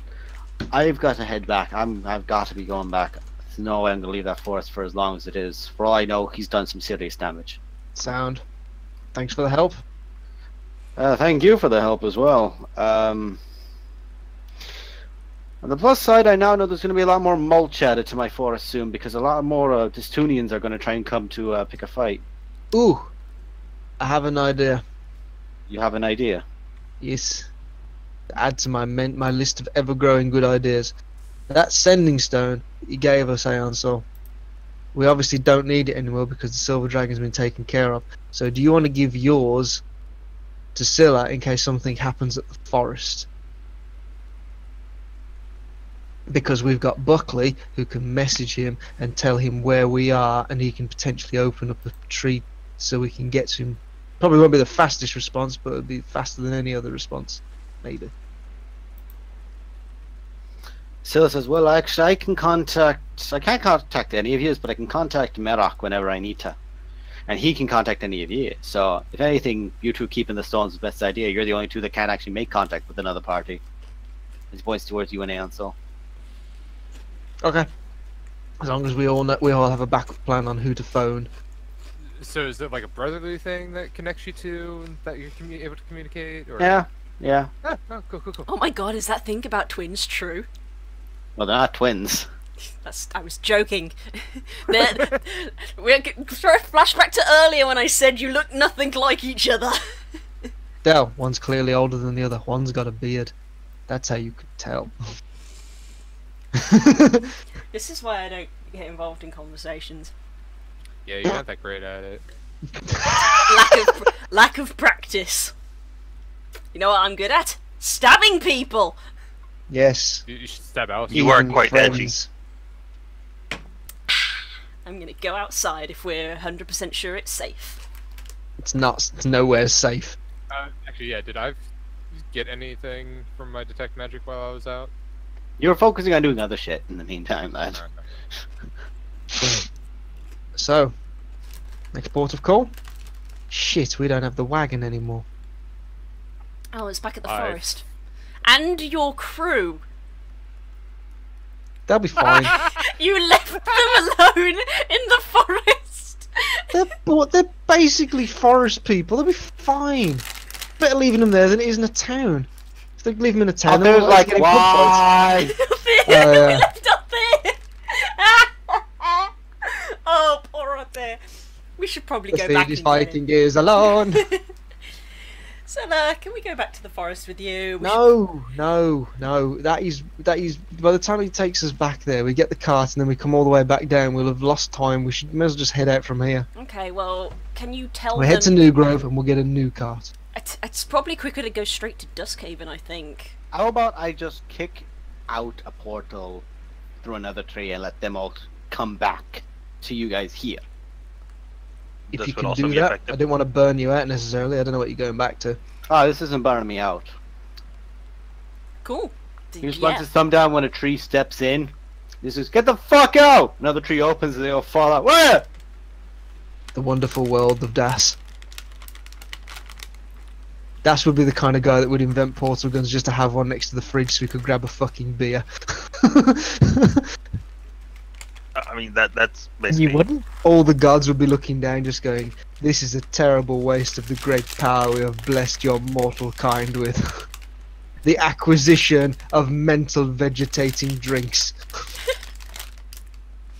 I've got to head back. I'm, I've got to be going back. There's no way I'm gonna leave that forest for as long as it is. For all I know, he's done some serious damage. Sound. Thanks for the help. Uh, thank you for the help as well. Um, on the plus side, I now know there's going to be a lot more mulch added to my forest soon because a lot more uh, Distunians are going to try and come to uh, pick a fight. Ooh, I have an idea. You have an idea? Yes. Add to my men- my list of ever-growing good ideas. That sending stone you gave us, Aeon Soul. We obviously don't need it anymore because the silver dragon's been taken care of. So, do you want to give yours to Scylla in case something happens at the forest? Because we've got Buckley who can message him and tell him where we are, and he can potentially open up a tree so we can get to him. Probably won't be the fastest response, but it'll be faster than any other response, maybe. Scylla says, "Well, actually, I can contact. I can't contact any of you, but I can contact Meroc whenever I need to, and he can contact any of you. So, if anything, you two keeping the stones is the best idea. You're the only two that can't actually make contact with another party." He points towards you and Ansel. Okay. As long as we all know, we all have a backup plan on who to phone. So is it like a brotherly thing that connects you to that you're commu- able to communicate? Or... Yeah, yeah. Ah, oh, cool, cool, cool. Oh my god, is that thing about twins true? Well, they're twins. That's I was joking. They're- We're throw a flashback to earlier when I said you look nothing like each other. Dell, one's clearly older than the other. One's got a beard. That's how you could tell. This is why I don't get involved in conversations. Yeah, you're not that great at it. Lack of pr- lack of practice. You know what I'm good at? Stabbing people. yes. You, you should stab out. You are even quite edgy. friends. I'm gonna go outside if we're 100% sure it's safe. It's not. It's nowhere safe. Uh, actually, yeah. Did I get anything from my detect magic while I was out? You were focusing on doing other shit in the meantime, lad. Okay. So, next port of call. Shit, we don't have the wagon anymore. Oh, it's back at the I've- forest. And your crew. They'll be fine. You left them alone in the forest. they're, but they're basically forest people. They'll be fine. Better leaving them there than it is in a town. If they leave them in a town, And they're they're like, getting pub fights. why? we yeah. left up there. oh, poor Otter. We should probably The go back feed is and get fighting is alone. it. So, uh, can we go back to the forest with you? We should- no, no, no. That is that is. By the time he takes us back there, we get the cart and then we come all the way back down. We'll have lost time. We should may as well just head out from here. Okay, well, can you tell We'll them? head to New Grove and we'll get a new cart. It's, it's probably quicker to go straight to Duskhaven, I think. How about I just kick out a portal through another tree and let them all come back to you guys here? If This you can also do that, effective. I didn't want to burn you out necessarily. I don't know what you're going back to. Oh, this isn't burning me out. Cool. D- You just yeah. want to thumb down when a tree steps in. This is get the fuck out! Another tree opens and they all fall out. Where? The wonderful world of Das. Das would be the kind of guy that would invent portal guns just to have one next to the fridge so we could grab a fucking beer. I mean, that that's And basically. you wouldn't? All the gods would be looking down, just going, "This is a terrible waste of the great power we have blessed your mortal kind with." the acquisition of mental vegetating drinks.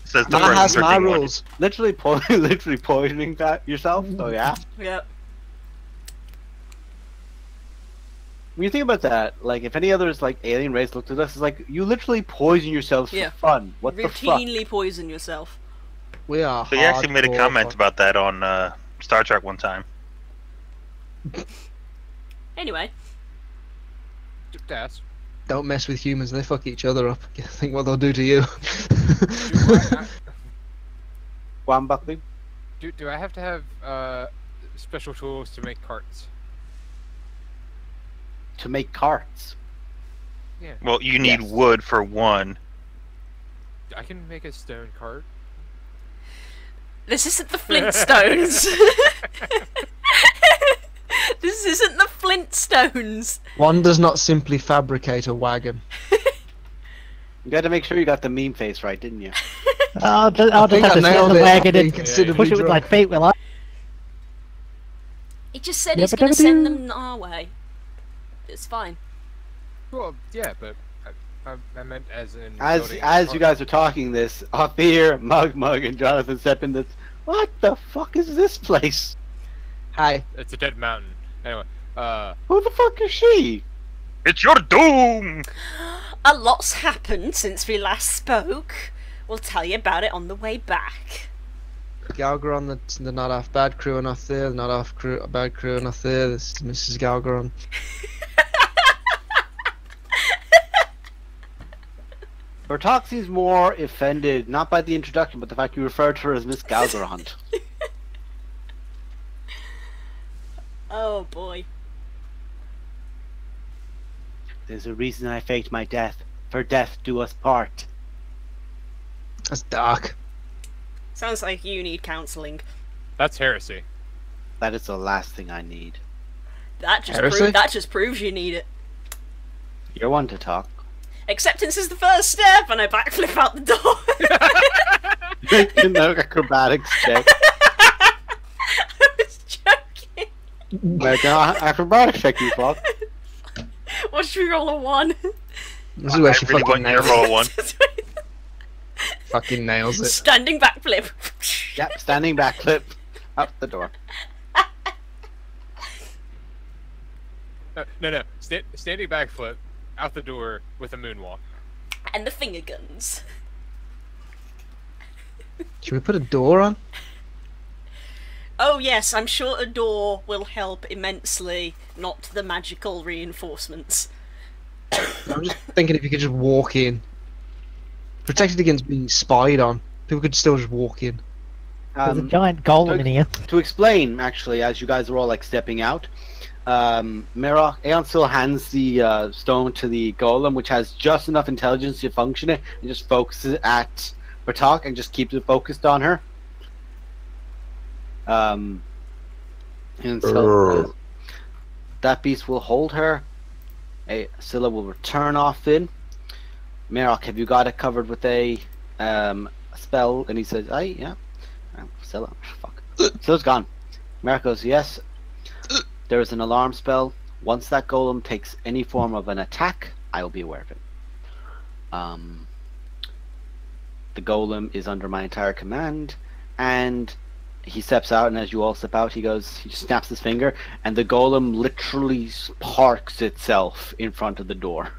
Says the Man person has my rules. Literally, po- literally poisoning that yourself. Oh yeah. Yep. When you think about that, like if any others like alien race looked at us, it's like you literally poison yourselves Yeah. for fun. What the fuck? Routinely poison yourself. We are. So he actually made a comment fuck- about that on uh, Star Trek one time. Anyway, Just. Don't mess with humans; they fuck each other up. Think what they'll do to you. Do I, Go do, do I have to have uh, special tools to make carts? To make carts. Yeah. Well, you need Yes. wood for one. I can make a stone cart. this isn't the Flintstones. this isn't the Flintstones. One does not simply fabricate a wagon. You got to make sure you got the meme face right, didn't you? I'll just, I'll I just have to sit on the wagon Being and considerably push it with my feet, will I? He just said Yeah, he's going to send do- them our way. It's fine. Well, yeah, but I, I, I meant as in. As as you guys are talking this, up here, Mug Mug and Jonathan step in this. What the fuck is this place? Hi. It's a dead mountain. Anyway, uh, Who the fuck is she? It's your doom. A lot's happened since we last spoke. We'll tell you about it on the way back. Galgaron, the, the not half bad crew are not there. The not half crew, bad crew are not there. This is Mrs. Galgaron. Bertoxi's more offended, not by the introduction, but the fact you referred to her as Miss Galgarond. Oh boy. There's a reason I faked my death. For death do us part. That's dark. Sounds like you need counselling. that's heresy. That is the last thing I need. That just Heresy? proves that just proves you need it. You're one to talk. Acceptance is the first step, and I backflip out the door. Make an acrobatics check. I was joking. Make an uh, acrobatics check, you fuck. What should we roll a one? This is where I she really fucking want you to roll it. one. Fucking nails it. Standing backflip. Yep, standing back, flip out the door. No, no, no. Sta- standing backflip. out the door with a moonwalk. And the finger guns. Should we put a door on? Oh yes, I'm sure a door will help immensely, not the magical reinforcements. I'm just thinking if you could just walk in. Protected against being spied on. People could still just walk in. There's a Um, giant golem Doug- in here. to explain, actually, as you guys are all like stepping out, um, Mira, Aeon still hands the uh, stone to the golem, which has just enough intelligence to function it, and just focuses at Bratak and just keeps it focused on her. Um, and so uh, that beast will hold her. A Scylla will return off in. Merok, have you got it covered with a um, spell? And he says, "Aye, yeah." Oh, Scylla, fuck. Scylla's gone. Merok goes, "Yes." There is an alarm spell. Once that golem takes any form of an attack, I will be aware of it. Um, the golem is under my entire command, and he steps out, and as you all step out, he goes, he snaps his finger, and the golem literally parks itself in front of the door.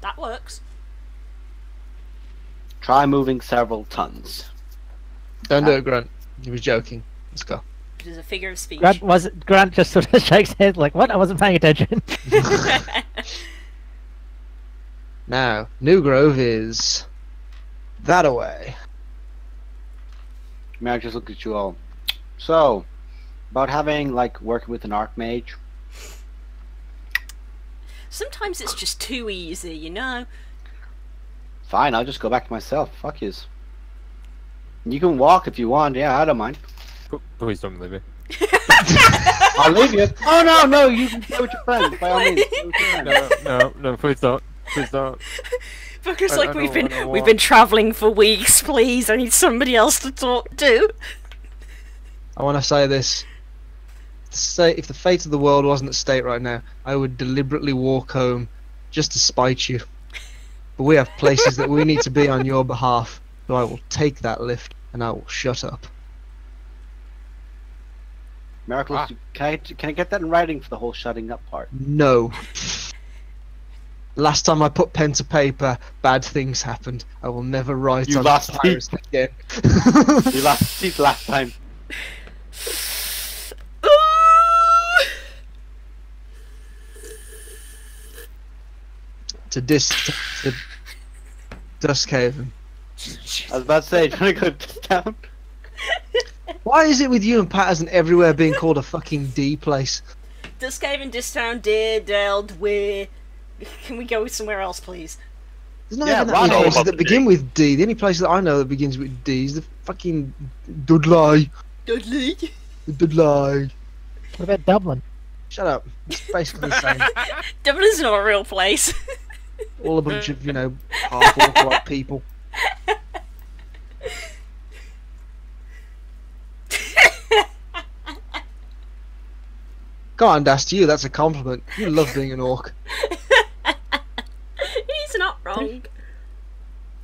That works. Try moving several tons. Don't do uh, it, Grant. He was joking. Let's go. It is a figure of speech. Grant was Grant just sort of shakes his head like, "What? I wasn't paying attention." Now, New Grove is that away. May I just look at you all? So, about having, like, working with an archmage. Sometimes it's just too easy, you know. Fine, I'll just go back to myself. Fuck yous. You can walk if you want, yeah, I don't mind. Please don't leave me. I'll leave you. Oh no, no, you can go with your friends, by all means. Go with your friends. No, no, no, please don't. Please don't. Because I- like I we've been we've walk. been travelling for weeks, please. I need somebody else to talk to. I want to say this. Say, if the fate of the world wasn't at stake right now, I would deliberately walk home just to spite you. But we have places that we need to be on your behalf, so I will take that lift and I will shut up. Miracle, Ah. can I can I get that in writing for the whole shutting up part? No. Last time I put pen to paper, bad things happened. I will never write You on lost papyrus again. You last see the last time. to dis to, to Duskhaven. I was about to say, trying to go down. Why is it with you and Patterson everywhere being called a fucking D place? Duskhaven, Distown, Deer, Dale, Weir. Can we go somewhere else, please? There's not Yeah, even that many places that begin with D. The only place that I know that begins with D is the fucking Dudley. Dudley. Dudley. What about Dublin? Shut up. It's basically the same. Dublin's not a real place. All a bunch of, you know, half orc like people. Go on, Das, to you, that's a compliment. You love being an orc. He's not wrong.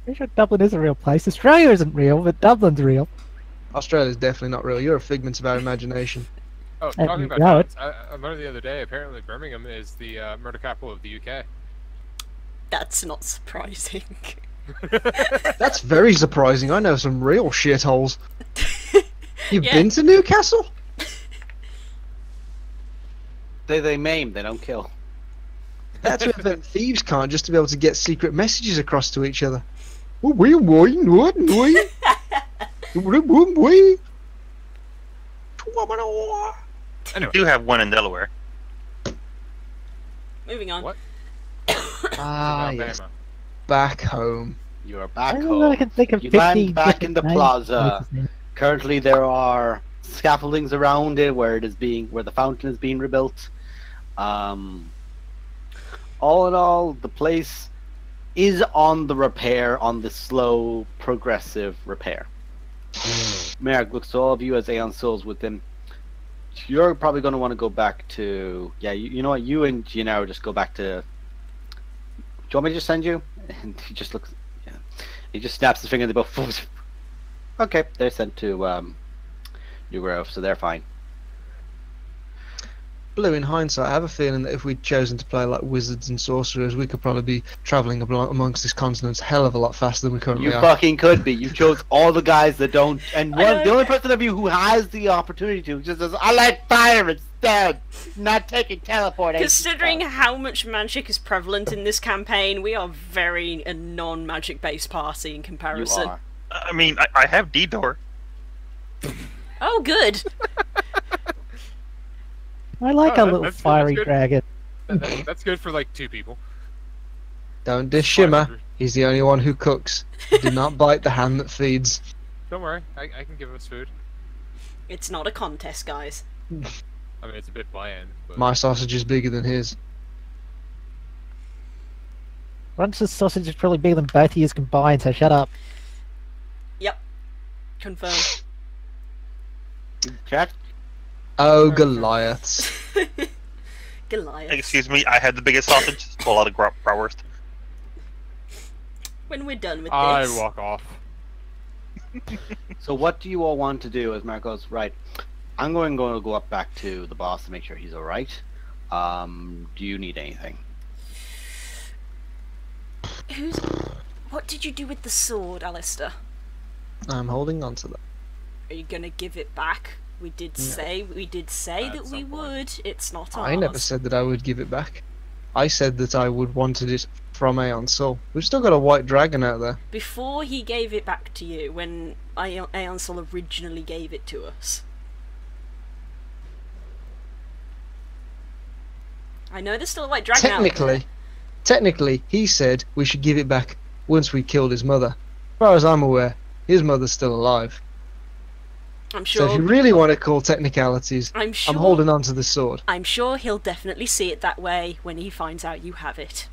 Pretty sure Dublin is a real place. Australia isn't real, but Dublin's real. Australia's definitely not real. You're a figment of our imagination. Oh, There talking about go. towns, I, I learned the other day. Apparently, Birmingham is the uh, murder capital of the UK. That's not surprising. That's very surprising. I know some real shitholes. You've Yeah. been to Newcastle? They they maim, they don't kill. That's where the thieves can't just to be able to get secret messages across to each other. We, we, what, we, we, we, we. I do have one in Delaware. Moving on. What? Ah, Alabama. yes. Back home. You are I back don't know. I home. can think of You 50 land back in the names. plaza. Currently, there are scaffoldings around it where it is being where the fountain is being rebuilt. Um, all in all, the place is on the repair, on the slow, progressive repair. Merrick looks to all of you as Aeon Souls with him. You're probably going to want to go back to yeah. You, you know what? You and Yanero just go back to. Do you want me to just send you? And he just looks. Yeah. He just snaps his finger and they both. Okay, they're sent to um, New Grove, so they're fine. Blue, in hindsight, I have a feeling that if we'd chosen to play like wizards and sorcerers, we could probably be travelling amongst this continent a hell of a lot faster than we currently You are. fucking could be. You chose all the guys that don't, and I one, know. the only person of you who has the opportunity to just says, "I like fire instead, not taking teleportation." Considering how much magic is prevalent in this campaign, we are very a non-magic based party in you comparison. are. I mean, I, I have D-Door. Oh, good. I like Oh, a that- little that's fiery that's good. dragon. That- that- that's good for like two people. Don't diss Shimmer. He's the only one who cooks. Do not bite the hand that feeds. Don't worry, I, I can give us food. It's not a contest, guys. I mean, it's a bit bland. But... My sausage is bigger than his. Runch's sausage is probably bigger than both of you combined, so shut up. Yep. Confirm. Check. Oh, Goliaths. Goliath. Excuse me, I had the biggest sausage. A lot of gra- bratwurst. When we're done with I this, I walk off. So what do you all want to do? As Marco's right, I'm going, going to go up back to the boss to make sure he's all right. Um, do you need anything? who's? What did you do with the sword, Alistair? I'm holding on to that. Are you gonna give it back? We did say we did say At that we point. would. It's not ours. I never said that I would give it back. I said that I would wanted it from Aeon Soul. We've still got a white dragon out there. Before he gave it back to you, when Aeon Aeon Soul originally gave it to us. I know there's still a white dragon out there. Technically, technically, he said we should give it back once we killed his mother. As far as I'm aware, his mother's still alive. I'm sure. So if you really want to call technicalities, I'm sure. I'm holding on to the sword. I'm sure he'll definitely see it that way when he finds out you have it.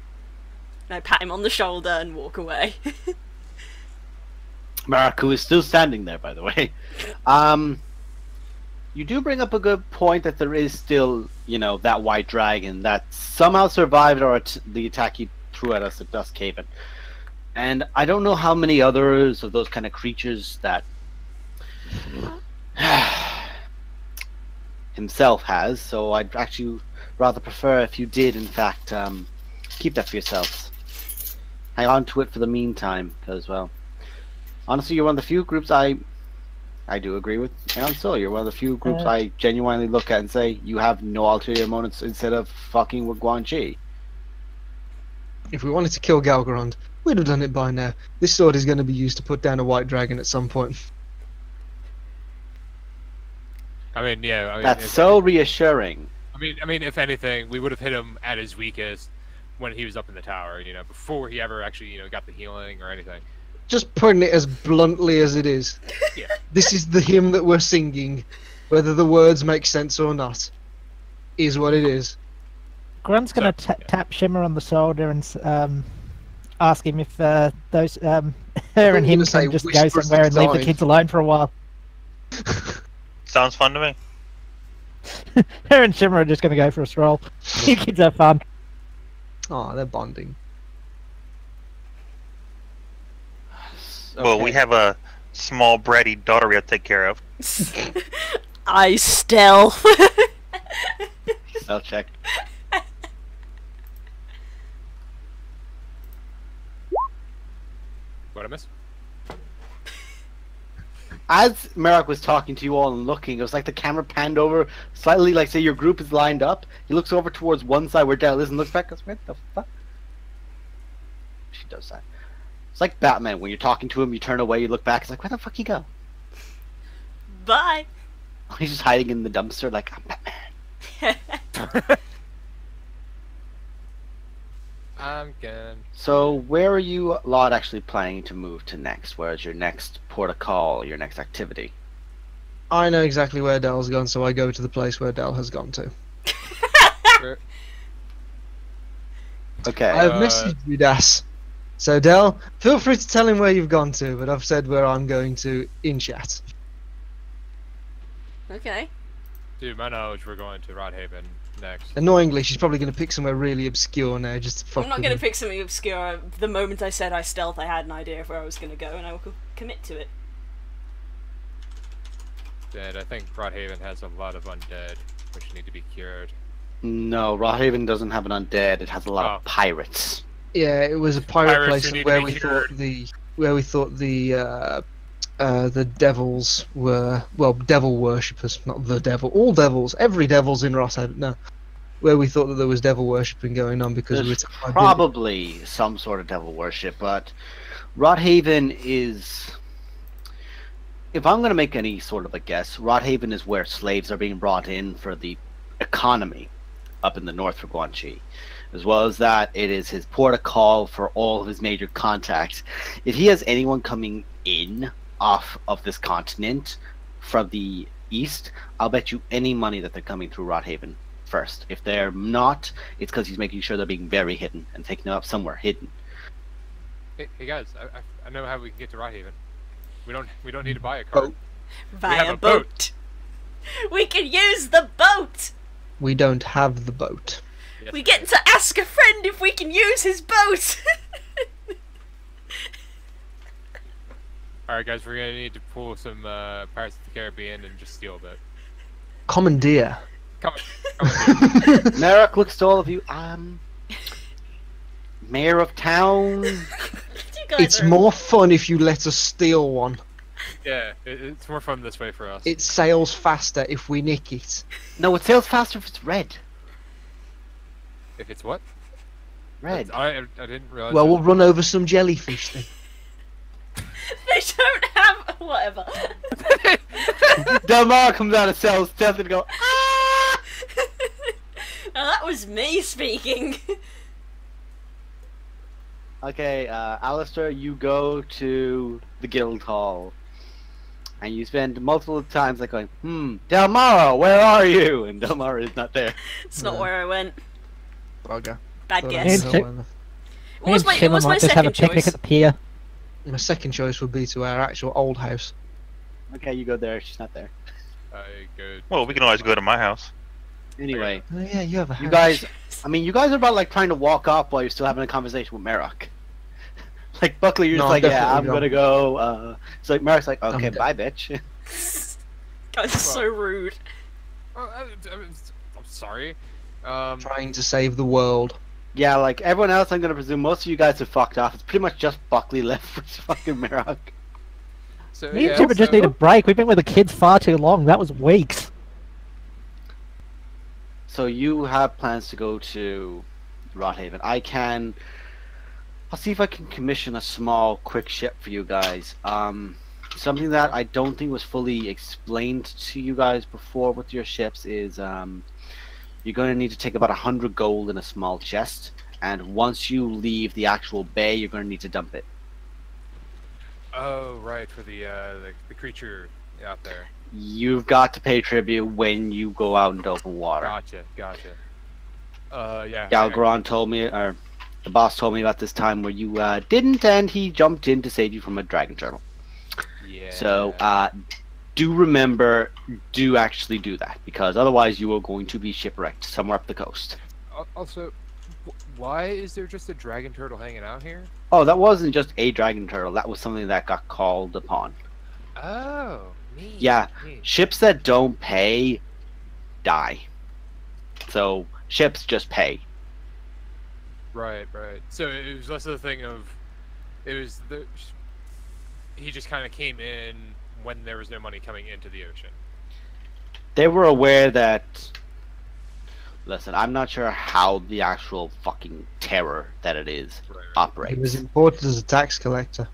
And I pat him on the shoulder and walk away. Maraku is still standing there, by the way. Um, you do bring up a good point that there is still, you know, that white dragon that somehow survived our at- the attack he threw at us at Duskhaven. And I don't know how many others of those kind of creatures that himself has. So I'd actually rather prefer if you did, in fact, um, keep that for yourselves. Hang on to it for the meantime, as well honestly, you're one of the few groups I, I do agree with. And so you're one of the few groups Uh, I genuinely look at and say you have no ulterior motives instead of fucking with Guan Chi. If we wanted to kill Galgarond, we'd have done it by now. This sword is going to be used to put down a white dragon at some point. I mean, yeah. I mean, That's if- so reassuring. I mean, I mean, if anything, we would have hit him at his weakest when he was up in the tower. You know, before he ever actually, you know, got the healing or anything. Just putting it as bluntly as it is. Yeah. This is the hymn that we're singing, whether the words make sense or not. Is what it is. Grunt's gonna So- ta- tap Shimmer on the shoulder and um, ask him if uh, those um, her and him were can say just go somewhere and leave the kids alone for a while. Sounds fun to me. Her and Shimmer are just gonna go for a stroll. you kids have fun. Oh, they're bonding. Well, we have a small bratty daughter we have to take care of. I still. I'll check. What I miss? As Merrick was talking to you all and looking, it was like the camera panned over slightly, like say your group is lined up. He looks over towards one side where Dell is and looks back. Goes, "Where the fuck?" She does that. It's like Batman when you're talking to him, you turn away, you look back. It's like, where the fuck you go? Bye. He's just hiding in the dumpster, like I'm Batman. I'm good. So, where are you lot actually planning to move to next? Where's your next port of call? Your next activity? I know exactly where Dell's gone, so I go to the place where Dell has gone to. Okay. I have Uh, messaged you, Das. So Dell, feel free to tell him where you've gone to, but I've said where I'm going to in chat. Okay. Dude, my knowledge, we're going to Rothaven next. Annoyingly, she's probably going to pick somewhere really obscure now, just to fuck I'm not going to pick something obscure. The moment I said I stealth, I had an idea of where I was going to go, and I will commit to it. Dead. I think Rothaven has a lot of undead, which need to be cured. No, Rothaven doesn't have an undead. It has a lot Oh. of pirates. Yeah, it was a pirate Pirates place who need to where we cured. thought the where we thought the uh, uh, the devils were well devil worshippers, not the devil. All devils, every devil's in Rothaven. No, where we thought that there was devil worshipping going on because we were There's attacked probably some sort of devil worship, but Rothaven is. If I'm going to make any sort of a guess, Rothaven is where slaves are being brought in for the economy up in the north for Guanxi. As well as that, it is his port of call for all of his major contacts. If he has anyone coming in off of this continent from the east, I'll bet you any money that they're coming through Rothaven first. If they're not, it's because he's making sure they're being very hidden and taking them up somewhere hidden. Hey, hey guys, I, I, I know how we can get to Rothaven. We don't we don't need to buy a car. Boat. Via have a boat. boat. We can use the boat. We don't have the boat. Yes, We get to ask a friend if we can use his boat. All right, guys, we're gonna need to pull some uh, Pirates of the Caribbean and just steal a bit. Commandeer. Come on. Merrick looks to all of you. Um, mayor of town. It's are- more fun if you let us steal one. yeah, it, it's more fun this way for us. It sails faster if we nick it. No, it sails faster if it's red. If it's what? Red. I, I didn't realize. Well, that- we'll run over some jellyfish then. They don't have whatever. Delmar comes out and sails stealth and go. Ah! now that was me speaking. Okay, uh, Alistair, you go to the guild hall. And you spend multiple times like going, hmm, Delmara, where are you? And Delmara is not there. It's not where I went. Bugger. Bad guess. know Check- What was my, and what was my might just have a second picnic choice? at the pier. My second choice would be to our actual old house. Okay, you go there. She's not there. I go. Well, we can always go to my house. Anyway, Oh yeah, you have a house. you guys, I mean, you guys are about like trying to walk up while you're still having a conversation with Merrick. like Buckley, you're No, just like, yeah, I'm not. gonna go. Uh, it's like Merrick's like, okay, I'm bye, bitch. Guys are so rude. Oh, I, I'm, I'm sorry. Um, trying to save the world. yeah, like everyone else, I'm gonna presume most of you guys have fucked off. It's pretty much just Buckley left with fucking Merrick. so Me and yeah, Shimmer just need a break. We've been with the kids far too long. That was weeks. So you have plans to go to Rothaven. I can. I'll see if I can commission a small, quick ship for you guys. Um, something that I don't think was fully explained to you guys before with your ships is um, you're going to need to take about a hundred gold in a small chest, and once you leave the actual bay, you're going to need to dump it. Oh, right, for the uh, the, the creature out there. You've got to pay tribute when you go out into open water. Gotcha, gotcha. Uh, yeah. Galgron told me, or the boss told me about this time where you uh, didn't, and he jumped in to save you from a dragon turtle. Yeah. So, uh, do remember, do actually do that, because otherwise you are going to be shipwrecked somewhere up the coast. Also, why is there just a dragon turtle hanging out here? Oh, that wasn't just a dragon turtle, that was something that got called upon. Oh, neat. Yeah. neat. Ships that don't pay die. So, ships just pay. Right, right. So it was less of the thing of, it was the, he just kind of came in when there was no money coming into the ocean. They were aware that. Listen, I'm not sure how the actual fucking terror that it is Right. right. operates. It was imported as a tax collector.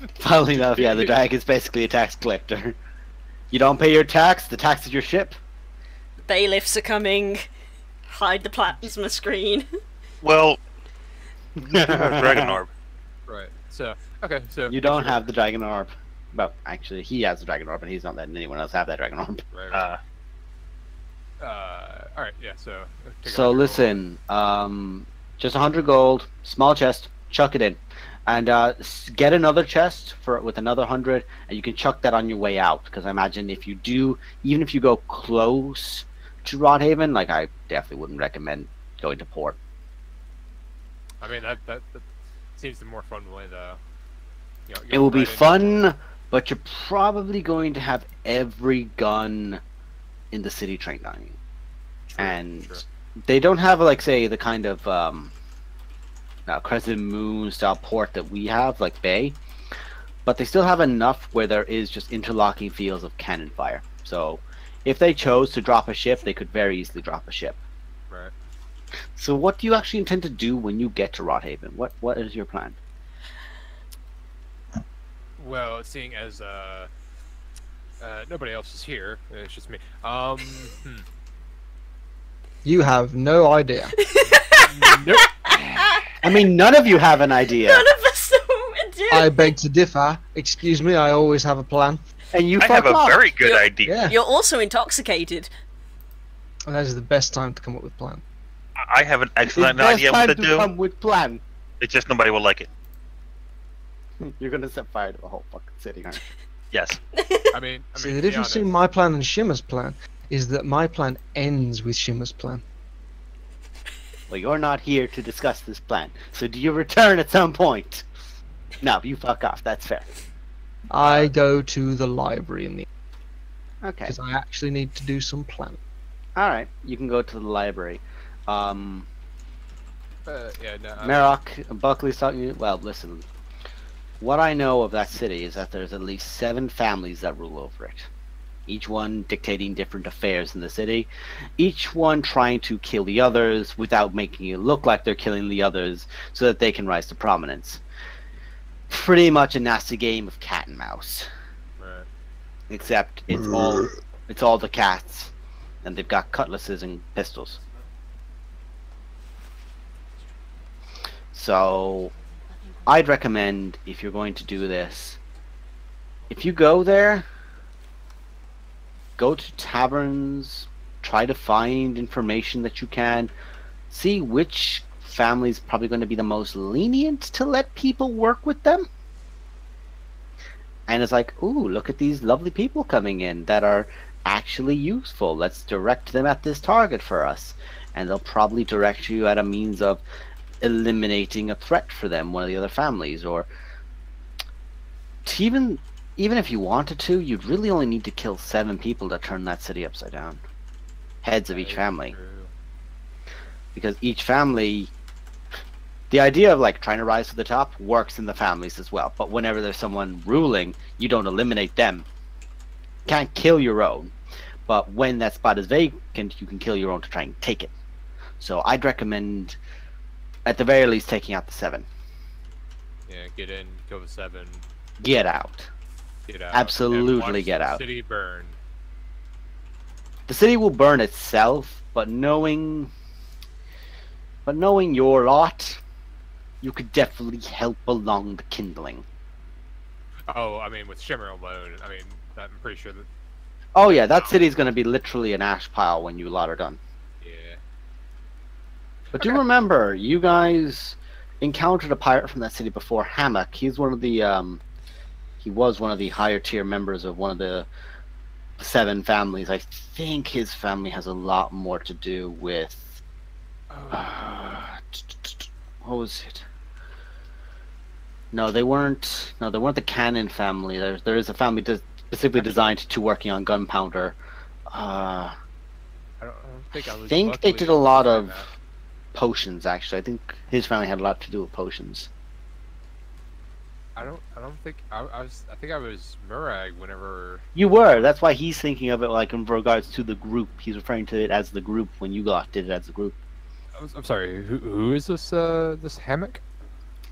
Funnily enough, yeah, the drag is basically a tax collector. You don't pay your tax, the tax is your ship. Bailiffs are coming. Hide the plasma screen. Well, Dragon Orb. Right. So okay. So You don't have the dragon orb. Well, actually, he has the dragon orb, and he's not letting anyone else have that dragon orb. Right. right. Uh, Uh, all right. Yeah. So. So off your listen, um, just a hundred gold, small chest, chuck it in, and uh, get another chest for with another hundred, and you can chuck that on your way out. Because I imagine if you do, even if you go close to Rothaven, like I definitely wouldn't recommend going to port. I mean that, that that seems the more fun way though. You know, It will be right into- fun, but you're probably going to have every gun in the city trained on you. and Sure. they don't have like say the kind of um, uh, crescent moon style port that we have, like Bay, but they still have enough where there is just interlocking fields of cannon fire. So if they chose to drop a ship, they could very easily drop a ship. Right. So what do you actually intend to do when you get to Rothaven? What what is your plan? Well, seeing as uh, uh, nobody else is here, it's just me. Um, hmm. You have no idea. nope. I mean, none of you have an idea, None of us know what to do. I beg to differ. Excuse me, I always have a plan. and you I have a off. very good Yeah. idea. Yeah. You're also intoxicated. And that is the best time to come up with a plan. I have an excellent idea time what to do. come with plan. It's just nobody will like it. You're gonna set fire to the whole fucking city, aren't you? Yes. I mean, I See, mean, the be difference between my plan and Shimmer's plan is that my plan ends with Shimmer's plan. Well, you're not here to discuss this plan. So do you return at some point? No, you fuck off. That's fair. I go to the library in the Okay. because I actually need to do some planning. All right. You can go to the library. Um, uh, yeah, no, I- Marok, Buckley's talking. Well, listen. What I know of that city is that there's at least seven families that rule over it. Each one dictating different affairs in the city. Each one trying to kill the others without making it look like they're killing the others so that they can rise to prominence. Pretty much a nasty game of cat and mouse. right. Except it's all it's all the cats. And they've got cutlasses and pistols. So I'd recommend if you're going to do this, if you go there, go to taverns, try to find information that you can, see which family's probably going to be the most lenient to let people work with them. And it's like, ooh, look at these lovely people coming in that are actually useful. Let's direct them at this target for us. And they'll probably direct you at a means of eliminating a threat for them, one of the other families, or even even if you wanted to, you'd really only need to kill seven people to turn that city upside down. Heads of each family. Because each family the idea of like trying to rise to the top works in the families as well. But whenever there's someone ruling, you don't eliminate them. Can't kill your own. But when that spot is vacant, you can kill your own to try and take it. So I'd recommend at the very least taking out the seven. Yeah, get in, kill the seven, Get out. get out. Absolutely get out. City burn. The city will burn itself, but knowing but knowing your lot, you could definitely help along the kindling. Oh, I mean, with Shimmer alone, I mean, I'm pretty sure that. Oh yeah, that city's gonna be literally an ash pile when you lot are done. But do remember, you guys encountered a pirate from that city before, Hammock. He's one of the um he was one of the higher tier members of one of the seven families. I think his family has a lot more to do with uh, what was it? No, they weren't. No, they weren't the Cannon family. There's there is a family des- specifically designed to working on gunpowder. Uh, I don't, I don't think I think they did a lot of that. Potions. Actually, I think his family had a lot to do with potions. I don't. I don't think I, I was. I think I was Murag whenever. You were. That's why he's thinking of it like in regards to the group. He's referring to it as the group when you got did it as a group. I'm, I'm sorry. Who, who is this? Uh, this hammock?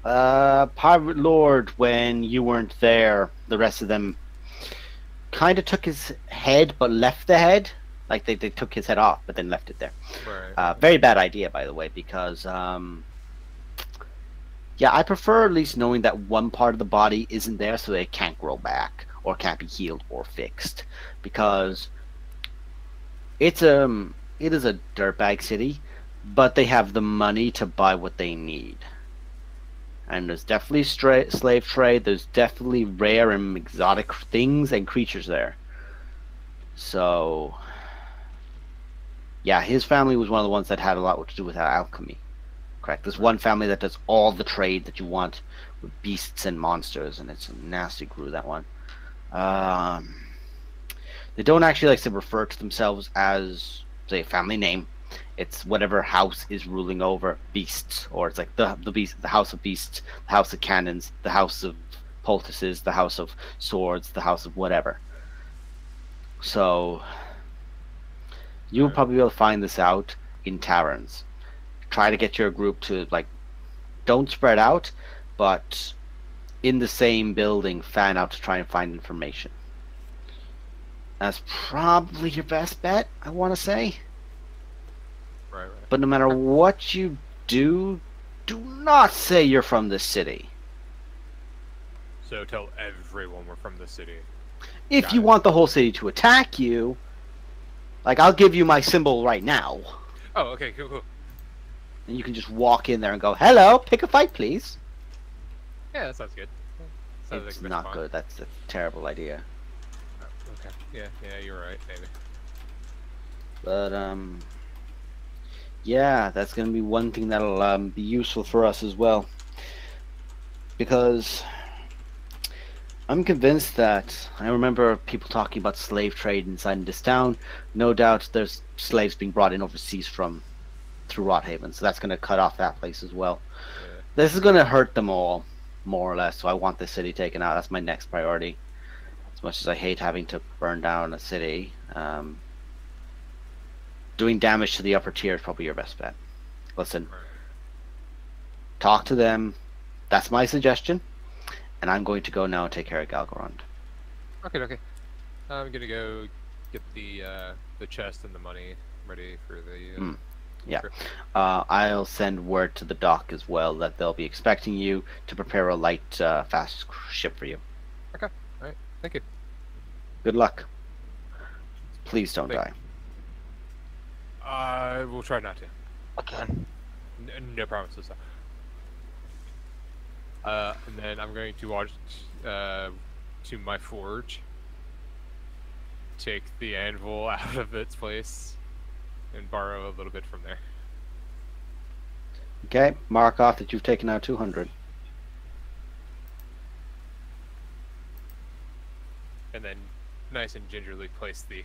Uh, Pirate Lord, when you weren't there, the rest of them kind of took his head but left the head. Like they, they took his head off but then left it there. Right. Uh, very bad idea, by the way, because um, yeah, I prefer at least knowing that one part of the body isn't there, so they can't grow back or can't be healed or fixed, because it's um it is a dirtbag city, but they have the money to buy what they need. And there's definitely stra- slave trade. There's definitely rare and exotic things and creatures there. So, yeah, his family was one of the ones that had a lot to do with alchemy. Correct. There's one family that does all the trade that you want with beasts and monsters, and it's a nasty crew. That one. Um, they don't actually like to refer to themselves as say a family name. It's whatever house is ruling over beasts, or it's like the the beast, the house of beasts, the house of cannons, the house of poultices, the house of swords, the house of whatever. So you'll probably will find this out in taverns. Try to get your group to like don't spread out, but in the same building, fan out to try and find information. That's probably your best bet, I want to say. Right, right. But no matter what you do, do not say you're from the city. So tell everyone we're from the city. If Got you it. want the whole city to attack you, like I'll give you my symbol right now, Oh, okay, cool, cool. and you can just walk in there and go, "Hello, pick a fight, please." Yeah, that sounds good. Sounds it's like a bit of not good. That's a terrible idea. Oh, okay. Yeah, yeah, you're right. Maybe. But um, yeah, that's gonna be one thing that'll um, be useful for us as well, because I'm convinced that I remember people talking about slave trade inside this town. No doubt, there's slaves being brought in overseas from through Rothaven, so that's gonna cut off that place as well. Yeah. This is gonna hurt them all, more or less. So I want the city taken out. That's my next priority. As much as I hate having to burn down a city, um, doing damage to the upper tier is probably your best bet. Listen, talk to them. That's my suggestion, and I'm going to go now and take care of Galgorond. Okay, okay. I'm gonna go get the uh, the chest and the money ready for the. Uh, Mm, yeah. trip. Uh, I'll send word to the dock as well that they'll be expecting you to prepare a light, uh, fast ship for you. Okay, all right, thank you. Good luck. Please don't Thank- die. I will try not to. Again. N- no promises though. Uh, and then I'm going to watch uh, to my forge, take the anvil out of its place, and borrow a little bit from there. Okay, mark off that you've taken out 200. And then nice and gingerly place the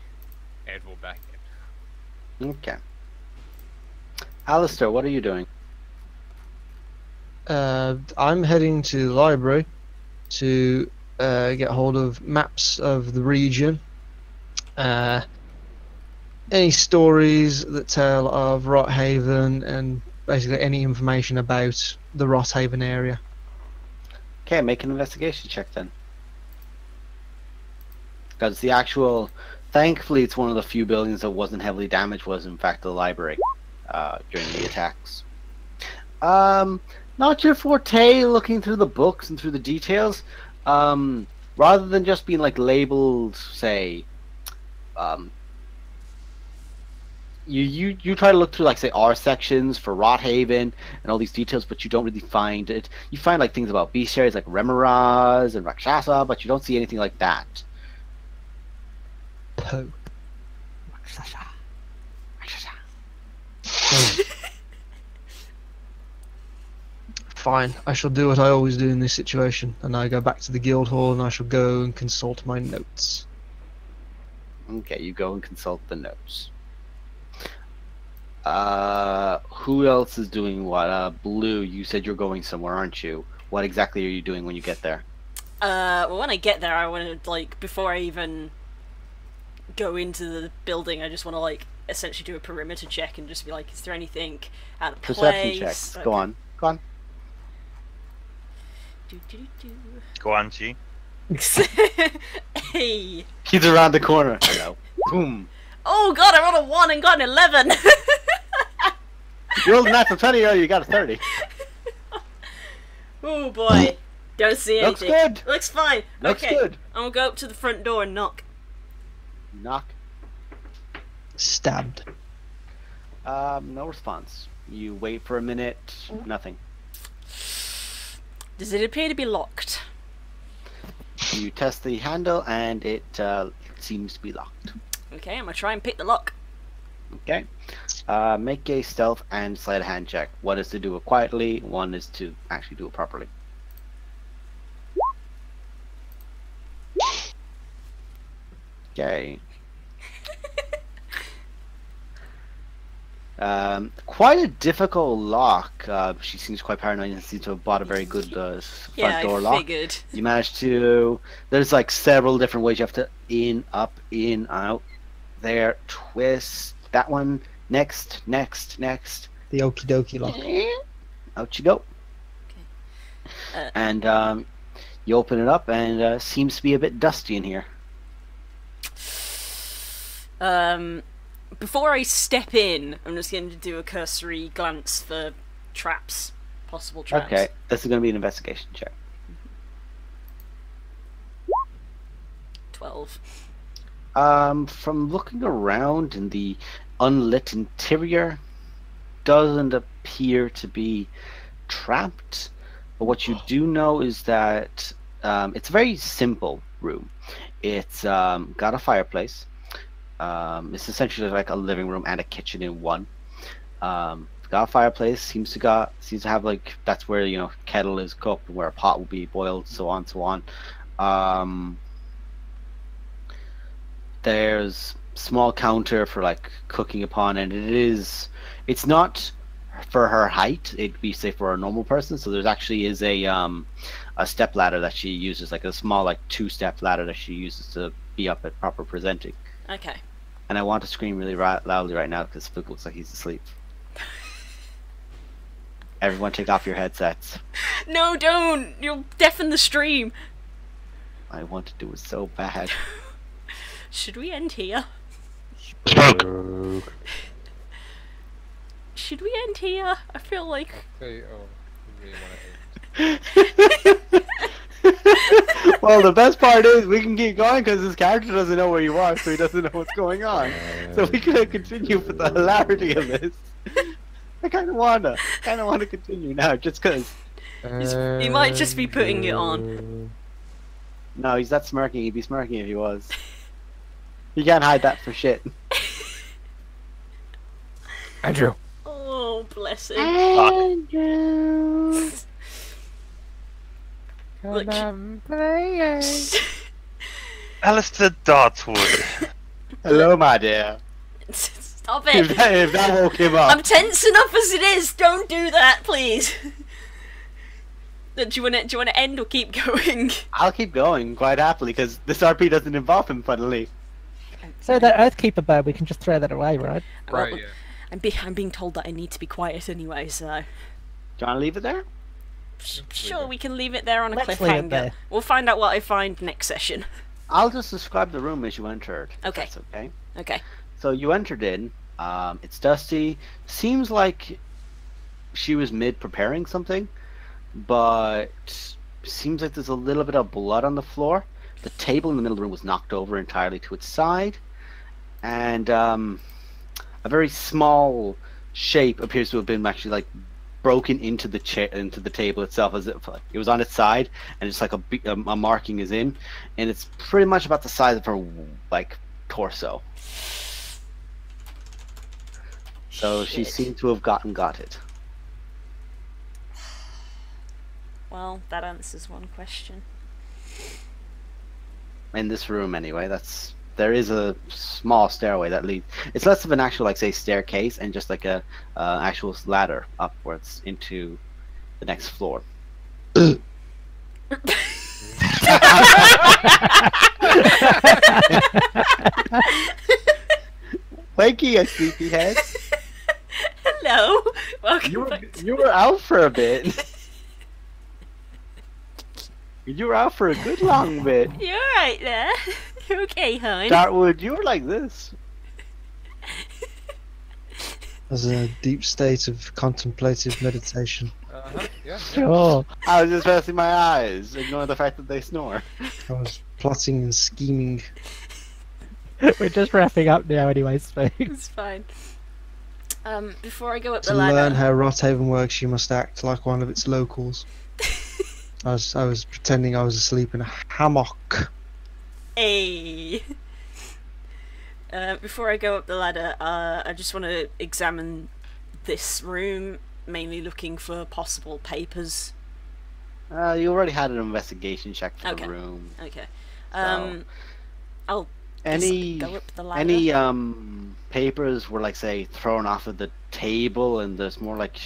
anvil back in. Okay. Alistair, what are you doing? Uh, I'm heading to the library to uh, get hold of maps of the region. Uh, any stories that tell of Rothaven and basically any information about the Rothaven area. Okay, make an investigation check then. Because the actual, thankfully, it's one of the few buildings that wasn't heavily damaged. Was in fact the library uh, during the attacks. Um, not your forte. Looking through the books and through the details, um, rather than just being like labeled, say, um, you you you try to look through like say R sections for Rothaven and all these details, but you don't really find it. You find like things about bestiaries like Remorhaz and Rakshasa, but you don't see anything like that. Poe. Fine, I shall do what I always do in this situation, and I go back to the guild hall and I shall go and consult my notes. Okay, you go and consult the notes. Uh, who else is doing what? Uh, Blue, you said you're going somewhere, aren't you? What exactly are you doing when you get there? Uh, well, when I get there, I want to like before I even go into the building, I just want to like essentially do a perimeter check and just be like, is there anything out of Perception place? checks. Okay. Go on. Go on. Do, do, do, Go on, G. hey! He's around the corner. Hello. Boom. Oh god, I rolled a one and got an eleven. You rolled a natural 20, oh, you got a 30. oh boy, don't see Looks anything. good. Looks fine. Looks okay, good. I'm gonna go up to the front door and knock. Knock. Stabbed. Um, no response. You wait for a minute. Nothing. Does it appear to be locked? You test the handle, and it uh, seems to be locked. Okay, I'm gonna try and pick the lock. Okay. Uh, make a stealth and sleight of hand check. One is to do it quietly. One is to actually do it properly. Okay. Um, quite a difficult lock. Uh, she seems quite paranoid and seems to have bought a very good uh, s- front Yeah, door I lock. figured. You managed to. There's like several different ways you have to in, up, in, out, there, twist. That one. Next, next, next. The okie dokie lock. Out you go. Uh, and um, you open it up, and uh, seems to be a bit dusty in here. Um, before I step in, I'm just going to do a cursory glance for traps, possible traps. Okay, this is going to be an investigation check. Twelve. Um, from looking around in the unlit interior, doesn't appear to be trapped. But what you do know is that um, it's a very simple room. It's um, got a fireplace. Um, it's essentially like a living room and a kitchen in one. Um, got a fireplace. Seems to got seems to have like that's where you know kettle is cooked, and where a pot will be boiled, so on, so on. Um, there's small counter for like cooking upon and it is it's not for her height it'd be say for a normal person so there's actually is a um a step ladder that she uses like a small like two step ladder that she uses to be up at proper presenting Okay. And i want to scream really ra- loudly right now because spook looks like he's asleep everyone take off your headsets No, don't! You'll deafen the stream. i want to do it so bad Should we end here? Spook. Should we end here? I feel like Hey, oh, really want to well, the best part is we can keep going because his character doesn't know where you are, so he doesn't know what's going on. So we uh. can continue for the hilarity of this. I kind of wanna, kind of wanna continue now, just because. He's- he might just be putting it on. No, he's not smirking. He'd be smirking if he was. You can't hide that for shit. Andrew. Oh, bless him. Andrew. Look. Alistair Dartwood. Hello, my dear. Stop If it. that, if that woke him up. I'm tense enough as it is. Don't do that, please. Do you want to? Do you want to end or keep going? I'll keep going quite happily because this RP doesn't involve him, funnily. So that Earthkeeper bird, we can just throw that away, right? Right, Well, yeah. I'm, be- I'm being told that I need to be quiet anyway, so Do you want to leave it there? Sure we can leave it there on a Let's cliffhanger. We'll find out what I find next session. I'll just describe the room as you entered. Okay. That's okay. Okay. So you entered in. Um, it's dusty. Seems like she was mid preparing something, but seems like there's a little bit of blood on the floor. The table in the middle of the room was knocked over entirely to its side, and um, a very small shape appears to have been actually like broken into the chair into the table itself as if it was on its side and just like a, a, um, a marking is in and it's pretty much about the size of her like torso so she Shit. seemed to have gotten got it Well, that answers one question. in this room anyway that's there is a small stairway that leads it's less of an actual like say staircase and just like a uh, actual ladder upwards into the next floor wakey a sleepyhead Hello. Welcome you were, back. To- you were out for a bit you were out for a good long bit You're right there. You okay, hon? Dartwood, you were like this There's a deep state of contemplative meditation. Uh-huh. Yeah. yeah. Sure. I was just resting my eyes, ignoring the fact that they snore. I was plotting and scheming. We're just wrapping up now, anyway, Spook. It's fine. Um, before I go up To the ladder. To learn how Rothaven works, you must act like one of its locals. I was I was pretending I was asleep in a hammock. Hey. Uh, before I go up the ladder, uh, I just want to examine this room, mainly looking for possible papers. Uh, you already had an investigation check for Okay. the room. Okay. Um, I'll Any go up the ladder. any um papers were like say thrown off of the table, and there's more like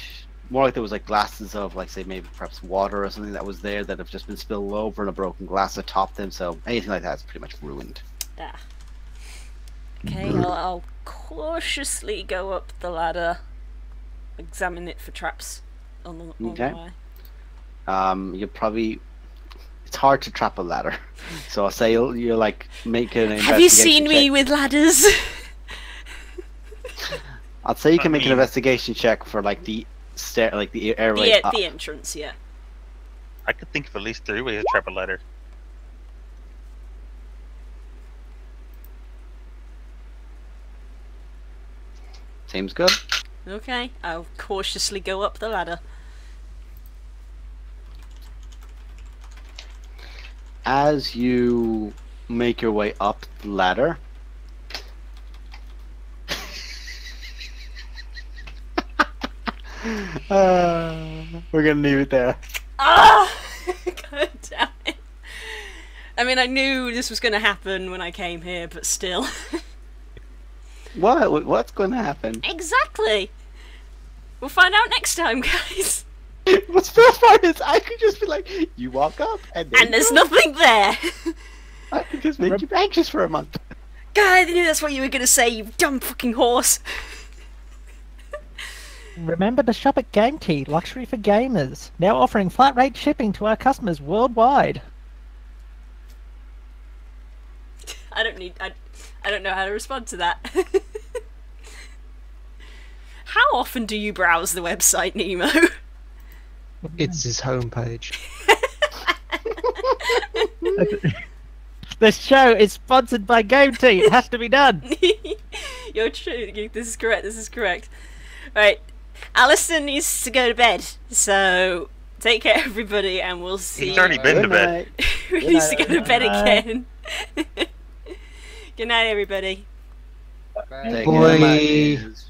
more like there was like glasses of like say maybe perhaps water or something that was there that have just been spilled over and a broken glass atop them. So anything like that's pretty much ruined. Ah. Okay, I'll, I'll cautiously go up the ladder, examine it for traps on the, on Okay. the way. Um, you probably it's hard to trap a ladder, so I'll say you'll, you're like make an Have you investigation seen me with ladders? I'd say you can make an investigation check for like the stair, like the airway the, up. the entrance, yeah. I could think of at least three ways to trap a ladder. Seems good. Okay, I'll cautiously go up the ladder. As you make your way up the ladder, uh, we're gonna leave it there. Ah! God damn it. I mean, I knew this was going to happen when I came here, but still. What? What's going to happen? exactly! We'll find out next time, guys. What's the best part is I could just be like, you walk up and, And there's go. nothing there! I could just make you anxious for a month. God, I knew that's what you were going to say, you dumb fucking horse! Remember to shop at Game Key, luxury for gamers. Now offering flat rate shipping to our customers worldwide. I don't need. I, I don't know how to respond to that. how often do you browse the website, Nemo? It's his homepage. This show is sponsored by Game Key. It has to be done. You're true. This is correct. This is correct. Right. Alison needs to go to bed. So take care, everybody, and we'll see. He's already been to Good bed. night. he needs to go to bed Bye. again. Good night, everybody. Take Boy. care, my dears.